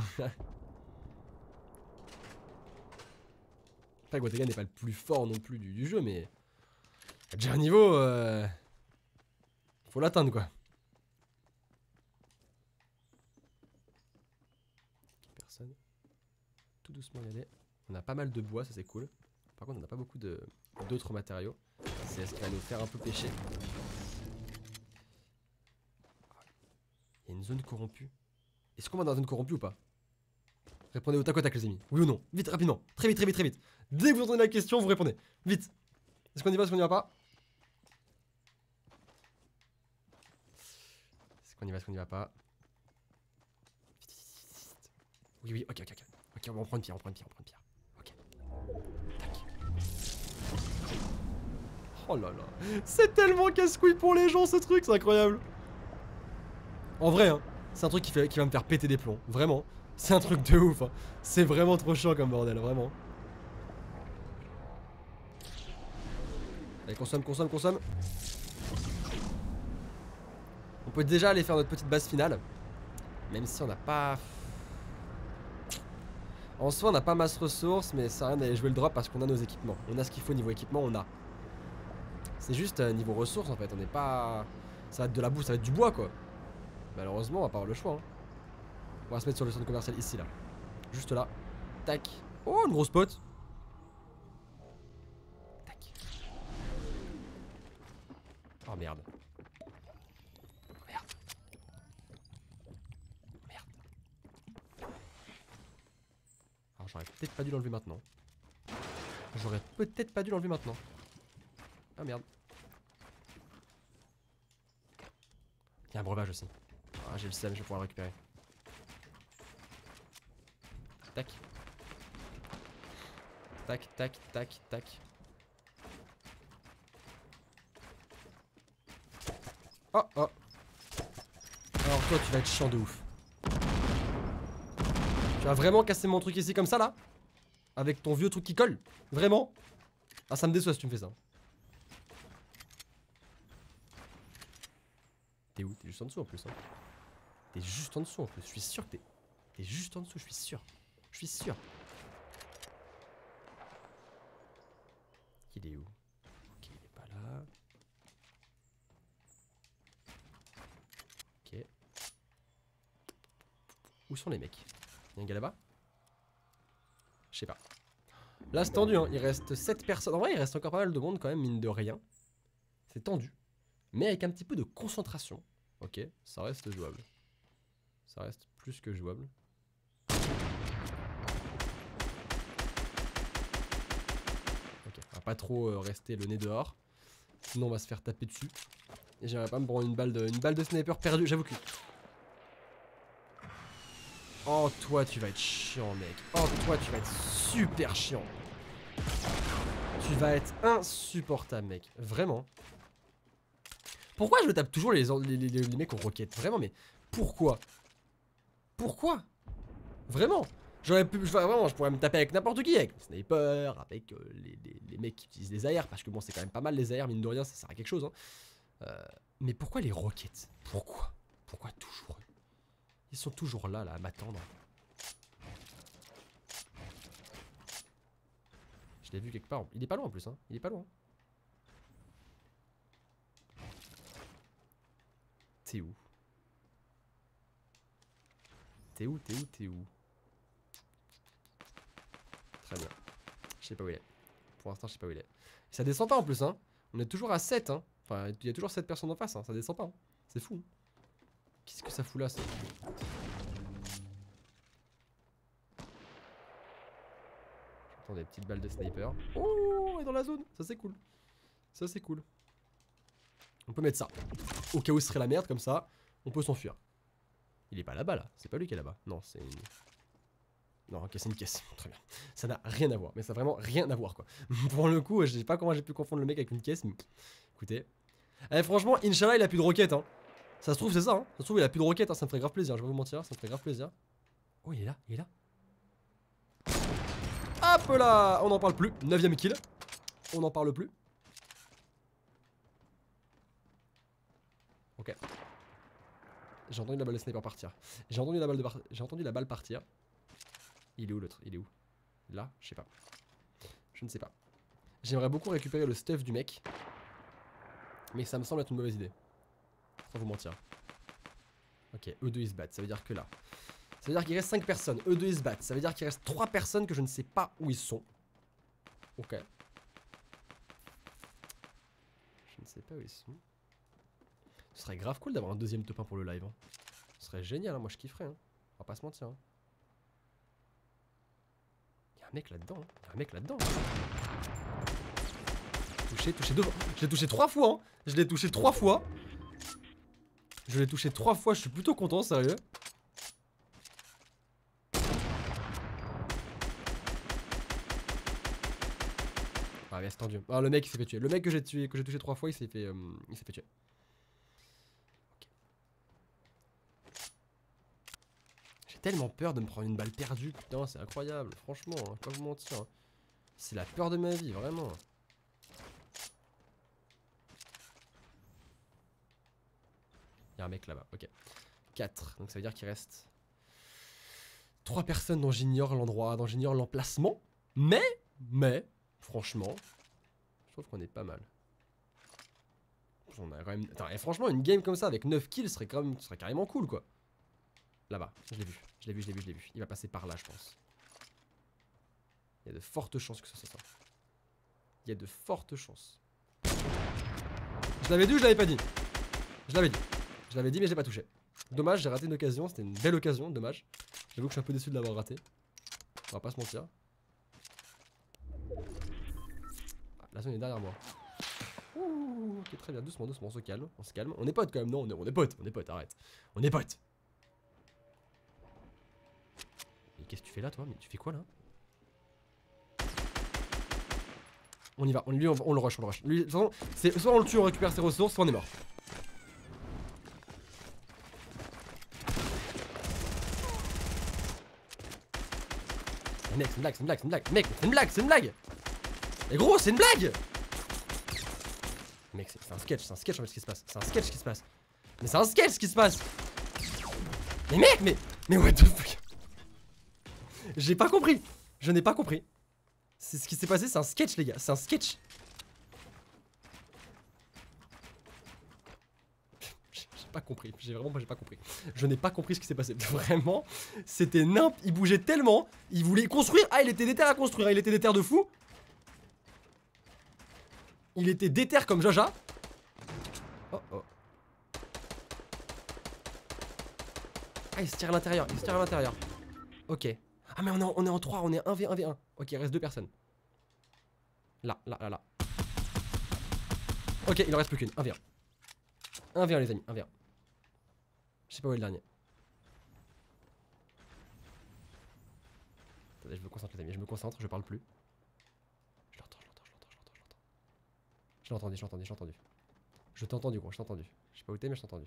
Enfin, Gotaga n'est pas le plus fort non plus du, jeu, mais. Déjà un niveau. Euh... Faut l'atteindre, quoi. Doucement y aller. On a pas mal de bois, ça c'est cool. Par contre, on n'a pas beaucoup d'autres matériaux. C'est ce qui va nous faire un peu pêcher. Il y a une zone corrompue. Est-ce qu'on va dans une zone corrompue ou pas? Répondez au tac au tac les amis. Oui ou non? Vite, rapidement. Très vite, très vite, très vite. Dès que vous entendez la question, vous répondez. Vite. Est-ce qu'on y va, est-ce qu'on y va pas? Est-ce qu'on y va, est-ce qu'on y va pas? Oui, oui, ok, ok, ok. Ok, on prendre une pierre, on prend une pierre, on prend une pierre. Ok. Oh là là. C'est tellement casse-couille pour les gens ce truc, c'est incroyable. En vrai, hein, c'est un truc qui, fait, qui va me faire péter des plombs. Vraiment. C'est un truc de ouf. hein. C'est vraiment trop chiant comme bordel, vraiment. Allez, consomme, consomme, consomme. On peut déjà aller faire notre petite base finale. Même si on n'a pas... En soi, on n'a pas masse ressources, mais ça rien d'aller jouer le drop parce qu'on a nos équipements. On a ce qu'il faut niveau équipement, on a. C'est juste euh, niveau ressources en fait, on n'est pas... Ça va être de la boue, ça va être du bois quoi. Malheureusement, on va pas avoir le choix. hein. On va se mettre sur le centre commercial ici là. Juste là. Tac. Oh, une grosse pote. Tac. Oh. Merde. J'aurais peut-être pas dû l'enlever maintenant. J'aurais peut-être pas dû l'enlever maintenant. Ah merde. Il y a un breuvage aussi. Ah j'ai le seum, je vais pouvoir le récupérer. Tac. Tac, tac, tac, tac. Oh, oh. Alors toi, tu vas être chiant de ouf. Tu vas vraiment casser mon truc ici comme ça, là Avec ton vieux truc qui colle Vraiment Ah, ça me déçoit si tu me fais ça. T'es où? T'es juste en dessous en plus. Hein. T'es juste en dessous en plus. Je suis sûr que t'es. T'es juste en dessous, je suis sûr. Je suis sûr. Il est où? Ok, il est pas là. Ok. Où sont les mecs? Y'a un gars là-bas? Je sais pas. Là c'est tendu, hein. il reste 7 personnes. En vrai, il reste encore pas mal de monde quand même, mine de rien. C'est tendu. Mais avec un petit peu de concentration. Ok, ça reste jouable. Ça reste plus que jouable. Ok, on va pas trop euh, rester le nez dehors. Sinon on va se faire taper dessus. Et j'aimerais pas me prendre une balle de, une balle de sniper perdue, j'avoue que... Oh toi tu vas être chiant mec. Oh toi tu vas être super chiant. Tu vas être insupportable mec. Vraiment. Pourquoi je tape toujours les, les, les, les mecs en roquette Vraiment mais pourquoi? Pourquoi? Vraiment J'aurais pu, vraiment, je pourrais me taper avec n'importe qui, avec sniper, avec euh, les, les- les mecs qui utilisent les AR, parce que bon, c'est quand même pas mal les AR, mine de rien, ça sert à quelque chose. Hein. Euh, mais pourquoi les roquettes? Pourquoi? Pourquoi toujours Ils sont toujours là, là, à m'attendre. Je l'ai vu quelque part. Il est pas loin en plus, hein. Il est pas loin. T'es où? T'es où T'es où T'es où? Très bien. Je sais pas où il est. Pour l'instant, je sais pas où il est. Ça descend pas en plus, hein. On est toujours à 7, hein. Enfin, il y a toujours 7 personnes en face, hein. Ça descend pas. hein. C'est fou. hein. Qu'est-ce que ça fout là, ça J'entends des petites balles de sniper. Oh, on est dans la zone. Ça, c'est cool. Ça, c'est cool. On peut mettre ça. Au cas où ce serait la merde, comme ça, on peut s'enfuir. Il est pas là-bas, là. C'est pas lui qui est là-bas. Non, c'est une... Non, ok, c'est une caisse. Très bien. Ça n'a rien à voir. Mais ça a vraiment rien à voir, quoi. Pour le coup, je sais pas comment j'ai pu confondre le mec avec une caisse, mais... Écoutez. Eh, franchement, Inch'Allah, il a plus de roquettes, hein. Ça se trouve, c'est ça, hein. Ça se trouve, il a plus de roquettes, hein. Ça me ferait grave plaisir, je vais vous mentir. Ça me ferait grave plaisir. Oh, il est là, il est là. Hop là On n'en parle plus. 9ème kill. On n'en parle plus. Ok. J'ai entendu la balle de sniper partir. J'ai entendu la balle de J'ai entendu la balle partir. Il est où l'autre? Il est où? Là? Je sais pas. Je ne sais pas. J'aimerais beaucoup récupérer le stuff du mec. Mais ça me semble être une mauvaise idée. Sans vous mentir. Ok, eux deux ils se battent. Ça veut dire que là. Ça veut dire qu'il reste 5 personnes. Eux deux ils se battent. Ça veut dire qu'il reste 3 personnes que je ne sais pas où ils sont. Ok. Je ne sais pas où ils sont. Ce serait grave cool d'avoir un deuxième top 1 pour le live. hein. Ce serait génial, hein, moi je kifferais. Hein. On va pas se mentir. Hein. Y'a un mec là-dedans. Hein. Y'a un mec là-dedans. Touché, touché deux fois. Je l'ai touché trois fois. Je l'ai touché trois fois. Je l'ai touché trois fois. Je suis plutôt content, sérieux. Ah, bien, c'est tendu. Ah, le mec il s'est fait tuer. Le mec que j'ai touché trois fois, il s'est fait, euh, il s'est fait tuer. Tellement peur de me prendre une balle perdue, putain, c'est incroyable, franchement, hein, pas vous mentir. hein. C'est la peur de ma vie, vraiment. Y a un mec là-bas, ok. 4, donc ça veut dire qu'il reste 3 personnes dont j'ignore l'endroit, dont j'ignore l'emplacement. Mais, mais, franchement, je trouve qu'on est pas mal. On a quand même... Attends, et franchement, une game comme ça avec 9 kills serait, quand même, serait carrément cool quoi. Là-bas, je l'ai vu, je l'ai vu, je l'ai vu, je l'ai vu. Il va passer par là, je pense. Il y a de fortes chances que soit ça. Il y a de fortes chances. Je l'avais dit ou je l'avais pas dit? Je l'avais dit. Je l'avais dit mais je pas touché. Dommage, j'ai raté une occasion, c'était une belle occasion, dommage. J'avoue que je suis un peu déçu de l'avoir raté. On va pas se mentir. Ah, la zone est derrière moi. Ouh, ok, très bien, doucement, doucement, on se calme, on se calme. On est potes quand même, non, on est, potes, on est potes, arrête. On est potes. Mais qu'est-ce que tu fais là, toi? Mais tu fais quoi là? On y va, on, lui, on, le rush, on le rush. Lui, de toute façon, soit on le tue, on récupère ses ressources, soit on est mort. Mec, c'est une blague, c'est une blague, c'est une blague. Mec, c'est une blague, c'est une blague. Mais gros, c'est une blague. Mec, c'est un sketch, c'est un sketch en fait ce qui se passe. C'est un sketch qui se passe. Mais c'est un sketch qui se passe. Mais mec, mais. Mais what the fuck? J'ai pas compris. Je n'ai pas compris. C'est ce qui s'est passé, c'est un sketch, les gars. C'est un sketch. J'ai j'ai pas compris. J'ai vraiment j'ai pas compris. Je n'ai pas compris ce qui s'est passé. Vraiment, c'était nimp. Il bougeait tellement. Il voulait construire. Ah, il était déter à construire. Il était déter de fou. Il était déter comme Jaja. Oh oh. Ah, il se tire à l'intérieur. Il se tire à l'intérieur. Ok. Ah, mais on est, en, on est en 3. On est 1v 1v1. Ok, il reste deux personnes. Là, là, là, là. Ok, il en reste plus qu'une. 1v1. 1v1, les amis. 1v1. Je sais pas où est le dernier. Attendez, je me concentre, les amis. Je me concentre, je parle plus. Je l'entends, je l'entends, je l'entends, je l'entends, je l'entends. Je l'ai entendu, je l'ai entendu, je l'ai entendu. Je t'ai entendu, gros, je t'ai entendu. Je sais pas où t'es, mais je t'ai entendu.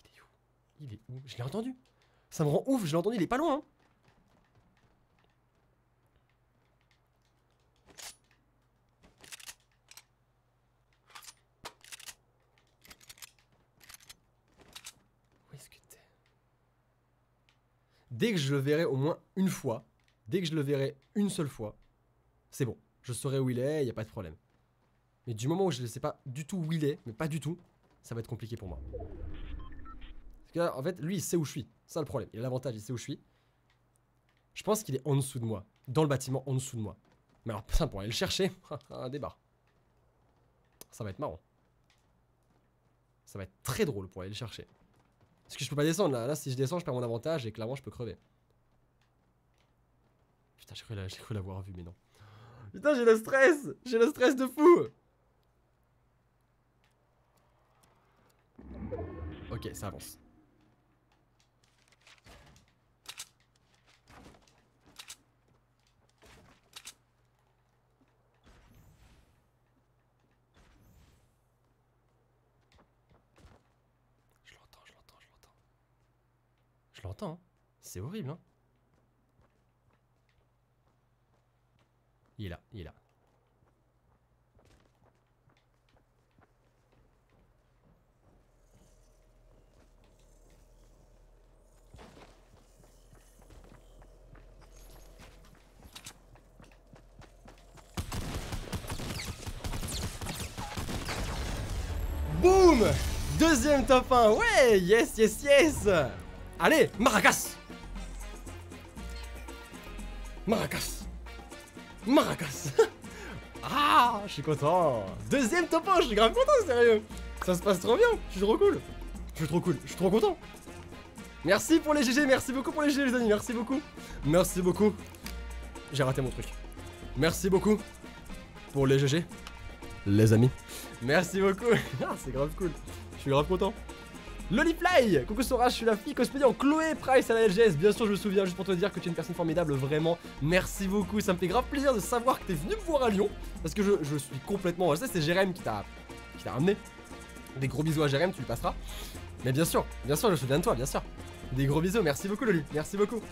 Il est où? Il est où? Je l'ai entendu. Ça me rend ouf, je l'ai entendu, il est pas loin. hein. Dès que je le verrai au moins une fois, dès que je le verrai une seule fois, c'est bon. Je saurai où il est, y a pas de problème. Mais du moment où je ne sais pas du tout où il est, mais pas du tout, ça va être compliqué pour moi. Parce que là, en fait, lui, il sait où je suis. C'est ça le problème. Il a l'avantage, il sait où je suis. Je pense qu'il est en dessous de moi. Dans le bâtiment, en dessous de moi. Mais alors, ça, pour aller le chercher, un débat. Ça va être marrant. Ça va être très drôle pour aller le chercher. Parce que je peux pas descendre là. Là, si je descends, je perds mon avantage et clairement, je peux crever. Putain, j'ai cru l'avoir vu, mais non. Putain, j'ai le stress J'ai le stress de fou Ok, ça avance. Je l'entends, je l'entends, je l'entends. Je l'entends, hein. C'est horrible, hein. Il est là, il est là. Boum Deuxième top 1, ouais, yes, yes, yes Allez, Maracas. Maracas. Maracas. Ah, je suis content. Deuxième top 1, je suis grave content, sérieux. Ça se passe trop bien, je suis trop cool. Je suis trop cool, je suis trop content. Merci pour les GG, merci beaucoup pour les GG les amis, merci beaucoup. Merci beaucoup. J'ai raté mon truc. Merci beaucoup pour les GG Les amis. Merci beaucoup. Ah, c'est grave cool. Je suis grave content Lolifly Coucou Sora, je suis la fille cosplay en Chloé Price à la LGS. Bien sûr, je me souviens juste pour te dire que tu es une personne formidable, vraiment. Merci beaucoup. Ça me fait grave plaisir de savoir que t'es venu me voir à Lyon. Parce que je, suis complètement. Je sais, c'est Jérém qui t'a ramené. Des gros bisous à Jérém, tu lui passeras. Mais bien sûr, bien sûr, je me souviens de toi, bien sûr. Des gros bisous, merci beaucoup Loli, merci beaucoup.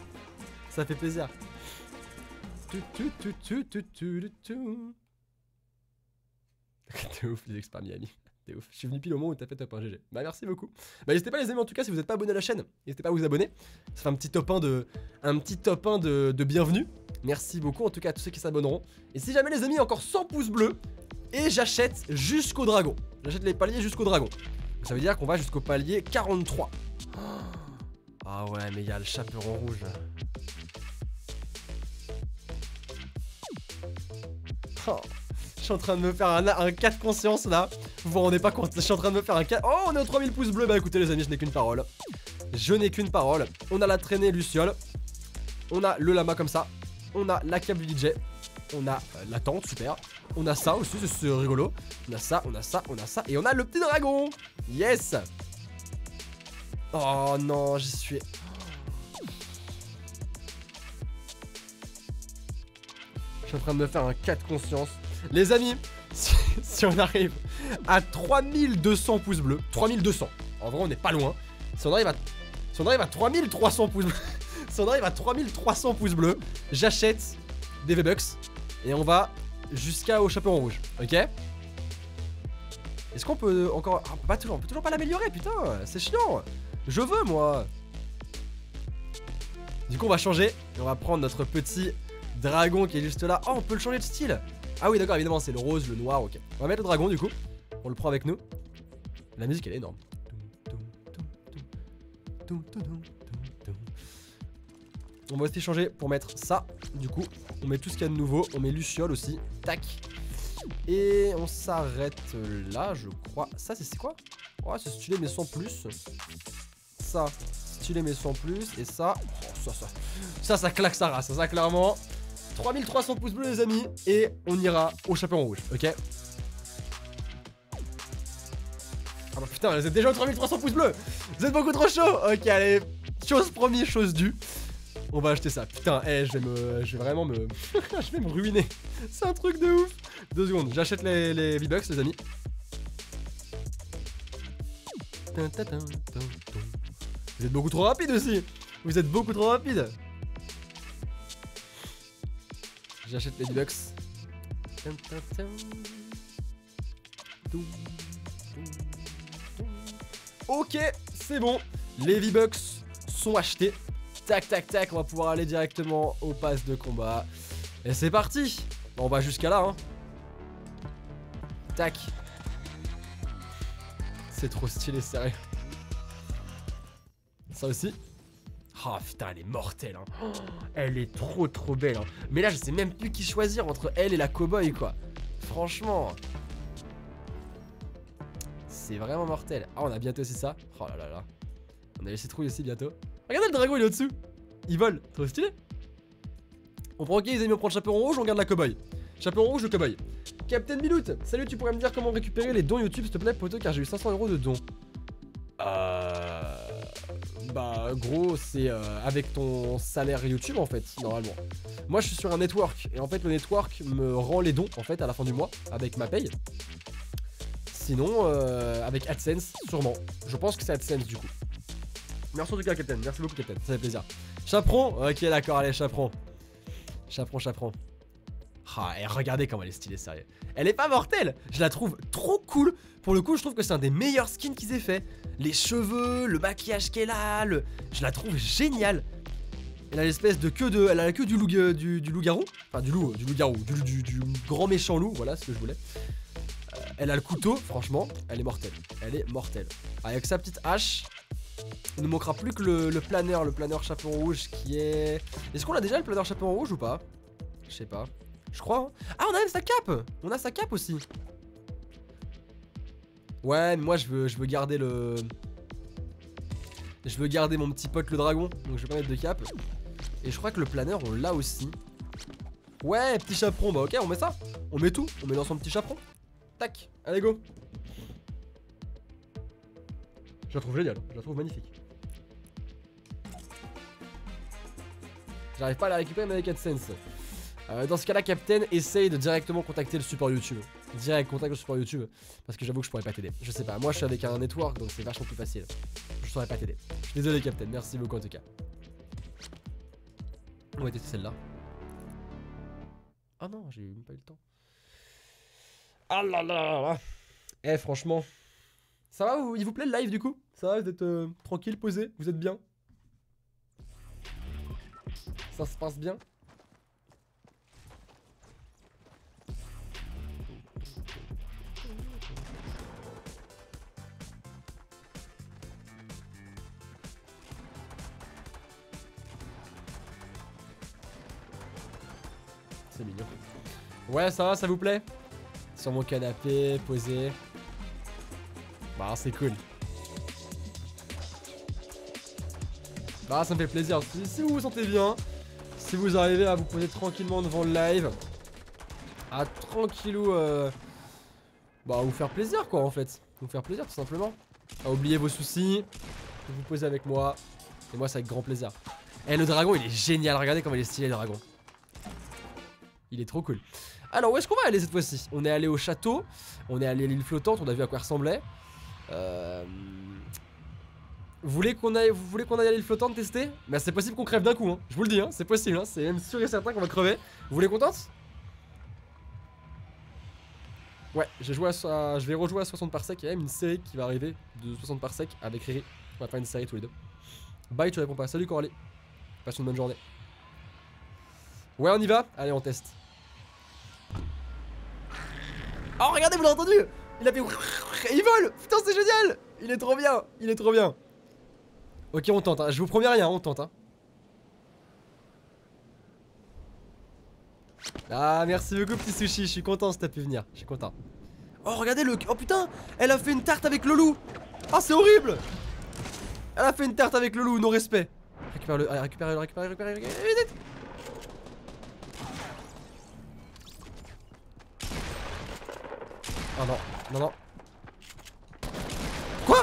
Ça fait plaisir. Tu. T'es ouf, les Miami. T'es ouf. Je suis venu pile au moment où t'as fait top 1 GG. Bah merci beaucoup. Bah n'hésitez pas les amis en tout cas si vous n'êtes pas abonné à la chaîne, n'hésitez pas à vous abonner. Ça fait un petit top 1 de. Un petit top 1 de, bienvenue. Merci beaucoup en tout cas à tous ceux qui s'abonneront. Et si jamais les amis encore 100 pouces bleus, et j'achète jusqu'au dragon. J'achète les paliers jusqu'au dragon. Ça veut dire qu'on va jusqu'au palier 43. Ah ouais mais il y a le chaperon rouge. Oh. Je suis en train de me faire un, un 4 conscience là. Vous vous rendez pas compte, je suis en train de me faire un 4. Oh, on est aux 3000 pouces bleus. Bah écoutez, les amis, je n'ai qu'une parole. Je n'ai qu'une parole. On a la traînée Luciole. On a le lama comme ça. On a la câble DJ. On a euh, la tente, super. On a ça aussi, c'est rigolo. On a ça, on a ça, on a ça. Et on a le petit dragon. Yes. Oh non, j'y suis. Je suis en train de me faire un 4 conscience. Les amis, si, on arrive à 3200 pouces bleus, 3200, en vrai on n'est pas loin. Si on arrive à, si on arrive à 3300 pouces bleus, si on arrive à 3300 pouces bleus, j'achète des V-Bucks et on va jusqu'au chaperon rouge, ok? Est-ce qu'on peut encore... Ah, pas toujours, on peut toujours pas l'améliorer, putain, c'est chiant Je veux, moi Du coup, on va changer et on va prendre notre petit dragon qui est juste là. Oh, on peut le changer de style ah oui, d'accord, évidemment, c'est le rose, le noir, ok. On va mettre le dragon du coup. On le prend avec nous. La musique, elle est énorme. On va aussi changer pour mettre ça. Du coup, on met tout ce qu'il y a de nouveau. On met Luciole aussi. Tac. Et on s'arrête là, je crois. Ça, c'est quoi? Ouais, c'est stylé, mais sans plus. Ça, stylé, mais sans plus. Et ça, oh, ça, ça, ça, ça claque sa race. Ça, clairement, 3300 pouces bleus les amis et on ira au chaperon rouge, ok Ah bah putain, vous êtes déjà aux 3300 pouces bleus Vous êtes beaucoup trop chaud Ok, allez, chose promis, chose due. On va acheter ça. Putain, eh, je vais me... Je vais vraiment me... je vais me ruiner. C'est un truc de ouf. Deux secondes, j'achète les, les V-Bucks les amis. Vous êtes beaucoup trop rapide aussi Vous êtes beaucoup trop rapide J'achète les V-Bucks. Ok, c'est bon. Les V-Bucks sont achetés. Tac, tac, tac. On va pouvoir aller directement au pass de combat. Et c'est parti. On va jusqu'à là. Hein. Tac. C'est trop stylé, sérieux. Ça aussi. Oh putain, elle est mortelle. Hein. Elle est trop trop belle. Hein. Mais là, je sais même plus qui choisir entre elle et la cowboy, quoi. Franchement. C'est vraiment mortel. Ah, on a bientôt aussi ça. Oh là là là. On a les citrouilles aussi bientôt. Regardez le dragon, il est au-dessous. Il vole. Trop stylé. On prend ok, les amis, on prend le chaperon rouge, on garde la cowboy. Chaperon rouge, le cowboy? Captain Milout, salut, tu pourrais me dire comment récupérer les dons YouTube, s'il te plaît, poto, car j'ai eu 500 euros de dons. Euh bah gros c'est euh, avec ton salaire YouTube en fait normalement. Moi je suis sur un network et en fait le network me rend les dons en fait à la fin du mois avec ma paye. Sinon euh, avec AdSense sûrement. Je pense que c'est AdSense du coup. Merci en tout cas Captain, merci beaucoup Captain, ça fait plaisir. Chaperon Ok d'accord allez chaperon. Chaperon chaperon. Ah, et regardez comment elle est stylée, sérieux. Elle est pas mortelle Je la trouve trop cool. Pour le coup, je trouve que c'est un des meilleurs skins qu'ils aient fait. Les cheveux, le maquillage qu'elle a, je la trouve géniale. Elle a l'espèce de queue de. Elle a la queue du loup, euh, garou. Enfin, du loup, du loup garou. Du, grand méchant loup, voilà ce que je voulais. Euh, Elle a le couteau, franchement, elle est mortelle. Elle est mortelle. Avec sa petite hache, il ne manquera plus que le, planeur, le planeur chaperon rouge qui est... Est-ce qu'on a déjà le planeur chaperon rouge ou pas? Je sais pas. Je crois. hein. Ah, on a même sa cape On a sa cape aussi. Ouais, mais moi je veux, je veux garder le... Je veux garder mon petit pote le dragon, donc je vais pas mettre de cape. Et je crois que le planeur, on l'a aussi. Ouais, petit chaperon, bah ok, on met ça. On met tout, on met dans son petit chaperon. Tac, allez go. Je la trouve géniale, je la trouve magnifique. J'arrive pas à la récupérer mais avec AdSense. Euh, dans ce cas là, Captain, essaye de directement contacter le support YouTube. Direct, contacte le support YouTube. Parce que j'avoue que je pourrais pas t'aider. Je sais pas, moi je suis avec un network donc c'est vachement plus facile. Je saurais pas t'aider. Désolé, Captain, merci beaucoup en tout cas. On va celle-là? Ah non, j'ai même pas eu le temps. Ah là là là là. Eh, franchement. Ça va, il vous plaît le live du coup? Ça va, vous êtes euh, tranquille, posé? Vous êtes bien? Ça se passe bien? Mignon. Ouais, ça va, ça vous plaît? Sur mon canapé, posé. Bah, c'est cool. Bah, ça me fait plaisir. Si, vous vous sentez bien, si vous arrivez à vous poser tranquillement devant le live, à tranquillou, euh, bah, vous faire plaisir, quoi, en fait. Vous faire plaisir, tout simplement. À oublier vos soucis, de vous poser avec moi. Et moi, c'est avec grand plaisir. Eh, le dragon, il est génial. Regardez comment il est stylé, le dragon. Il est trop cool. Alors, où est-ce qu'on va aller cette fois-ci? On est allé au château, on est allé à l'île flottante, on a vu à quoi ressemblait. Euh... Vous voulez qu'on aille, à l'île flottante tester? Bah c'est possible qu'on crève d'un coup, hein. je vous le dis, hein. c'est possible, hein. c'est même sûr et certain qu'on va crever. Vous voulez qu'on tente? Ouais, j'ai joué à, je vais rejouer à 60 par sec, il y a même une série qui va arriver de 60 par sec avec Riri. On va faire une série tous les deux. Bye, tu réponds pas. Salut Coralie. Passe une bonne journée. Ouais, on y va? Allez, on teste. Oh, regardez, vous l'avez entendu. Il a fait... Il vole. Putain, c'est génial. Il est trop bien. Il est trop bien. Ok, on tente, hein. je vous promets rien, on tente. Hein. Ah, merci beaucoup, petit sushi, je suis content si t'as pu venir, je suis content. Oh, regardez le... Oh putain. Elle a fait une tarte avec le loup. Ah, c'est horrible. Elle a fait une tarte avec le loup, non respect. Récupère-le, allez, récupère-le, récupère-le, récupère-le, récupère-le, vite, vite. Oh non, non, non. Quoi?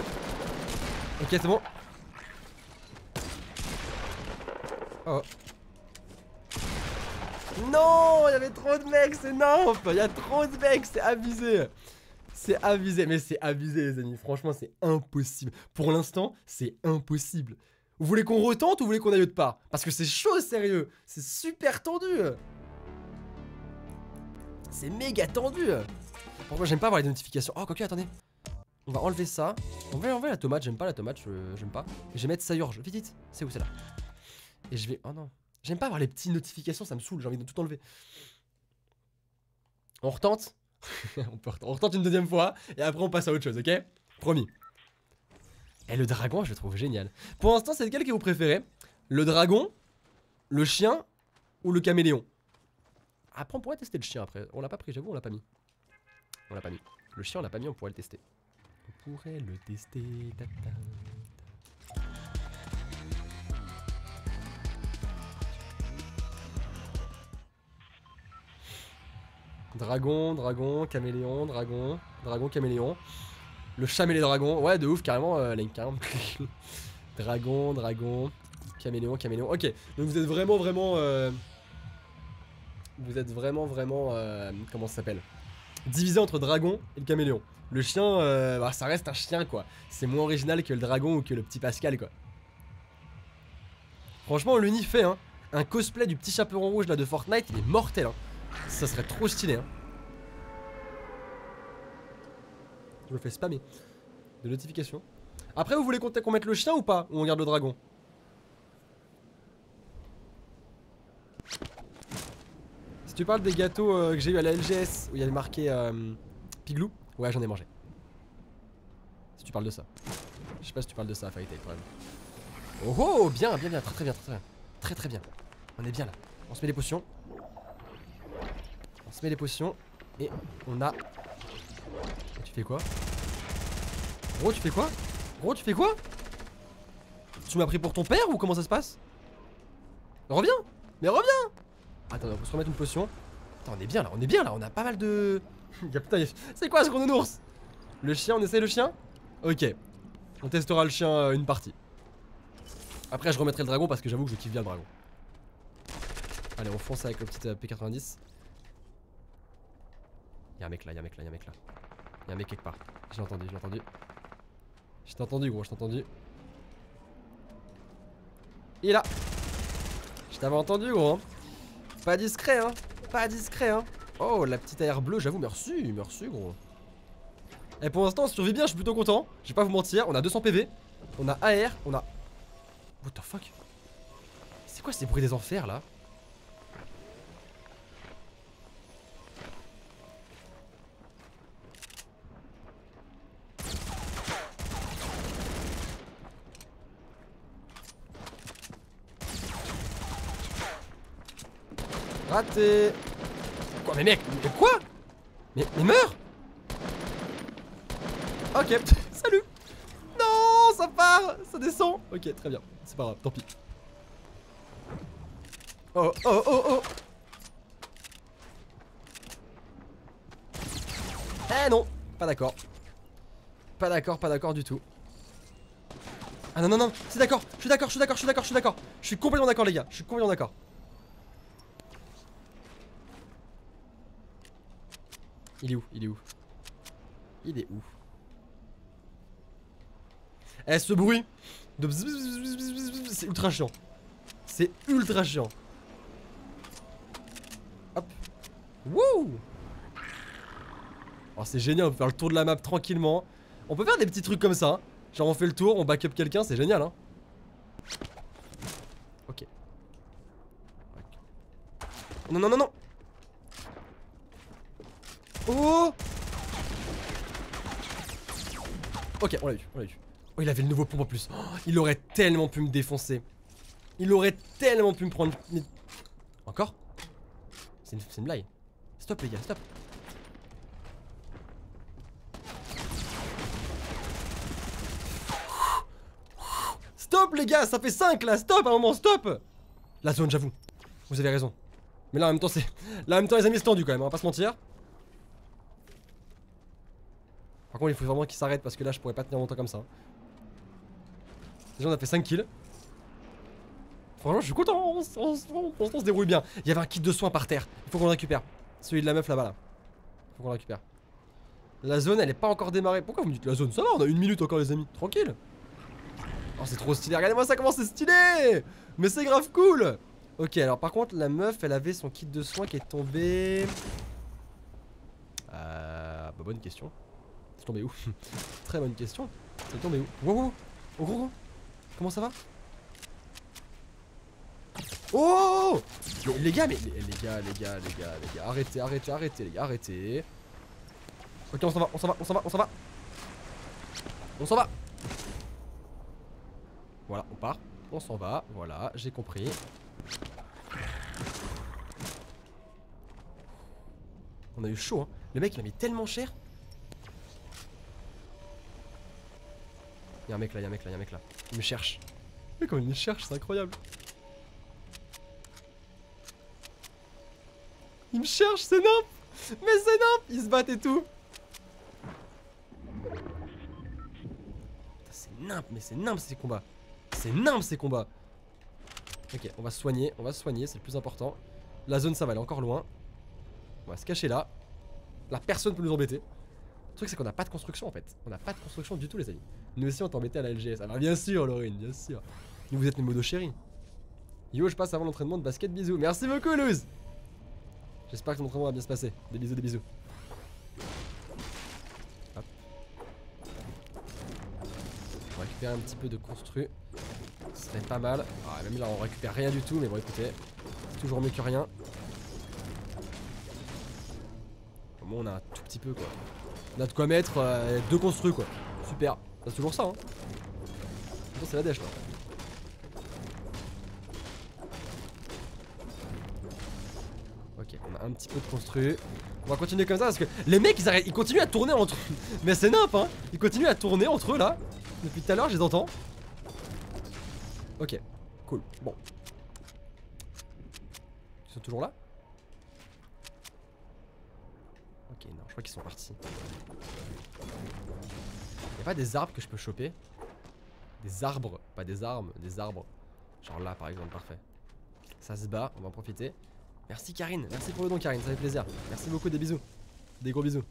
Ok, c'est bon. Oh. Non, il y avait trop de mecs, c'est n'importe. Il y a trop de mecs, c'est abusé. C'est abusé, mais c'est abusé, les amis. Franchement, c'est impossible. Pour l'instant, c'est impossible. Vous voulez qu'on retente ou vous voulez qu'on aille autre part? Parce que c'est chaud, sérieux. C'est super tendu. C'est méga tendu. Pourquoi j'aime pas avoir les notifications Oh, quoique, attendez. On va enlever ça. On va enlever la tomate. J'aime pas la tomate. J'aime pas. Et je vais mettre ça urge. Vite, vite. C'est où, c'est là Et je vais. Oh non. J'aime pas avoir les petites notifications. Ça me saoule. J'ai envie de tout enlever. On retente on, peut retente une deuxième fois. Et après, on passe à autre chose, ok Promis. Et le dragon, je le trouve génial. Pour l'instant, c'est lequel que vous préférez? Le dragon, le chien ou le caméléon? Après, on pourrait tester le chien après. On l'a pas pris, j'avoue, on l'a pas mis. On l'a pas mis. Le chien, on l'a pas mis, on pourrait le tester. On pourrait le tester. Dragon, dragon, caméléon, dragon, dragon, caméléon. Le chat et les dragons. Ouais, de ouf, carrément, euh, Link, carrément. dragon, dragon, caméléon, caméléon. Ok, donc vous êtes vraiment, vraiment. euh, Vous êtes vraiment, vraiment. euh, Comment ça s'appelle? Divisé entre dragon et le caméléon. Le chien, euh, bah, ça reste un chien, quoi. C'est moins original que le dragon ou que le petit Pascal, quoi. Franchement, l'uni fait, hein. Un cosplay du petit chaperon rouge là de Fortnite, il est mortel, hein. Ça serait trop stylé, hein. Je me fais spammer de notifications. Après, vous voulez qu'on qu'on mette le chien ou pas? Ou on garde le dragon? Tu parles des gâteaux euh, que j'ai eu à la LGS où il y avait marqué euh, Piglou, Ouais, j'en ai mangé. Si tu parles de ça. Je sais pas si tu parles de ça, Fighter quand même. Oh oh, bien, bien, bien, très très bien, très très bien. Très très bien. On est bien là. On se met des potions. On se met des potions. Et on a. Tu fais quoi? Gros, tu fais quoi? Gros, tu fais quoi? Tu m'as pris pour ton père ou comment ça se passe? Reviens Mais reviens Attends, on peut se remettre une potion. On est bien là, on est bien là, on a pas mal de. C'est quoi ce gros nounours Le chien, on essaie le chien Ok. On testera le chien euh, une partie. Après, je remettrai le dragon parce que j'avoue que je kiffe bien le dragon. Allez, on fonce avec le petit euh, P90. Y'a un mec là, y'a un mec là, y'a un mec là. Y'a un mec quelque part. J'ai entendu, j'ai entendu. Je t'ai entendu, gros, je t'ai entendu. Il est là. Je entendu, gros. Hein. Pas discret, hein. Pas discret, hein. Oh, la petite air bleue, j'avoue, merci, merci, gros. Et pour l'instant, on survit bien, je suis plutôt content. Je vais pas vous mentir, on a 200 PV. On a AR, on a. What the fuck? C'est quoi ces bruits des enfers là? Quoi mais mec, mais quoi? Mais, mais meurs Ok, salut Non, ça part Ça descend Ok, très bien, c'est pas grave, tant pis. Oh, oh, oh, oh Eh non Pas d'accord. Pas d'accord, pas d'accord du tout. Ah non, non, non, c'est d'accord, je suis d'accord, je suis d'accord, je suis d'accord, je suis d'accord. Je suis complètement d'accord les gars, je suis complètement d'accord. Il est où? Il est où? Il est où? Eh ce bruit de c'est ultra chiant. C'est ultra chiant. Hop. Wouh Oh c'est génial, on peut faire le tour de la map tranquillement. On peut faire des petits trucs comme ça. Hein. Genre on fait le tour, on backup quelqu'un, c'est génial hein. Ok. Non non non non Oh Ok, on l'a eu, on l'a eu. Oh, il avait le nouveau pompe en plus. Oh, il aurait tellement pu me défoncer. Il aurait tellement pu me prendre... Encore C'est une, une blague. Stop les gars, stop. Stop les gars, ça fait 5 là, stop à un moment, stop La zone, j'avoue. Vous avez raison. Mais là en même temps, c'est. Là en même temps, les amis, c'est tendu quand même, on va pas se mentir. Par contre, il faut vraiment qu'il s'arrête parce que là, je pourrais pas tenir longtemps comme ça. Déjà, on a fait 5 kills. Franchement, je suis content. On, se débrouille bien. Il y avait un kit de soins par terre. Il faut qu'on le récupère. Celui de la meuf là-bas là. Il faut qu'on le récupère. La zone, elle est pas encore démarrée. Pourquoi vous me dites la zone? Ça va, on a une minute encore, les amis. Tranquille. Oh, c'est trop stylé. Regardez-moi ça, comment c'est stylé. Mais c'est grave cool. Ok, alors par contre, la meuf, elle avait son kit de soins qui est tombé. Euh, bah, bonne question. Tombé où Très bonne question. C'est tombé où Wow, wow. Oh gros Comment ça va Oh Les gars, mais les, gars, les gars, les gars, les gars, arrêtez, arrêtez, arrêtez, les gars, arrêtez. Ok, on s'en va, on s'en va, on s'en va, on s'en va. On s'en va. Voilà, on part. On s'en va, voilà, j'ai compris. On a eu chaud, hein. Le mec, il a mis tellement cher. Y'a un mec là, y'a un mec là, y'a un mec là. Il me cherche. Mais comment il me cherche, c'est incroyable. Il me cherche, c'est nimp Mais c'est nimp Ils se battent et tout C'est nimp, mais c'est nimp ces combats C'est nimp ces combats Ok, on va se soigner, on va se soigner, c'est le plus important. La zone ça va, est encore loin. On va se cacher là. Là, personne peut nous embêter. Le truc c'est qu'on a pas de construction en fait. On a pas de construction du tout les amis. Nous aussi on t'embêtait à la LGS. Alors bien sûr Laurine, bien sûr. Vous êtes mes modos chéris. Yo, je passe avant l'entraînement de basket, bisous. Merci beaucoup Luz J'espère que ton entraînement va bien se passer. Des bisous, des bisous. Hop. On va récupérer un petit peu de construit. Ce serait pas mal. Ah, même là on récupère rien du tout, mais bon écoutez. Toujours mieux que rien. Au moins on a un tout petit peu quoi. On a de quoi mettre deux construits quoi. Super. C'est toujours ça hein. C'est la dèche là. Ok, on a un petit peu de construit. On va continuer comme ça parce que les mecs ils, arrêtent, ils continuent à tourner entre eux. Mais c'est nimp hein. Ils continuent à tourner entre eux là. Depuis tout à l'heure, je les entends. Ok, cool. Bon. Ils sont toujours là? Ok, non, je crois qu'ils sont partis. Y'a pas des arbres que je peux choper? Des arbres, pas des armes, des arbres. Genre là par exemple, parfait. Ça se bat, on va en profiter. Merci Karine, merci pour le don Karine, ça fait plaisir. Merci beaucoup, des bisous. Des gros bisous.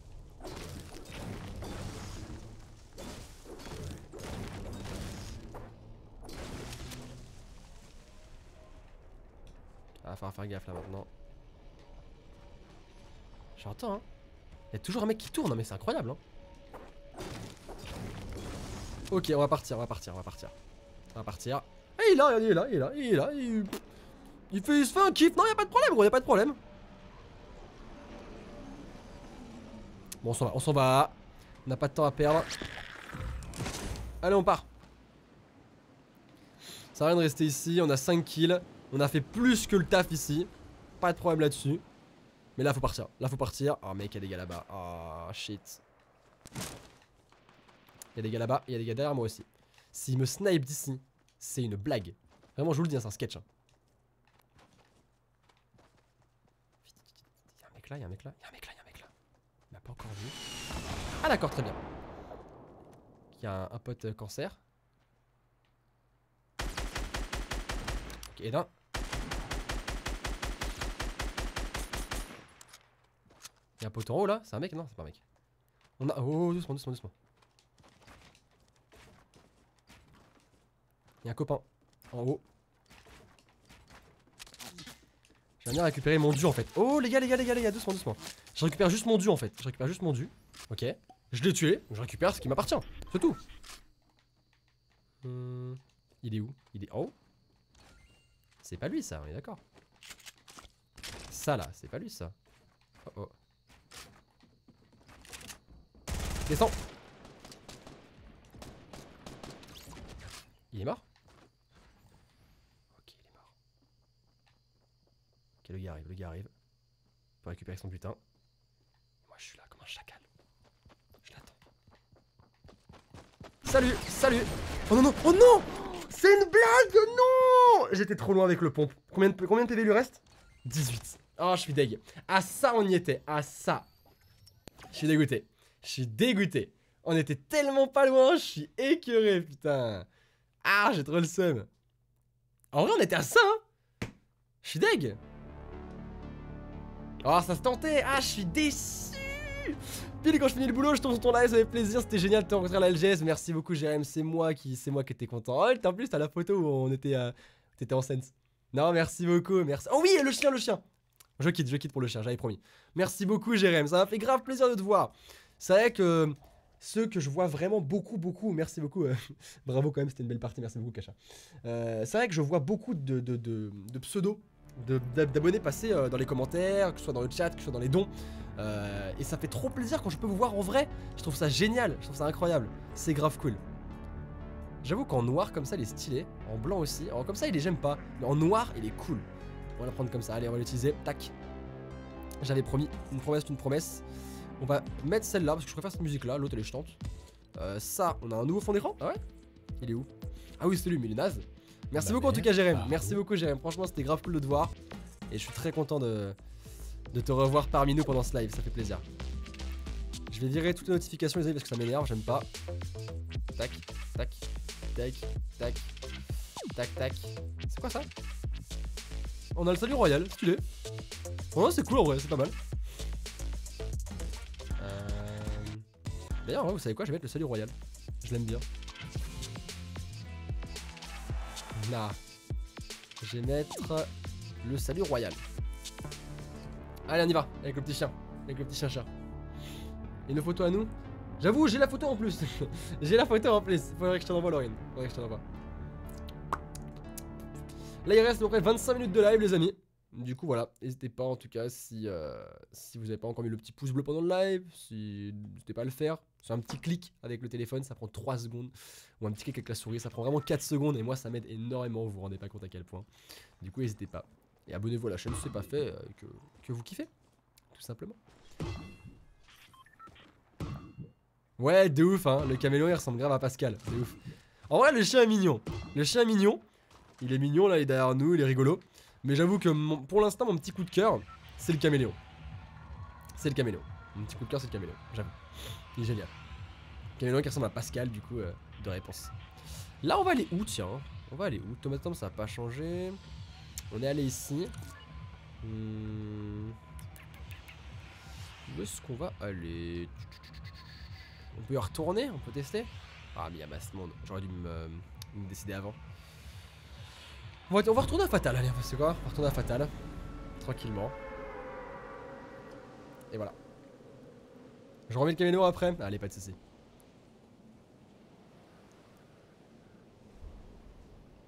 Ah, va falloir faire gaffe là maintenant. J'entends hein. Y'a toujours un mec qui tourne, mais c'est incroyable hein. Ok, on va partir, on va partir, on va partir. On va partir. Ah, il est là, il est là, il est là, il est là. Il, il, fait, il se fait un kiff. Non, y'a pas de problème, gros, y'a pas de problème. Bon, on s'en va, on s'en va. On n'a pas de temps à perdre. Allez, on part. Ça rien de rester ici. On a 5 kills. On a fait plus que le taf ici. Pas de problème là-dessus. Mais là, faut partir. Là, faut partir. Oh, mec, y'a des gars là-bas. Oh, shit. Y'a des gars là-bas. Il y a des gars derrière moi aussi. S'il me snipe d'ici, c'est une blague. Vraiment, je vous le dis, hein, c'est un sketch. Hein. Y'a un mec là, y'a un mec là, y'a un mec là, y'a un mec là. Il m'a pas encore vu. Ah, d'accord, très bien. Il y a un, un pote euh, cancer. Ok, et d'un. Il y a un pote en haut là, c'est un mec Non, c'est pas un mec. On a. Oh, doucement, doucement, doucement. Il y a un copain en haut. J'aime bien récupérer mon dû en fait. Oh les gars, les gars, les gars, les gars, doucement, doucement. Je récupère juste mon dû en fait. Je récupère juste mon dû. Ok. Je l'ai tué, je récupère ce qui m'appartient. C'est tout. Hum, il est où? Il est en haut? C'est pas lui ça, on est d'accord. Ça là, c'est pas lui ça. Oh oh. Descends Il est mort? Ok, il est mort. Ok, le gars arrive, le gars arrive. Pour récupérer son butin. Moi, je suis là comme un chacal. Je l'attends. Salut, salut Oh non, non, oh non C'est une blague, non J'étais trop loin avec le pompe. Combien de, combien de PV lui reste? 18. Oh, je suis deg. À ça, on y était. À ça. Je suis dégoûté. Je suis dégoûté. On était tellement pas loin, je suis écœuré, putain. Ah, j'ai trop le seum. En vrai, on était à ça, hein Je suis deg. Oh, ça se tentait. Ah, je suis déçu. Pile quand je finis le boulot, je tombe sur ton live, ça fait plaisir, c'était génial de te rencontrer à la LGS. Merci beaucoup, Jérém. C'est moi qui, c'est moi qui étais content. Oh, en plus, t'as la photo où on était, euh, en scène. Non, merci beaucoup, merci. Oh oui, le chien, le chien. Je quitte, je quitte pour le chien, j'avais promis. Merci beaucoup, Jérém. Ça m'a fait grave plaisir de te voir. C'est vrai que ceux que je vois vraiment beaucoup, beaucoup, merci beaucoup, euh, bravo quand même, c'était une belle partie, merci beaucoup, Kacha. Euh, c'est vrai que je vois beaucoup de, de, de, pseudos, d'abonnés passer euh, dans les commentaires, que ce soit dans le chat, que ce soit dans les dons. Et ça fait trop plaisir quand je peux vous voir en vrai. Je trouve ça génial, je trouve ça incroyable. C'est grave cool. J'avoue qu'en noir comme ça, il est stylé. En blanc aussi. Alors comme ça, il est j'aime pas. Mais en noir, il est cool. On va le prendre comme ça. Allez, on va l'utiliser. Tac. J'avais promis. Une promesse, une promesse. On va mettre celle-là parce que je préfère cette musique-là. L'autre, elle est chiante. Euh, ça, on a un nouveau fond d'écran. Ah ouais? Il est où? Ah oui, c'est lui, mais il est naze. Merci Bah beaucoup en tout cas, Jérém. Bah, Merci beaucoup, Jérém. Franchement, c'était grave cool de te voir. Et je suis très content de, de te revoir parmi nous pendant ce live. Ça fait plaisir. Je vais virer toutes les notifications, les amis, parce que ça m'énerve. J'aime pas. Tac, tac, tac, tac, tac, tac. C'est quoi ça? On a le salut royal, stylé. Oh, c'est cool en vrai, c'est pas mal. D'ailleurs, vous savez quoi Je vais mettre le salut royal. Je l'aime bien. Là. Je vais mettre le salut royal. Allez, on y va, avec le petit chien. Avec le petit chien chat. Et nos photos à nous J'avoue, j'ai la photo en plus. j'ai la photo en plus. Faudrait que je te l'envoie, Laurine. Faudrait que je te l'envoie. Là, il reste à peu près 25 minutes de live, les amis. Du coup, voilà, n'hésitez pas en tout cas si, euh, si vous n'avez pas encore mis le petit pouce bleu pendant le live, si n'hésitez pas à le faire. C'est un petit clic avec le téléphone, ça prend 3 secondes. Ou un petit clic avec la souris, ça prend vraiment 4 secondes. Et moi, ça m'aide énormément, vous vous rendez pas compte à quel point. Du coup, n'hésitez pas. Et abonnez-vous à la chaîne si c'est pas fait, euh, que, vous kiffez, tout simplement. Ouais, de ouf, hein. Le caméléon, il ressemble grave à Pascal. De ouf. En vrai, le chien est mignon. Le chien est mignon. Il est mignon, là, il est derrière nous, il est rigolo. Mais j'avoue que pour l'instant, mon petit coup de cœur, c'est le caméléon. C'est le caméléon. Mon petit coup de cœur, c'est le caméléon, j'avoue. Il est génial. Caméléon qui ressemble à Pascal, du coup, euh, de réponse. Là, on va aller où, tiens? On va aller où? Tomatom, ça a pas changé. On est allé ici. Hmm. Où est-ce qu'on va aller? On peut y retourner On peut tester? Ah, mais il y a masse de monde. J'aurais dû me, décider avant. On va, on va retourner à Fatal, allez, c'est quoi? On va retourner à Fatal. Tranquillement. Et voilà. Je remets le caméléon après Allez, pas de soucis.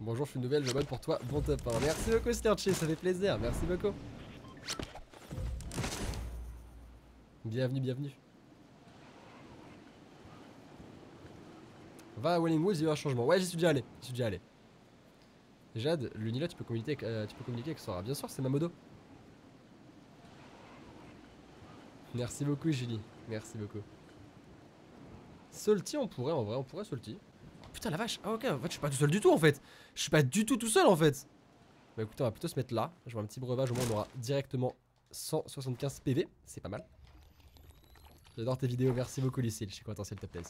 Bonjour, je suis une nouvelle, je mode pour toi. Bon top. hein. Merci beaucoup, Sterchi, ça fait plaisir. Merci beaucoup. Bienvenue, bienvenue. Va à Wellingwood, il y a eu un changement. Ouais, j'y suis déjà allé. J'y suis déjà allé. Jade, le Nila, tu peux communiquer euh, tu peux communiquer avec Sora. Bien sûr, c'est ma modo. Merci beaucoup, Julie. Merci beaucoup. Salty, on pourrait en vrai, on pourrait. Oh, putain, la vache. Ah, ok, en fait, je suis pas tout seul du tout en fait. Je suis pas du tout tout seul en fait. Bah écoutez, on va plutôt se mettre là. Je vois un petit breuvage, au moins on aura directement 175 PV. C'est pas mal. J'adore tes vidéos, merci beaucoup, Lucille. Je suis content, s'il te plaît.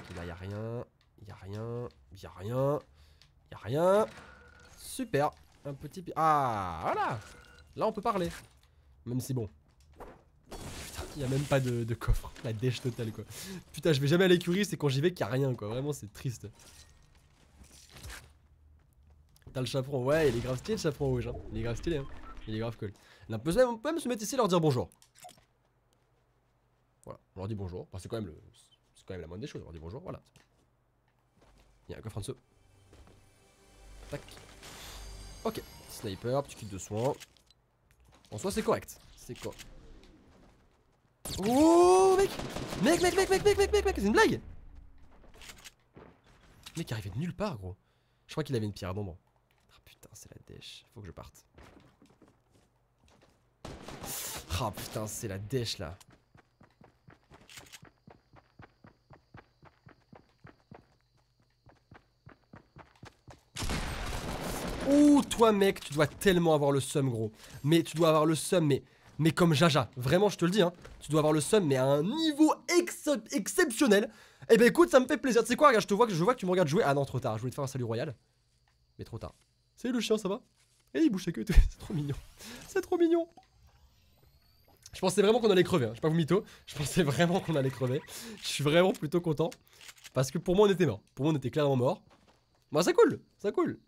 Ok, là, y a rien. Y a rien. Y a rien. Y a rien. Super. Un petit. Ah, voilà. Là, on peut parler. Même si bon. Putain, y a même pas de, coffre. La dèche totale, quoi. Putain, je vais jamais à l'écurie, c'est quand j'y vais qu'il y a rien, quoi. Vraiment, c'est triste. T'as le chaperon, ouais, il est grave stylé le chaperon rouge. Hein. Il est grave stylé, hein. Il est grave cool. On peut même, se mettre ici et leur dire bonjour. Voilà, on leur dit bonjour. Enfin, c'est quand même le. Quand même la moindre des choses, on leur dit bonjour, voilà. Il y a un coffre en dessous. Tac. Ok. Sniper, petit kit de soins. En soi, c'est correct. C'est quoi Oh, mec Mec, mec, mec, mec, mec, mec, mec, mec, c'est une blague Mec, arrivé de nulle part, gros. Je crois qu'il avait une pierre d'ombre. Ah putain, c'est la dèche. Faut que je parte. Ah putain, c'est la dèche là. Ouh, toi mec, tu dois tellement avoir le seum gros. Mais tu dois avoir le seum, mais, mais comme Jaja. Vraiment, je te le dis, hein. Tu dois avoir le seum, mais à un niveau excep- exceptionnel. Eh ben écoute, ça me fait plaisir. Tu sais quoi, regarde, je te vois je vois que tu me regardes jouer. Ah non, trop tard. Je voulais te faire un salut royal. Mais trop tard. Salut le chien, ça va? Eh, il bouge sa queue et. C'est trop mignon. C'est trop mignon. Je pensais vraiment qu'on allait crever, hein. je vais pas vous mytho. Je pensais vraiment qu'on allait crever. Je suis vraiment plutôt content. Parce que pour moi, on était mort. Pour moi, on était clairement mort. Bon, c'est cool, c'est cool.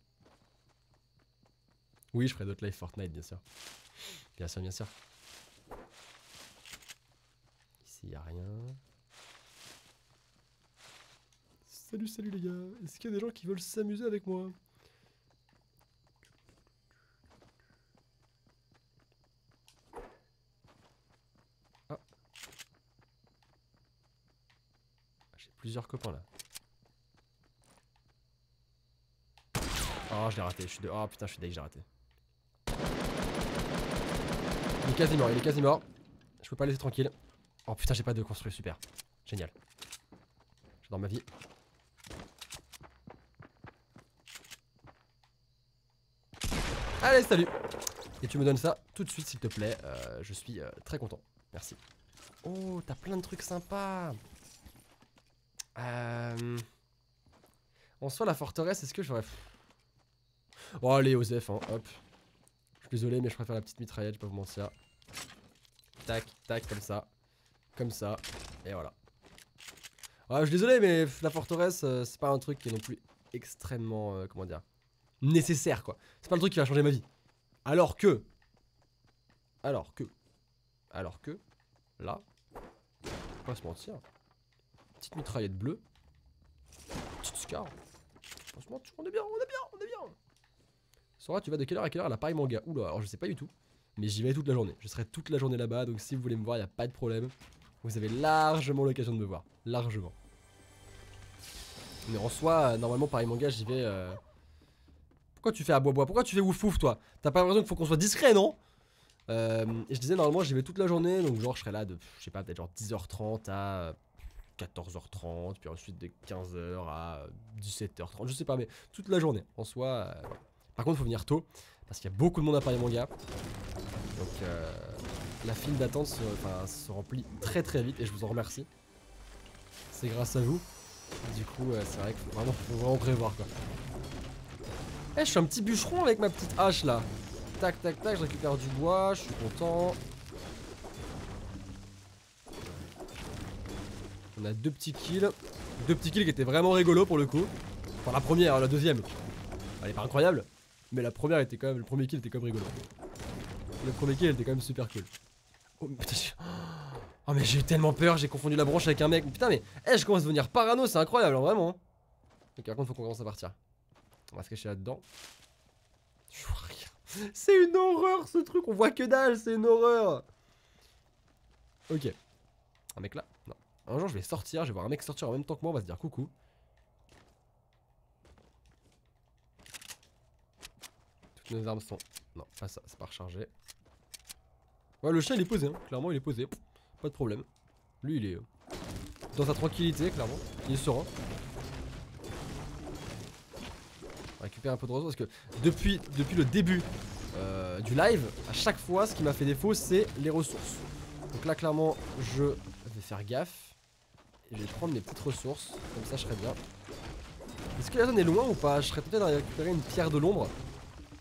Oui, je ferai d'autres lives Fortnite, bien sûr. Bien sûr, bien sûr. Ici, a rien. Salut, salut les gars. Est-ce qu'il y a des gens qui veulent s'amuser avec moi? Ah. J'ai plusieurs copains là. Oh, je l'ai raté. Je suis de. Oh putain, je suis deg, j'ai raté. Il est quasi mort, il est quasi mort. Je peux pas laisser tranquille. Oh putain, j'ai pas de construire, super. Génial. J'adore ma vie. Allez, salut Et tu me donnes ça tout de suite, s'il te plaît. Euh, je suis euh, très content. Merci. Oh, t'as plein de trucs sympas. Euh... En soi, la forteresse, est-ce que j'aurais... Oh, allez, Osef, hein, hop. Je suis désolé, mais je préfère la petite mitraillette, je pas vous mentir. Tac, tac, comme ça. Comme ça. Et voilà. Ouais, je suis désolé, mais la forteresse, euh, c'est pas un truc qui est non plus extrêmement, euh, comment dire, nécessaire, quoi. C'est pas le truc qui va changer ma vie. Alors que... Alors que... Alors que... Là... Faut pas se mentir. Petite mitraillette bleue. Petite scar. Franchement, on est bien, on est bien, on est bien. Sora, tu vas de quelle heure à quelle heure à la Paris Manga? Oula, alors je sais pas du tout. Mais j'y vais toute la journée. Je serai toute la journée là-bas. Donc si vous voulez me voir, il a pas de problème. Vous avez largement l'occasion de me voir. Largement. Mais en soi, euh, normalement, Paris Manga, j'y vais. euh, Pourquoi tu fais à bois Pourquoi tu fais ouf ouf, toi? T'as pas l'impression qu'il faut qu'on soit discret, non? Euh, je disais, normalement, j'y vais toute la journée. Donc, genre, je serai là de, je sais pas, peut-être genre 10h30 à 14h30. Puis ensuite de 15h à 17h30. Je sais pas, mais toute la journée. En soi. Par contre, faut venir tôt. Parce qu'il y a beaucoup de monde à Paris Manga. Donc, euh, la file d'attente se, remplit très très vite. Et je vous en remercie. C'est grâce à vous. Du coup, euh, c'est vrai qu'il faut vraiment, faut vraiment prévoir quoi. Eh, je suis un petit bûcheron avec ma petite hache là. Tac, tac, tac, je récupère du bois, je suis content. On a deux petits kills. Deux petits kills qui étaient vraiment rigolos pour le coup. Enfin, la première, la deuxième. Elle est pas incroyable. Mais la première était quand même. Le premier kill était quand même rigolo. Le premier kill était quand même super cool. Oh, putain, Oh mais j'ai eu tellement peur, j'ai confondu la branche avec un mec. Putain mais, eh je commence à devenir parano, c'est incroyable, hein, vraiment. Ok par contre faut qu'on commence à partir. On va se cacher là-dedans. Je vois rien. C'est une horreur ce truc, on voit que dalle, c'est une horreur. Ok. Un mec là? Non. Un jour je vais sortir, je vais voir un mec sortir en même temps que moi, on va se dire coucou. Toutes nos armes sont... Non, pas ça, c'est pas rechargé. Ouais le chien il est posé, hein. clairement il est posé. Pas de problème. Lui, il est euh, dans sa tranquillité, clairement. Il est serein. On va récupérer un peu de ressources parce que depuis, depuis le début euh, du live, à chaque fois, ce qui m'a fait défaut, c'est les ressources. Donc là, clairement, je vais faire gaffe. Et je vais prendre mes petites ressources. Comme ça, je serai bien. Est-ce que la zone est loin ou pas? Je serais tenté d'aller récupérer une pierre de l'ombre.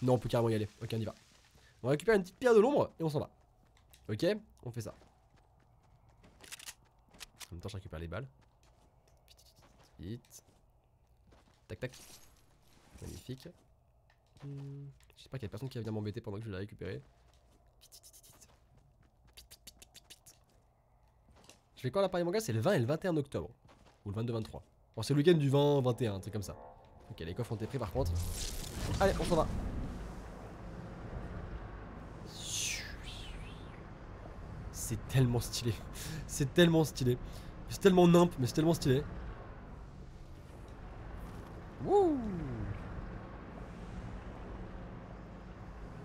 Non, on peut carrément y aller. Ok, on y va. On va récupérer une petite pierre de l'ombre et on s'en va. Ok On fait ça. En même temps, je récupère les balles. Vite. Tac, tac. Magnifique. Hmm, J'espère qu'il y a personne qui va venir m'embêter pendant que je vais la récupérer. Vite, vite, vite, vite. Vite, vite, vite, vite, vite. Je vais quand la Paris Manga? C'est le 20 et le 21 octobre. Ou le 22-23. Bon, c'est le week-end du 20-21, un truc comme ça. Ok, les coffres ont été pris par contre. Allez, on s'en va. C'est tellement stylé. C'est tellement stylé. C'est tellement nimp, mais c'est tellement stylé. Wouh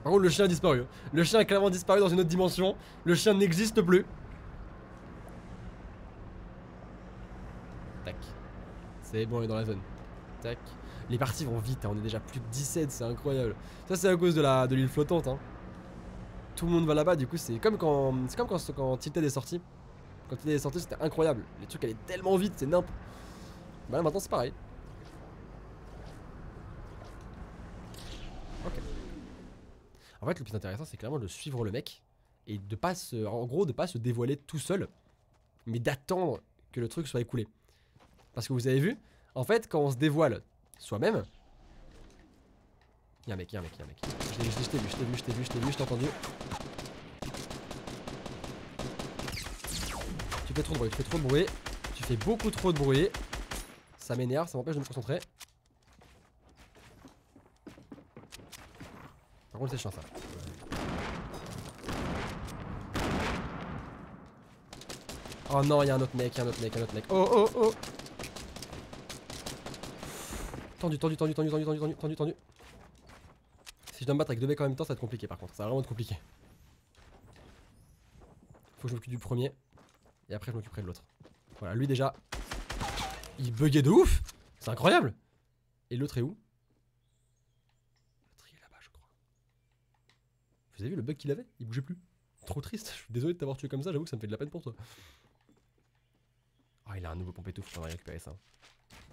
Par contre, le chien a disparu. hein. Le chien a clairement disparu dans une autre dimension. Le chien n'existe plus. Tac. C'est bon, on est dans la zone. Tac. Les parties vont vite, hein, on est déjà plus de 17, c'est incroyable. Ça, c'est à cause de la de l'île flottante. Hein. Tout le monde va là-bas, du coup, c'est comme quand c'est comme quand, Tilted est sorti. Quand Tilted est sorti, c'était incroyable. Les trucs allaient tellement vite, c'est nimp. Bah maintenant, c'est pareil. Ok. En fait, le plus intéressant, c'est clairement de suivre le mec et de pas se, en gros, de pas se dévoiler tout seul, mais d'attendre que le truc soit écoulé. Parce que vous avez vu, en fait, quand on se dévoile soi-même, Y'a un mec, y'a un mec, y'a un mec. Je t'ai vu, je t'ai vu, je t'ai vu, je t'ai vu, je t'ai vu, je t'ai entendu. Tu fais trop de bruit, tu fais trop de bruit. Tu fais beaucoup trop de bruit. Ça m'énerve, ça m'empêche de me concentrer. Par contre, c'est chiant ça. Oh non, y'a un autre mec, y'a un autre mec, un autre mec. Oh oh oh Tendu, tendu, tendu, tendu, tendu, tendu, tendu, tendu, tendu. Si je dois me battre avec deux mecs en même temps, ça va être compliqué par contre. Ça va vraiment être compliqué. Faut que je m'occupe du premier. Et après, je m'occuperai de l'autre. Voilà, lui déjà. Il buguait de ouf C'est incroyable Et l'autre est où? L'autre est là-bas, je crois. Vous avez vu le bug qu'il avait? Il bougeait plus. Trop triste. Je suis désolé de t'avoir tué comme ça, j'avoue que ça me fait de la peine pour toi. Oh, il a un nouveau pompétou, faut qu'on récupérer ça.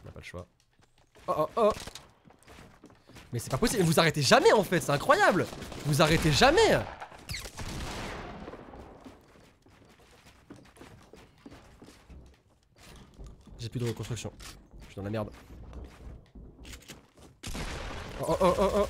On n'a pas le choix. Oh oh oh Mais c'est pas possible, vous arrêtez jamais en fait, c'est incroyable Vous arrêtez jamais J'ai plus de reconstruction. Je suis dans la merde. Oh oh oh oh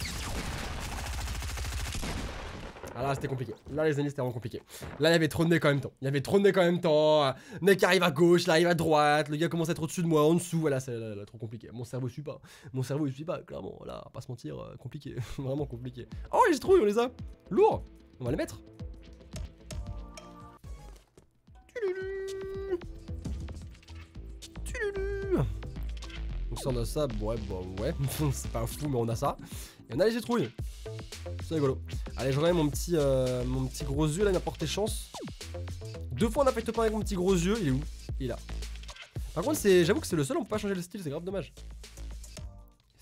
Ah là c'était compliqué. Là les amis c'était vraiment compliqué. Là il y avait trop de mecs en même temps. Il y avait trop de mecs en même temps. Mec arrive à gauche, là arrive à droite. Le gars commence à être au-dessus de moi, en dessous. Voilà c'est trop compliqué. Mon cerveau suit pas. Mon cerveau il suit pas. Clairement là, pas se mentir, euh, compliqué. vraiment compliqué. Oh les trouilles on les a. Lourd. On va les mettre. Tululu. Tululu. Donc ça on a ça, ouais bah ouais, c'est pas fou mais on a ça. Et on a les citrouilles. C'est rigolo. Allez je remets mon petit, euh, mon petit gros yeux là, il m'a porté chance. Deux fois on a fait le pain avec mon petit gros yeux, il est où? Il est là. Par contre j'avoue que c'est le seul, on peut pas changer le style, c'est grave dommage.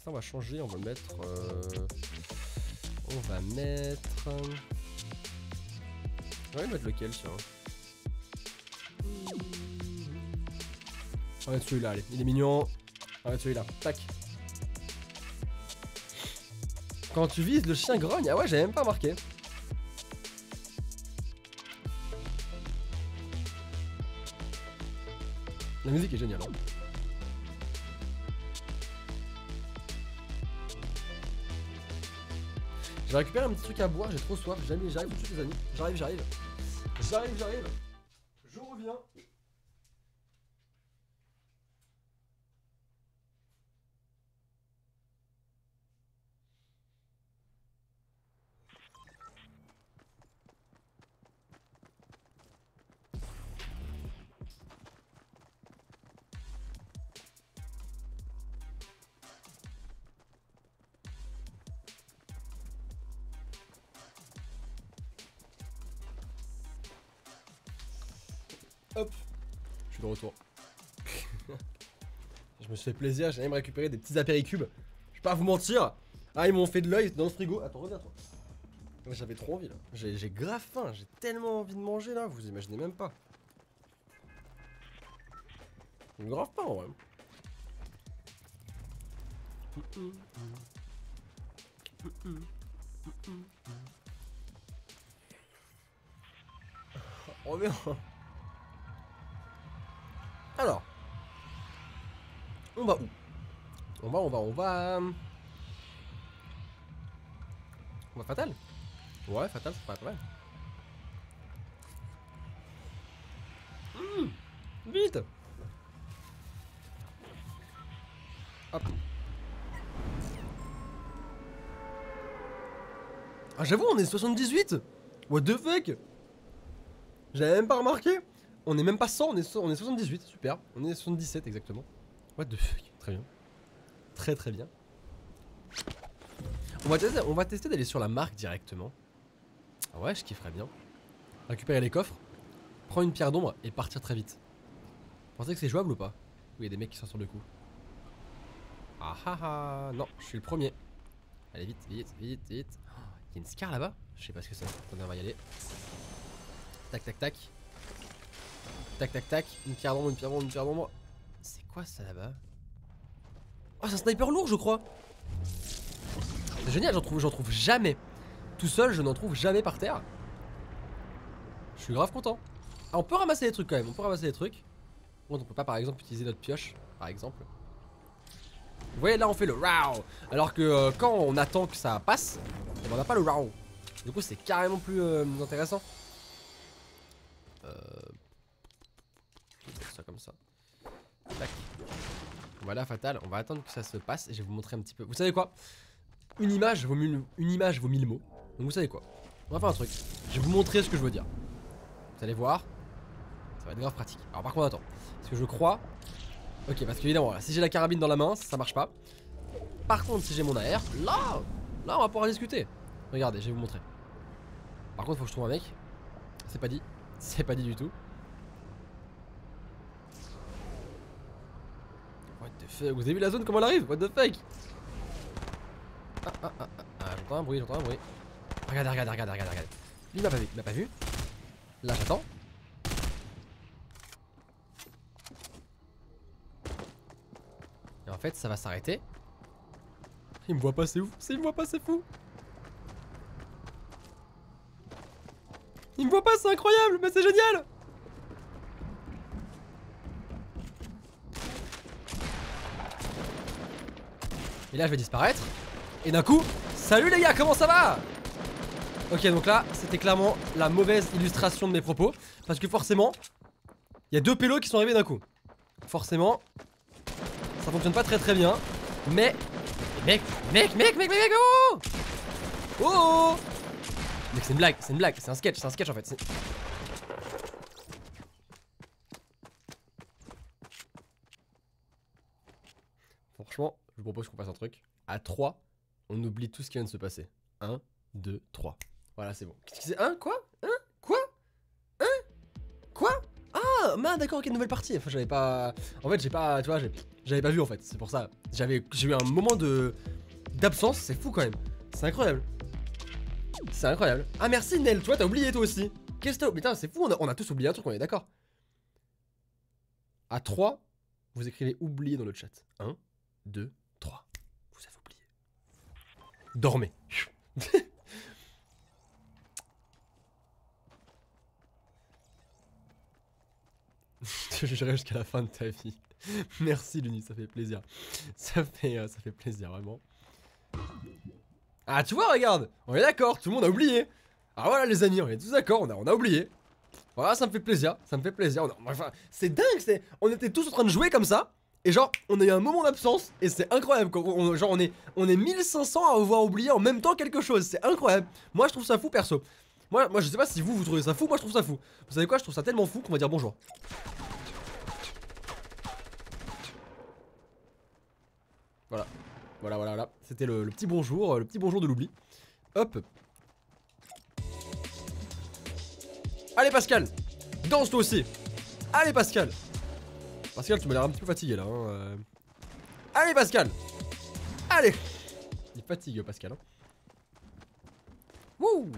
Ça on va changer, on va mettre... Euh, on va mettre... On va mettre lequel tiens On va mettre celui-là, allez, il est mignon. Celui-là, tac. Quand tu vises, le chien grogne. Ah ouais, j'avais même pas remarqué. La musique est géniale. Hein. Je vais récupérer un petit truc à boire, j'ai trop soif. J'arrive, j'arrive tout les amis. J'arrive, j'arrive. J'arrive, j'arrive. Je reviens. Suis fait plaisir, j'ai même récupéré des petits apéricubes. Je vais pas vous mentir. Ah, ils m'ont fait de l'œil dans le frigo. Attends, reviens toi. J'avais trop envie là. J'ai grave faim, j'ai tellement envie de manger là, vous imaginez même pas. Grave faim en vrai. Reviens. Alors. On va où On va, on va, on va... On va Fatal Ouais, Fatal, c'est pas mal. Mmh, vite Hop. Ah j'avoue, on est 78 What the fuck? J'avais même pas remarqué on est même pas 100, on est, on est 78, super. On est 77 exactement. What the fuck, très bien. Très très bien. On va tester, d'aller sur la marque directement. Ah ouais, je kifferais bien. Récupérer les coffres, prendre une pierre d'ombre et partir très vite. Vous pensez que c'est jouable ou pas? Oui, il y a des mecs qui sont sur le coup. Ah ah ah, non, je suis le premier. Allez, vite, vite, vite, vite. Il y a une scar là-bas? Je sais pas ce que c'est. On va y aller. Tac, tac, tac. Tac tac tac, une pierre d'ombre, une pierre d'ombre, une pierre d'ombre. C'est quoi ça là-bas? Oh c'est un sniper lourd je crois C'est génial, j'en trouve, trouve jamais. Tout seul je n'en trouve jamais par terre. Je suis grave content. Ah, on peut ramasser des trucs quand même, on peut ramasser des trucs. Bon, on peut pas par exemple utiliser notre pioche, par exemple. Vous voyez là on fait le RAW Alors que euh, quand on attend que ça passe, eh ben, on n'a pas le RAW. Du coup c'est carrément plus euh, intéressant. Euh, comme ça. Voilà, fatal. On va attendre que ça se passe et je vais vous montrer un petit peu. Vous savez quoi? Une image vaut mille, mots. Donc vous savez quoi? On va faire un truc. Je vais vous montrer ce que je veux dire. Vous allez voir. Ça va être grave pratique. Alors par contre, attends. Parce que je crois. Ok, parce qu'évidemment, si j'ai la carabine dans la main, ça marche pas. Par contre, si j'ai mon AR, là, là, on va pouvoir discuter. Regardez, je vais vous montrer. Par contre, faut que je trouve un mec. C'est pas dit. C'est pas dit du tout. Vous avez vu la zone comment elle arrive? What the fuck? Ah ah ah ah, j'entends un bruit, j'entends un bruit. Regardez, regardez, regardez, regardez, regardez. Il m'a pas vu, il m'a pas vu. Là j'attends. Et en fait ça va s'arrêter. Il me voit pas, c'est ouf. Il me voit pas, c'est fou. Il me voit pas, c'est incroyable, mais c'est génial Et là je vais disparaître. Et d'un coup, salut les gars, comment ça va? Ok, donc là, c'était clairement la mauvaise illustration de mes propos. Parce que forcément, il y a deux pélos qui sont arrivés d'un coup. Forcément, ça fonctionne pas très très bien. Mais, mec, mec, mec, mec, mec, mec, oh Oh, Mec, c'est une blague, c'est une blague, c'est un sketch, c'est un sketch en fait. c'est- Franchement, je vous propose qu'on fasse un truc. À 3, on oublie tout ce qui vient de se passer. 1, 2, 3. Voilà, c'est bon. Qu'est-ce que c'est? Hein Quoi? Hein Quoi? Hein Quoi? Ah, d'accord, ok, nouvelle partie. Enfin, j'avais pas. En fait, j'ai pas. Tu vois, j'avais pas vu en fait. C'est pour ça. J'avais, j'ai eu un moment de d'absence. C'est fou quand même. C'est incroyable. C'est incroyable. Ah merci Nel, toi t'as oublié toi aussi. Qu'est-ce que t'as Putain, c'est fou. On a, tous oublié un truc. On est d'accord. À 3, vous écrivez oublié dans le chat. 1, 2, 3. Vous avez oublié. Dormez. Je jugerai jusqu'à la fin de ta vie. Merci Luni, ça fait plaisir. Ça fait, euh, ça fait plaisir vraiment. Ah tu vois, regarde, on est d'accord, tout le monde a oublié. Ah voilà les amis, on est tous d'accord, on a, oublié. Voilà, ça me fait plaisir, ça me fait plaisir. C'est dingue, c'est, on était tous en train de jouer comme ça. Et genre, on a eu un moment d'absence et c'est incroyable. quand genre, on est, on est 1500 à avoir oublié en même temps quelque chose. C'est incroyable. Moi, je trouve ça fou perso. Moi, moi, je sais pas si vous, vous trouvez ça fou. Moi, je trouve ça fou. Vous savez quoi Je trouve ça tellement fou qu'on va dire bonjour. Voilà, voilà, voilà, voilà. C'était le, le petit bonjour, euh, le petit bonjour de l'oubli. Hop. Allez Pascal, danse toi aussi. Allez Pascal. Pascal, tu m'as l'air un petit peu fatigué là. Hein. Euh... Allez, Pascal Allez Il fatigue, Pascal. Hein. Wouh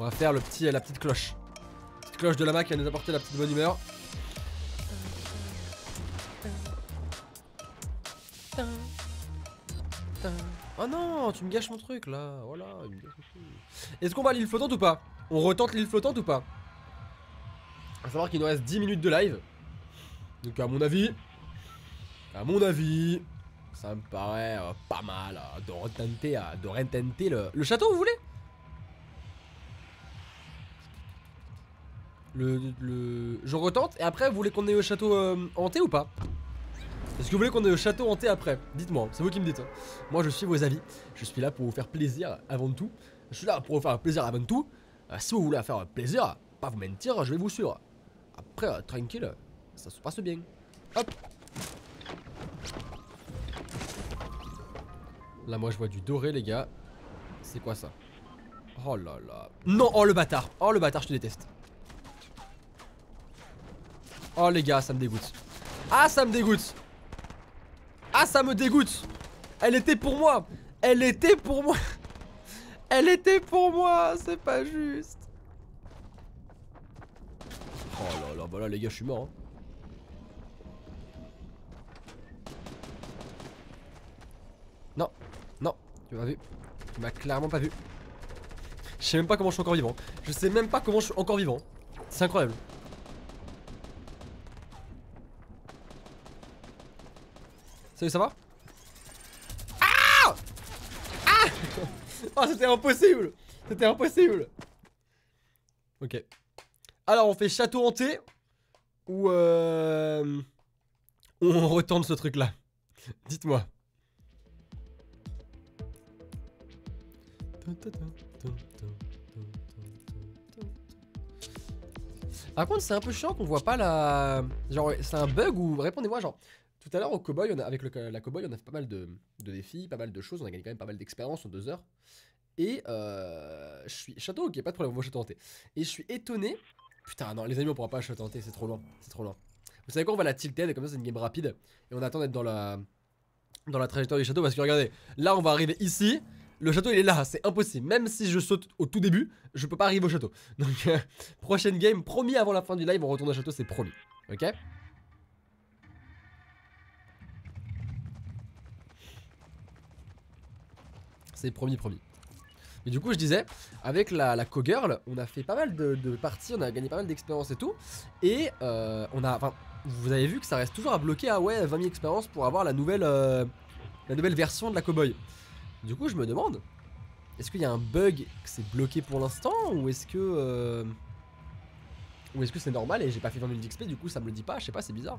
On va faire le petit, la petite cloche. La petite cloche de la Mac qui va nous apporter la petite bonne humeur. Tu me gâches mon truc là. Voilà. Est-ce qu'on va à l'île flottante ou pas? On retente l'île flottante ou pas? À savoir qu'il nous reste 10 minutes de live. Donc à mon avis, à mon avis, ça me paraît euh, pas mal euh, de retenter, euh, de retenter le, le château, vous voulez? Le, le... Je retente et après vous voulez qu'on aille au château hanté ou pas? Est-ce que vous voulez qu'on aille au château hanté après Dites-moi, c'est vous qui me dites. Moi je suis vos avis, je suis là pour vous faire plaisir avant tout. Je suis là pour vous faire plaisir avant tout. Euh, si vous voulez faire plaisir, pas vous mentir, je vais vous suivre. Après, euh, tranquille, ça se passe bien. Hop Là moi je vois du doré les gars. C'est quoi ça Oh là là. Non, oh le bâtard. Oh le bâtard, je te déteste. Oh les gars, ça me dégoûte. Ah, ça me dégoûte. Ah, ça me dégoûte. Elle était pour moi. Elle était pour moi. Elle était pour moi. C'est pas juste. Oh là là, bah là les gars, je suis mort. hein. Non, non, tu m'as vu. Tu m'as clairement pas vu. Je sais même pas comment je suis encore vivant. Je sais même pas comment je suis encore vivant. C'est incroyable. Salut, ça va? Ah Ah Oh, c'était impossible C'était impossible Ok. Alors, on fait château hanté ou euh... on retente ce truc-là? Dites-moi. Par contre, c'est un peu chiant qu'on voit pas la. Genre, c'est un bug ou répondez-moi, genre. Tout à l'heure au cowboy, on avec la cowboy, on a fait pas mal de, défis, pas mal de choses, on a gagné quand même pas mal d'expérience en deux heures. Et euh, je suis. Château, ok, pas de problème, on va au château hanté. Et je suis étonné. Putain, non, les amis, on pourra pas au château hanté, c'est trop loin, c'est trop loin. Vous savez quoi, on va la tilted, comme ça, c'est une game rapide. Et on attend d'être dans la. Dans la trajectoire du château, parce que regardez, là, on va arriver ici. Le château il est là, c'est impossible. Même si je saute au tout début, je peux pas arriver au château. Donc, prochaine game, promis avant la fin du live, on retourne au château, c'est promis. Ok? C'est promis, promis. Et du coup, je disais, avec la, la co-girl, on a fait pas mal de, parties, on a gagné pas mal d'expérience et tout. Et euh, on a. Enfin, vous avez vu que ça reste toujours à bloquer à ouais, 20 000 expériences pour avoir la nouvelle, euh, la nouvelle version de la cowboy. Du coup, je me demande, est-ce qu'il y a un bug que c'est bloqué pour l'instant ou est-ce que. euh, ou est-ce que c'est normal et j'ai pas fait 20 000 d'XP, du coup ça me le dit pas, je sais pas, c'est bizarre.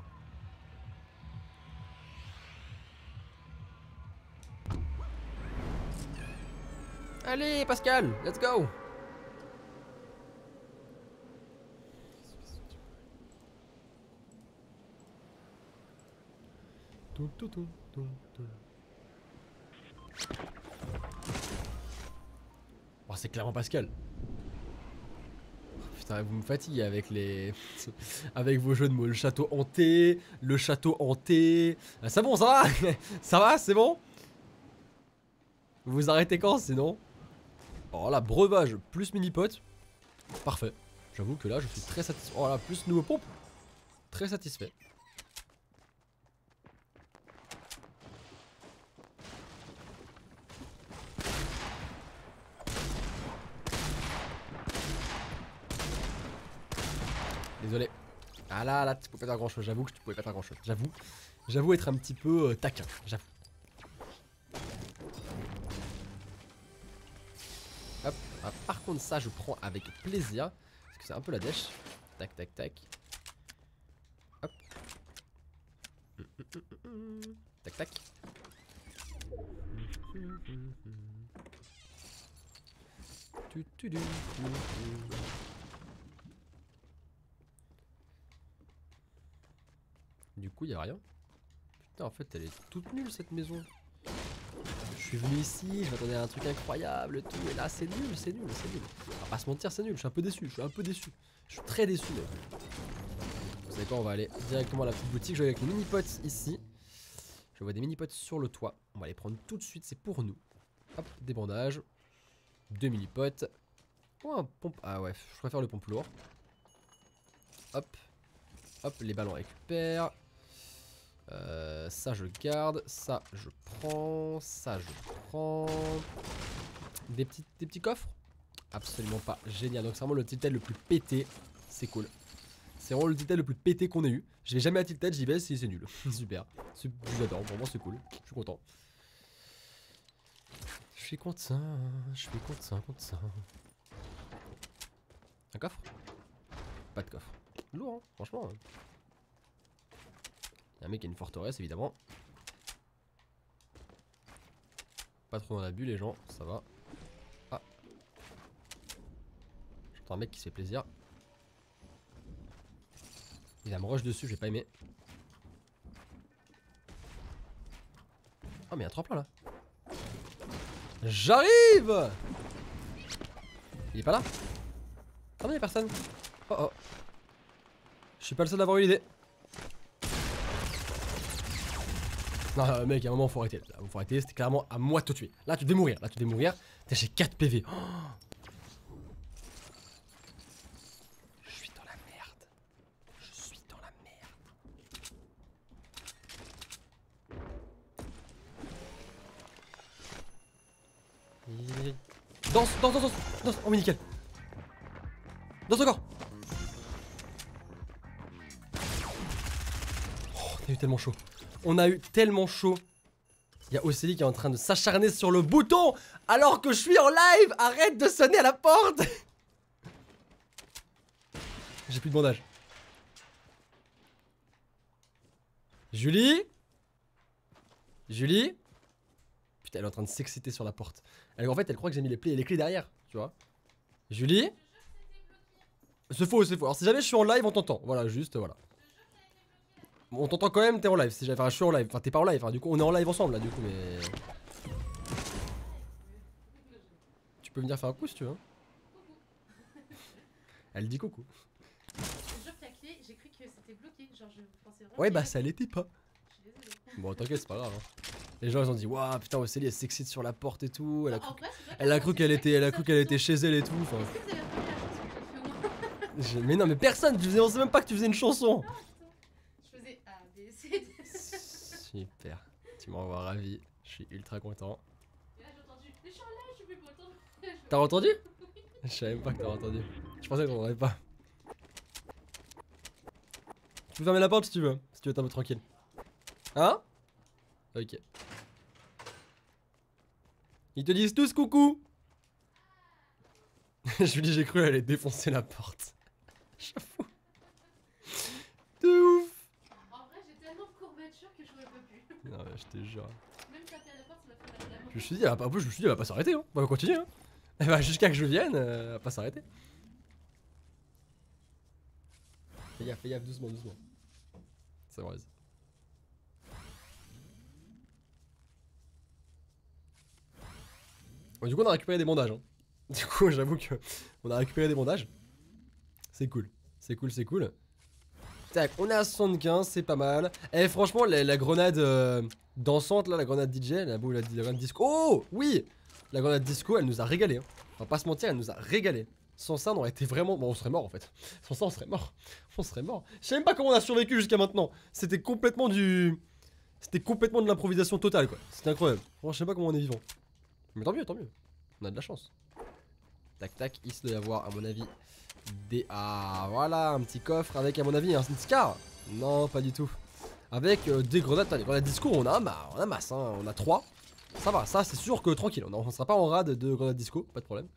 Allez Pascal, let's go. Oh, c'est clairement Pascal. Putain, vous me fatiguez avec les. avec vos jeux de mots. Le château hanté, le château hanté. Ah, c'est bon, ça va? Ça va, c'est bon? Vous vous arrêtez quand sinon? Oh là, breuvage plus mini-pot. Parfait. J'avoue que là, je suis très satisfait. Oh là, plus nouveau pompe. Très satisfait. Désolé. Ah là, là, tu pouvais pas faire grand chose. J'avoue que tu pouvais pas faire grand chose. J'avoue. J'avoue être un petit peu euh, taquin. J'avoue. Ah, par contre, ça, je prends avec plaisir. Parce que c'est un peu la dèche. Tac, tac, tac. Hop. Tac, tac. Du coup, y a rien. Putain, en fait, elle est toute nulle cette maison. Suis venu ici, je m'attendais à un truc incroyable tout, et là c'est nul, c'est nul, c'est nul. On va pas se mentir, c'est nul, je suis un peu déçu, je suis un peu déçu. Je suis très déçu même. Vous savez quoi, on va aller directement à la petite boutique, je vais avec les mini-pots ici. Je vois des mini-pots sur le toit, on va les prendre tout de suite, c'est pour nous. Hop, des bandages, deux mini-pots. Oh, un pompe, ah ouais, je préfère le pompe lourd. Hop, hop, les ballons récupèrent. Euh, ça je garde, ça je prends, ça je prends. Des petits, des petits coffres? Absolument pas, génial. Donc c'est vraiment le tilted le plus pété, c'est cool. C'est vraiment le tilted le plus pété qu'on ait eu. Je vais jamais à tilted, j'y vais c'est nul. Super, j'adore, vraiment c'est cool, je suis content. Je suis content, je suis content, content. Un coffre? Pas de coffre. Lourd, hein, franchement. Y'a un mec qui a une forteresse évidemment. Pas trop dans l'abus les gens, ça va. Ah. J'entends un mec qui se fait plaisir. Il a me rush dessus, j'ai pas aimé. Oh mais il y a un tremplin là. J'arrive Il est pas là? Ah non, il y a personne. Oh oh. Je suis pas le seul à avoir eu l'idée. Non, euh, mec, à un moment, faut arrêter. Là, faut arrêter, c'était clairement à moi de te tuer. Là, tu devais mourir. Là, tu devais mourir. T'as j'ai 4 PV. Je suis dans la merde. Je suis dans la merde. Danse, danse, danse, danse, danse. Oh, mais nickel. Danse encore. Oh, eu tellement chaud. On a eu tellement chaud. Il y a Océlie qui est en train de s'acharner sur le bouton alors que je suis en live. Arrête de sonner à la porte. J'ai plus de bandage. Julie? Julie? Putain, elle est en train de s'exciter sur la porte. Elle, en fait, elle croit que j'ai mis les, clés- les clés derrière, tu vois. Julie? C'est faux, c'est faux. Alors, si jamais je suis en live, on t'entend. Voilà, juste, voilà. Bon, on t'entend quand même, t'es en live. Si enfin, je suis en live. Enfin, t'es pas en live. Enfin, du coup, on est en live ensemble là, du coup, mais. Tu peux venir faire un coup si tu veux. hein. Elle dit coucou. Je te jure que la clé, j'ai cru que c'était bloqué. Genre, je pensais vraiment. Ouais, bah ça l'était pas. Je suis désolée. Bon, t'inquiète, c'est pas grave. hein. Les gens ils ont dit, waouh, putain, Océlie elle s'excite sur la porte et tout. Elle a cru, elle a qu'elle était, elle a cru qu'elle était chez elle et tout. Enfin, mais non, mais personne, tu faisais, on sait même pas que tu faisais une chanson. Non, attends. Je faisais A, B, C, D. Super, tu m'envoies ravi. Je suis ultra content. T'as entendu? Je savais même pas que t'as entendu. Je pensais qu'on aurait pas. Tu peux fermer la porte si tu veux, si tu veux être un peu tranquille. Hein? Ok. Ils te disent tous coucou Je lui dis j'ai cru elle allait défoncer la porte. J'avoue. De ouf En vrai, j'ai tellement de courbatures que je ne peux plus. Non mais je te jure. Même la porte, ça la. Je me suis dit, elle va pas, en plus, je me suis dit, elle va pas s'arrêter, hein. On va continuer, hein. Va jusqu'à que je vienne, euh, elle va pas s'arrêter. Fais gaffe, fais gaffe, doucement, doucement. C'est vrai. Bon, du coup, on a récupéré des bandages. Hein. Du coup, j'avoue que on a récupéré des bandages. C'est cool. C'est cool, c'est cool. Tac, on est à 75, c'est pas mal. Eh, franchement, la, grenade euh, dansante, là, la grenade DJ, la, boule, la, la grenade disco. Oh Oui La grenade disco, elle nous a régalé. Hein. On va pas se mentir, elle nous a régalé. Sans ça, on aurait été vraiment. Bon, on serait mort en fait. Sans ça, on serait mort. On serait mort. Je sais même pas comment on a survécu jusqu'à maintenant. C'était complètement de l'improvisation totale, quoi. C'était incroyable. Franchement, je sais pas comment on est vivant. Mais tant mieux, tant mieux. On a de la chance. Tac, tac. Il se doit y avoir, à mon avis, des. Ah, voilà, un petit coffre avec, à mon avis, un Scar. Non, pas du tout. Avec euh, des grenades. Des grenades disco, on a, on a masse, hein. On a 3. Ça va, ça, c'est sûr que tranquille. On, on sera pas en rade de grenades disco, pas de problème.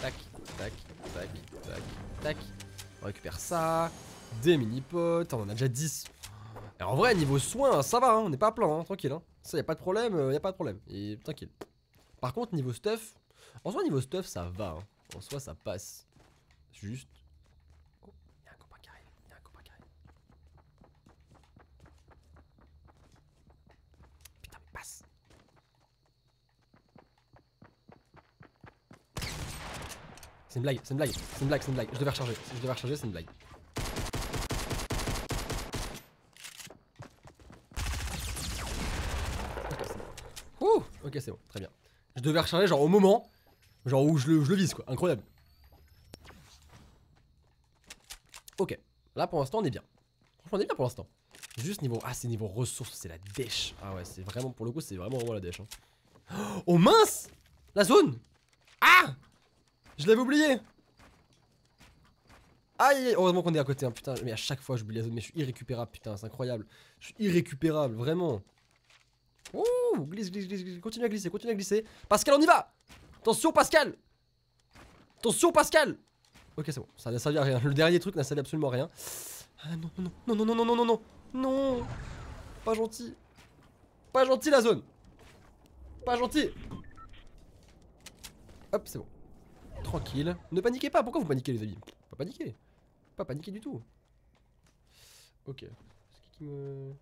Tac, tac, tac, tac, tac. On récupère ça. Des mini-potes. On en a déjà 10. Et en vrai, niveau soins, ça va, hein, on n'est pas à plein, hein, tranquille. Hein. Ça, y a pas de problème, euh, y a pas de problème. Et tranquille. Par contre, niveau stuff, en soi, niveau stuff, ça va. hein. En soi, ça passe. Juste. Oh, y a un copain qui arrive. Y a un copain qui arrive. Putain, mais passe. C'est une blague, c'est une blague, c'est une blague, c'est une blague. Je devais recharger, je devais recharger, c'est une blague. Ouh, ok, c'est bon, très bien. Je devais recharger genre au moment, genre où je le, vise quoi, incroyable. Ok, là pour l'instant on est bien. Franchement on est bien pour l'instant. Juste niveau, ah c'est niveau ressources, c'est la dèche. Ah ouais, c'est vraiment, pour le coup c'est vraiment vraiment la dèche. hein. Oh mince La zone Ah Je l'avais oublié Aïe, heureusement qu'on est à côté, hein, putain, mais à chaque fois j'oublie la zone, mais je suis irrécupérable, putain, c'est incroyable. Je suis irrécupérable, vraiment. Ouh, glisse, glisse, glisse, glisse, continue à glisser, continue à glisser. Pascal, on y va Attention, Pascal Attention, Pascal Ok, c'est bon, ça n'a servi à rien. Le dernier truc n'a servi absolument à rien. Ah non, non, non, non, non, non, non, non, non, non Pas gentil. Pas gentil la zone. Pas gentil. Hop, c'est bon. Tranquille. Ne paniquez pas, pourquoi vous paniquez les amis Pas paniquer. Pas paniquer du tout. Ok. C'est qui qui me...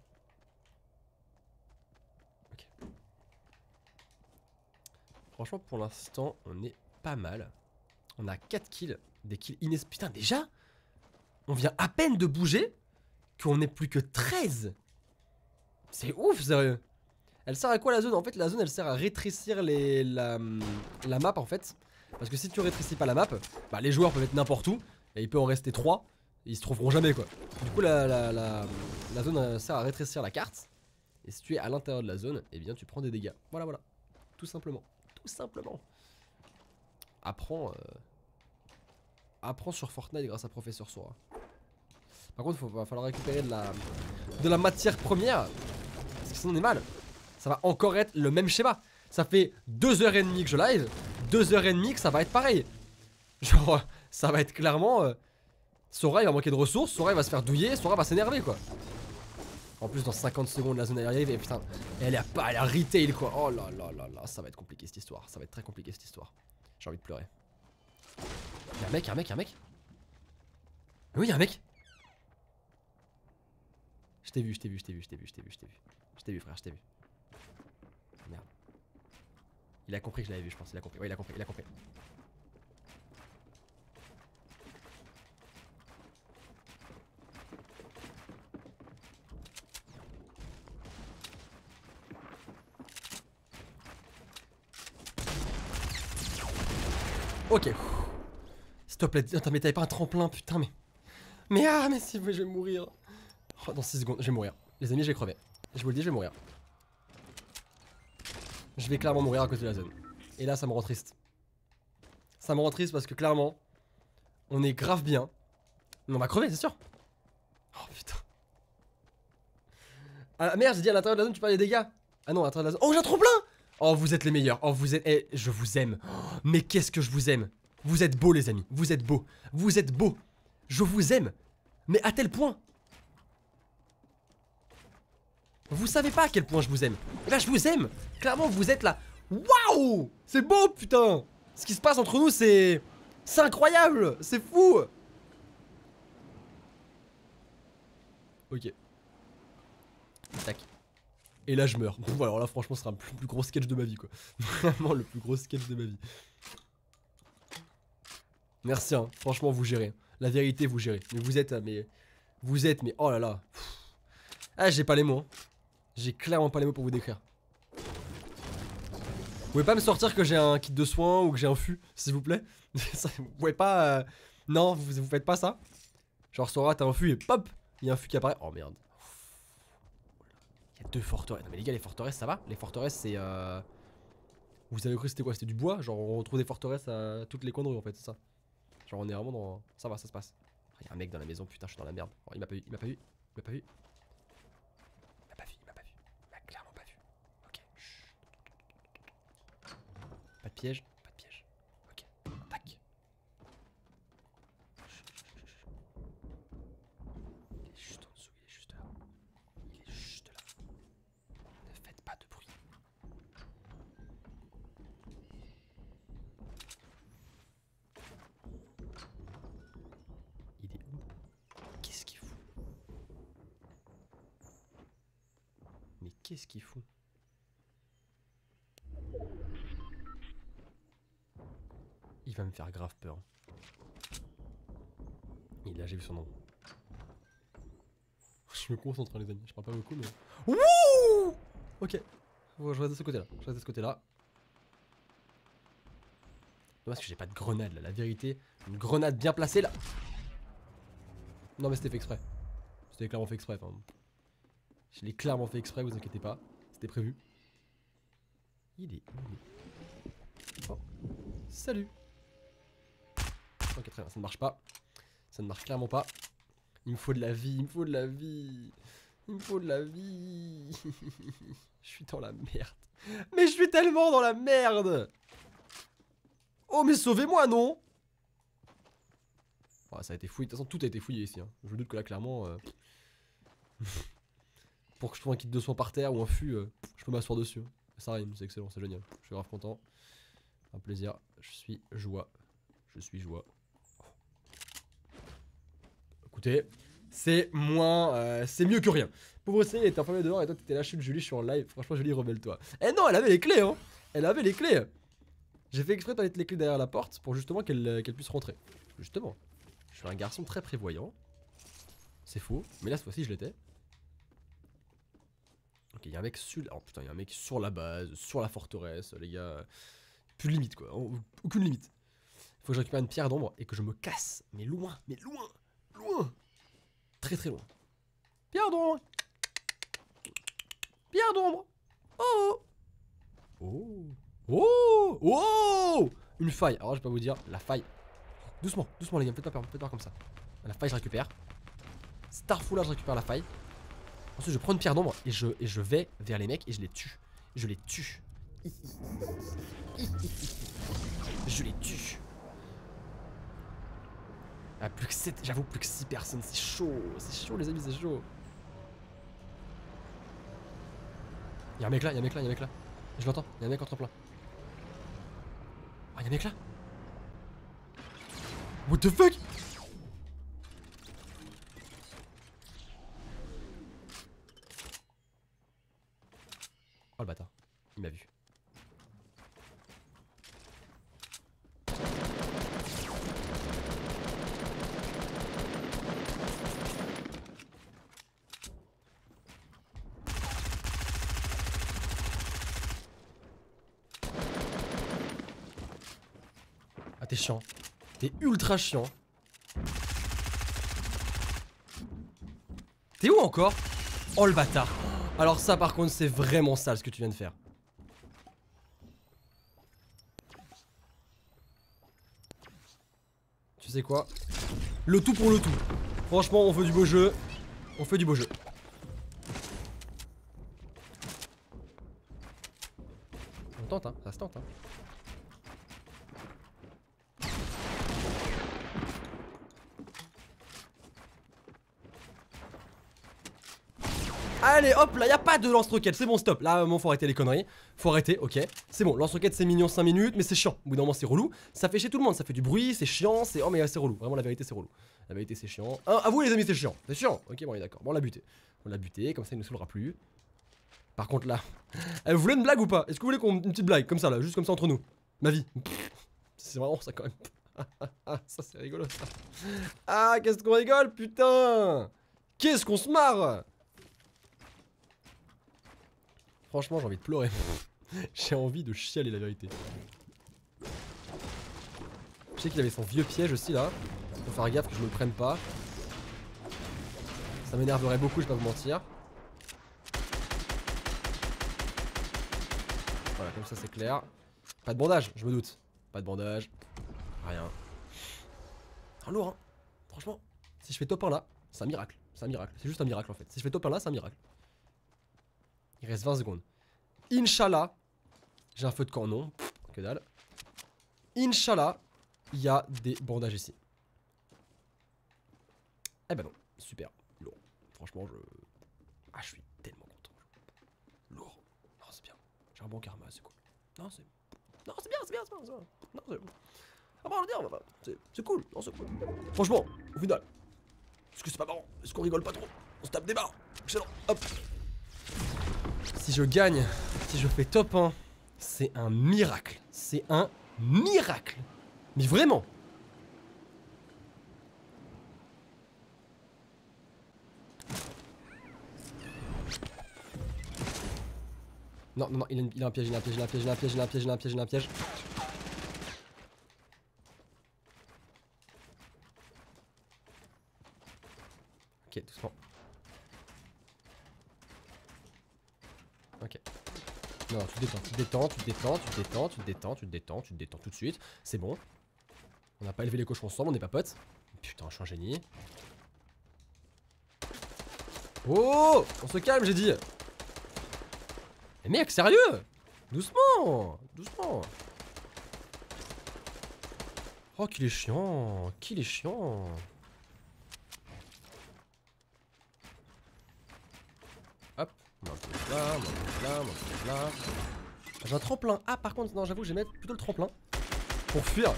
Franchement, pour l'instant, on est pas mal. On a 4 kills. Des kills ines... Putain, déjà On vient à peine de bouger qu'on n'est plus que 13 C'est ouf, sérieux Elle sert à quoi la zone? En fait, la zone, elle sert à rétrécir la, map, en fait. Parce que si tu rétrécis pas la map, bah, les joueurs peuvent être n'importe où. Et il peut en rester 3. Et ils se trouveront jamais, quoi. Du coup, la, la zone euh, sert à rétrécir la carte. Et si tu es à l'intérieur de la zone, eh bien tu prends des dégâts. Voilà, voilà. Tout simplement. Simplement. Apprends. Euh... Apprends sur Fortnite grâce à Professeur Sora. Par contre, il va falloir récupérer de la, de la matière première. Parce que sinon on est mal. Ça va encore être le même schéma. Ça fait 2h30 que je live. 2h30 que ça va être pareil. Genre, ça va être clairement. euh, Sora il va manquer de ressources. Sora il va se faire douiller. Sora va s'énerver quoi. En plus, dans 50 secondes, la zone elle arrive et putain, elle à pas, elle à retail quoi. Oh là là là là, ça va être compliqué cette histoire. Ça va être très compliqué cette histoire. J'ai envie de pleurer. Y'a un mec, y'a un mec, y'a un mec? Mais oui, y'a un mec. Je t'ai vu, je t'ai vu, je t'ai vu, je t'ai vu, je t'ai vu, je t'ai vu. Je t'ai vu, frère, je t'ai vu. Merde. Il a compris que je l'avais vu, je pense. Il a compris. Ouais, il a compris, il a compris. Ok. S'il te plaît, attends, mais t'avais pas un tremplin, putain, mais. Mais ah, mais si, mais je vais mourir. Oh, dans 6 secondes, je vais mourir. Les amis, j'ai crevé. Je vous le dis, je vais mourir. Je vais clairement mourir à côté de la zone. Et là, ça me rend triste. Ça me rend triste parce que clairement, on est grave bien. Mais on va crever, c'est sûr. Oh putain. Ah merde, j'ai dit à l'intérieur de la zone, tu parles des dégâts. Ah non, à l'intérieur de la zone. Oh, j'ai un trop plein Oh, vous êtes les meilleurs. Oh, vous êtes. Eh, je vous aime. Mais qu'est-ce que je vous aime? Vous êtes beaux, les amis. Vous êtes beaux. Vous êtes beaux. Je vous aime. Mais à tel point? Vous savez pas à quel point je vous aime. Eh ben, je vous aime. Clairement, vous êtes là. Waouh C'est beau, putain. Ce qui se passe entre nous, c'est. C'est incroyable. C'est fou. Ok. Tac. Et là je meurs. Bon alors là franchement ce sera le plus, gros sketch de ma vie quoi. Vraiment le plus gros sketch de ma vie. Merci hein, franchement vous gérez. La vérité vous gérez. Mais vous êtes mais vous êtes mais oh là là. Ah j'ai pas les mots. hein. J'ai clairement pas les mots pour vous décrire. Vous pouvez pas me sortir que j'ai un kit de soins ou que j'ai un fût s'il vous plaît? Vous pouvez pas euh, Non vous, vous faites pas ça? Genre Sora t'as un fût et pop Il y a un fût qui apparaît. Oh merde. Il y a deux forteresses. Non mais les gars les forteresses ça va. Les forteresses c'est euh... Vous avez cru c'était quoi? C'était du bois? Genre on retrouve des forteresses à toutes les coins de rue en fait c'est ça. Genre on est vraiment dans... Ça va ça se passe. Il y a un mec dans la maison putain je suis dans la merde. Oh, Il m'a pas vu il m'a pas vu Il m'a pas vu. Il m'a pas vu il m'a pas vu. Il m'a clairement pas vu. Ok Chut. Pas de piège Ok Tac Chut, chut, chut, chut. Il est juste en dessous, il est juste là. Il est juste là. Ne faites pas de bruit. Il est où Qu'est-ce qu'il fout Mais qu'est-ce qu'il fout Il va me grave peur. Il a, j'ai vu son nom. Je me concentre les amis, je parle pas beaucoup mais... Wouh Ok, je reste de ce côté là, je reste de ce côté là. Dommage que j'ai pas de grenade là, la vérité, une grenade bien placée là. Non mais c'était fait exprès. C'était clairement fait exprès. Je l'ai clairement fait exprès, vous inquiétez pas. C'était prévu. Il est Oh, salut. Ok très bien, ça ne marche pas. Ça ne marche clairement pas. Il me faut de la vie, il me faut de la vie. Il me faut de la vie. je suis dans la merde. Mais je suis tellement dans la merde. Oh mais sauvez-moi non Ouais, ça a été fouillé, de toute façon tout a été fouillé ici. hein. Je doute que là clairement... euh, Pour que je trouve un kit de soins par terre ou un fût, euh, je peux m'asseoir dessus. hein. Ça rime, c'est excellent, c'est génial. Je suis grave content. Un plaisir, je suis joie. Je suis joie. C'est moins... euh, c'est mieux que rien. Pauvre C, il était enfermé dehors et toi t'étais là, chute Julie, je suis en live. Franchement, Julie, rebelle-toi. Eh non, elle avait les clés, hein Elle avait les clés J'ai fait exprès de mettre les clés derrière la porte pour justement qu'elle euh, qu'elle puisse rentrer. Justement. Je suis un garçon très prévoyant. C'est faux, mais là cette fois-ci je l'étais. Ok, il y a un mec sur... Oh putain, il y a un mec sur la base, sur la forteresse, les gars. Plus de limite quoi, Oh, aucune limite. Faut que je récupère une pierre d'ombre et que je me casse, mais loin, mais loin, Très très loin. Pierre d'ombre Pierre d'ombre Oh Oh Oh Oh Une faille. Alors je vais pas vous dire, la faille. Doucement, doucement les gars, faites pas peur, faites pas comme ça. La faille je récupère. Starful là je récupère la faille. Ensuite je prends une pierre d'ombre et je, et je vais vers les mecs et je les tue. Je les tue. Je les tue. Ah plus que 7, j'avoue plus que 6 personnes, c'est chaud, c'est chaud les amis, c'est chaud. Y'a un mec là, y'a un mec là, y'a un mec là. Je l'entends, y'a un mec entre plein. Ah, y'a un mec là What the fuck Oh le bâtard, il m'a vu. Ah t'es T'es ultra chiant. T'es où encore? Oh le bâtard Alors ça par contre c'est vraiment sale ce que tu viens de faire. Tu sais quoi? Le tout pour le tout. Franchement on veut du beau jeu. On fait du beau jeu. On tente hein, ça se tente hein. Allez hop là y a pas de lance-roquette. C'est bon stop. Là bon faut arrêter les conneries. Faut arrêter ok. C'est bon lance-roquette c'est mignon 5 minutes mais c'est chiant. Au bout d'un moment c'est relou. Ça fait chez tout le monde. Ça fait du bruit c'est chiant c'est Oh mais c'est relou. Vraiment la vérité c'est relou. La vérité c'est chiant. Ah, À vous les amis c'est chiant. C'est chiant. Ok bon on est d'accord. Bon on l'a buté. On l'a buté comme ça il ne saoulera plus. Par contre là Vous voulez une blague ou pas? Est-ce que vous voulez qu'on une petite blague comme ça là Juste comme ça entre nous? Ma vie. C'est vraiment ça quand même. Ça c'est rigolo ça. Ah qu'est-ce qu'on rigole putain? Qu'est-ce qu'on se marre? Franchement, j'ai envie de pleurer. j'ai envie de chialer la vérité. Je sais qu'il avait son vieux piège aussi là. Faut faire gaffe que je me le prenne pas. Ça m'énerverait beaucoup, je vais pas vous mentir. Voilà, comme ça c'est clair. Pas de bandage, je me doute. Pas de bandage. Rien. Un lourd, hein. Franchement, si je fais top 1 là, c'est un miracle. C'est un miracle. C'est juste un miracle en fait. Si je fais top 1 là, c'est un miracle. Il reste 20 secondes. Inch'Allah, j'ai un feu de camp, non Que dalle. Inch'Allah, il y a des bandages ici. Eh ben non, super, lourd. Franchement, je... Ah, je suis tellement content. Lourd. Non, c'est bien. J'ai un bon karma, c'est cool. Non, c'est... Non, c'est bien, c'est bien, c'est bien, Non, c'est... Ah bon, le dire, c'est cool. Non, c'est cool. Franchement, au final, est-ce que c'est pas marrant Est-ce qu'on rigole pas trop On se tape des barres Excellent, hop si je gagne, si je fais top 1, c'est un miracle. C'est un miracle. Mais vraiment. Non, non, non, il a, un piège, il a un piège, il a un piège, il a un piège, il a un piège, il a un piège, il a un piège. Ok, doucement. Ok. Non, tu te détends, tu te détends, tu te détends, tu te détends, tu te détends, tu te détends, tu te détends tout de suite. C'est bon. On n'a pas élevé les cochons ensemble, on n'est pas potes. Putain, je suis un génie. Oh On se calme, j'ai dit Mais mec, sérieux? Doucement Doucement Oh, qu'il est chiant Qu'il est chiant J'ai un tremplin. Ah, par contre, non, j'avoue, je vais mettre plutôt le tremplin. Pour fuir.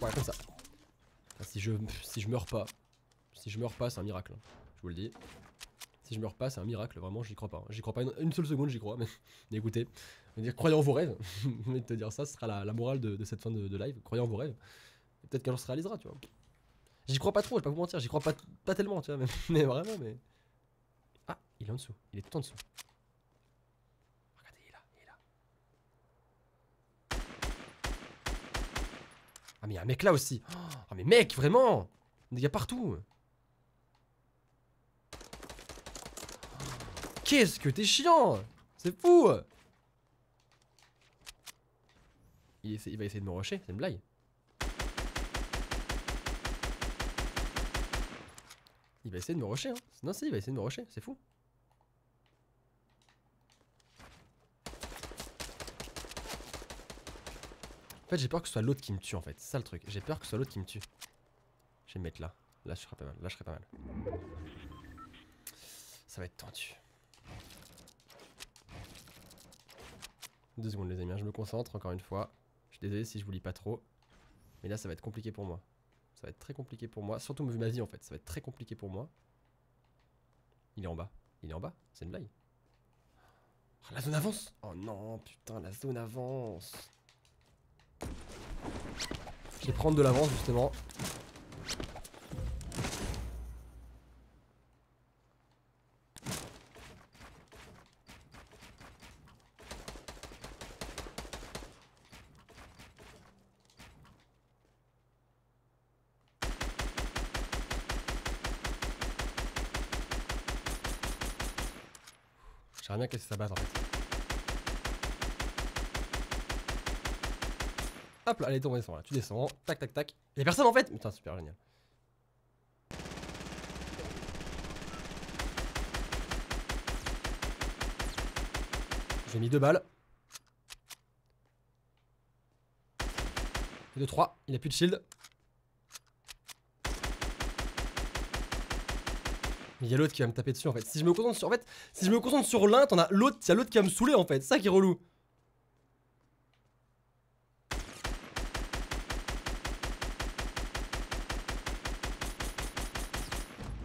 Ouais, comme ça. si, je, si je meurs pas. Si je meurs pas, c'est un miracle. Hein, je vous le dis. Si je meurs pas, c'est un miracle. Vraiment, j'y crois pas. Hein. J'y crois pas une, seule seconde, j'y crois. Mais, écoutez, dire, croyez en vos rêves. mais te dire ça, ce sera la, morale de, cette fin de, live. Croyez en vos rêves. Peut-être qu'un jour se réalisera, tu vois. J'y crois pas trop, je vais pas vous mentir. J'y crois pas, pas tellement, tu vois. mais vraiment, mais. Il est en dessous. Il est tout en dessous. Regardez, il est là. Il est là. Ah, mais il y a un mec là aussi. Oh, mais mec, vraiment Il y a partout. Qu'est-ce que t'es chiant? C'est fou il, il, va essayer de me rusher, c'est une blague. Il va essayer de me rusher, hein. Non, si, il va essayer de me rusher, c'est fou. En fait, j'ai peur que ce soit l'autre qui me tue en fait. C'est ça le truc. J'ai peur que ce soit l'autre qui me tue. Je vais me mettre là. Là, je serai pas mal. Là, je serai pas mal. Ça va être tendu. Deux secondes, les amis. Hein. Je me concentre encore une fois. Je suis désolé si je vous lis pas trop. Mais là, ça va être compliqué pour moi. Ça va être très compliqué pour moi. Surtout vu ma vie en fait. Ça va être très compliqué pour moi. Il est en bas. Il est en bas. C'est une blague. Oh, la zone avance Oh non, putain, la zone avance et prendre de l'avance justement. J'aimerais bien casser sa base en fait. Hop là, allez, on descend là. Tu descends. Tac, tac, tac. Y'a personne en fait Putain, super génial. J'ai mis deux balles. Et 2, 3. Il a plus de shield. Mais il y a l'autre qui va me taper dessus en fait. Si je me concentre sur, en fait, si je me concentre sur l'un, t'en as l'autre, il y a l'autre qui va me saouler en fait. C'est ça qui est relou.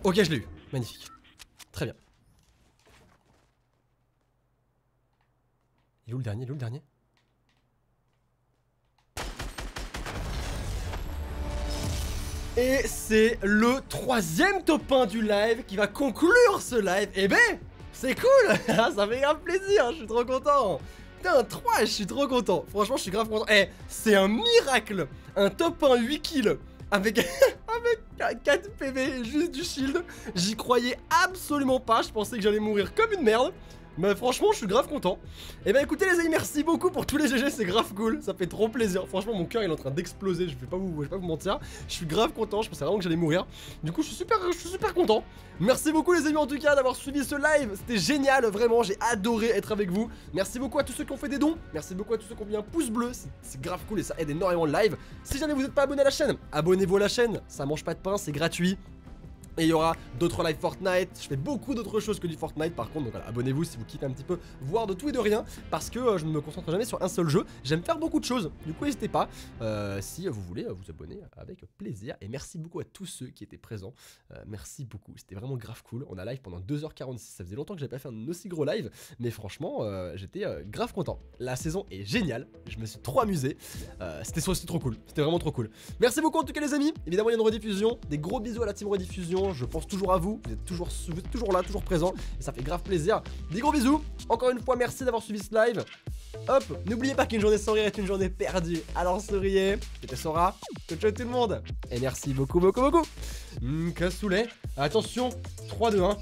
Ok, je l'ai eu. Magnifique. Très bien. Il est où le dernier? Il est où le dernier? Et c'est le troisième top 1 du live qui va conclure ce live. Eh ben, c'est cool Ça fait grave plaisir, je suis trop content Putain, 3, je suis trop content Franchement, je suis grave content. Eh, c'est un miracle Un top 1 8 kills avec, avec 4 PV juste du shield. J'y croyais absolument pas, je pensais que j'allais mourir comme une merde. Mais franchement, je suis grave content. Et bah écoutez les amis, merci beaucoup pour tous les GG, c'est grave cool, ça fait trop plaisir. Franchement, mon cœur il est en train d'exploser, je vais pas vous, je vais mentir. Je suis grave content, je pensais vraiment que j'allais mourir. Du coup, je suis super, je suis super content. Merci beaucoup les amis en tout cas d'avoir suivi ce live, c'était génial, vraiment, j'ai adoré être avec vous. Merci beaucoup à tous ceux qui ont fait des dons, merci beaucoup à tous ceux qui ont mis un pouce bleu, c'est grave cool et ça aide énormément le live. Si jamais vous n'êtes pas abonné à la chaîne, abonnez-vous à la chaîne, ça mange pas de pain, c'est gratuit. Et il y aura d'autres live Fortnite, je fais beaucoup d'autres choses que du Fortnite par contre, donc voilà, abonnez-vous si vous quittez un petit peu voir de tout et de rien, parce que euh, je ne me concentre jamais sur un seul jeu, j'aime faire beaucoup de choses, du coup n'hésitez pas, euh, si vous voulez vous abonner avec plaisir, et merci beaucoup à tous ceux qui étaient présents, euh, merci beaucoup, c'était vraiment grave cool, on a live pendant 2h46, ça faisait longtemps que j'avais pas fait un aussi gros live, mais franchement j'étais grave content, la saison est géniale, je me suis trop amusé, c'était trop cool, c'était vraiment trop cool. Merci beaucoup en tout cas les amis, évidemment il y a une rediffusion, des gros bisous à la team rediffusion, je pense toujours à vous, vous êtes toujours, toujours là, toujours présent, et ça fait grave plaisir. Des gros bisous, encore une fois merci d'avoir suivi ce live. Hop, n'oubliez pas qu'une journée sans rire est une journée perdue, alors souriez, c'était Sora, ciao ciao tout le monde, et merci beaucoup beaucoup beaucoup. Mmh, cassoulet, attention, 3, 2, 1,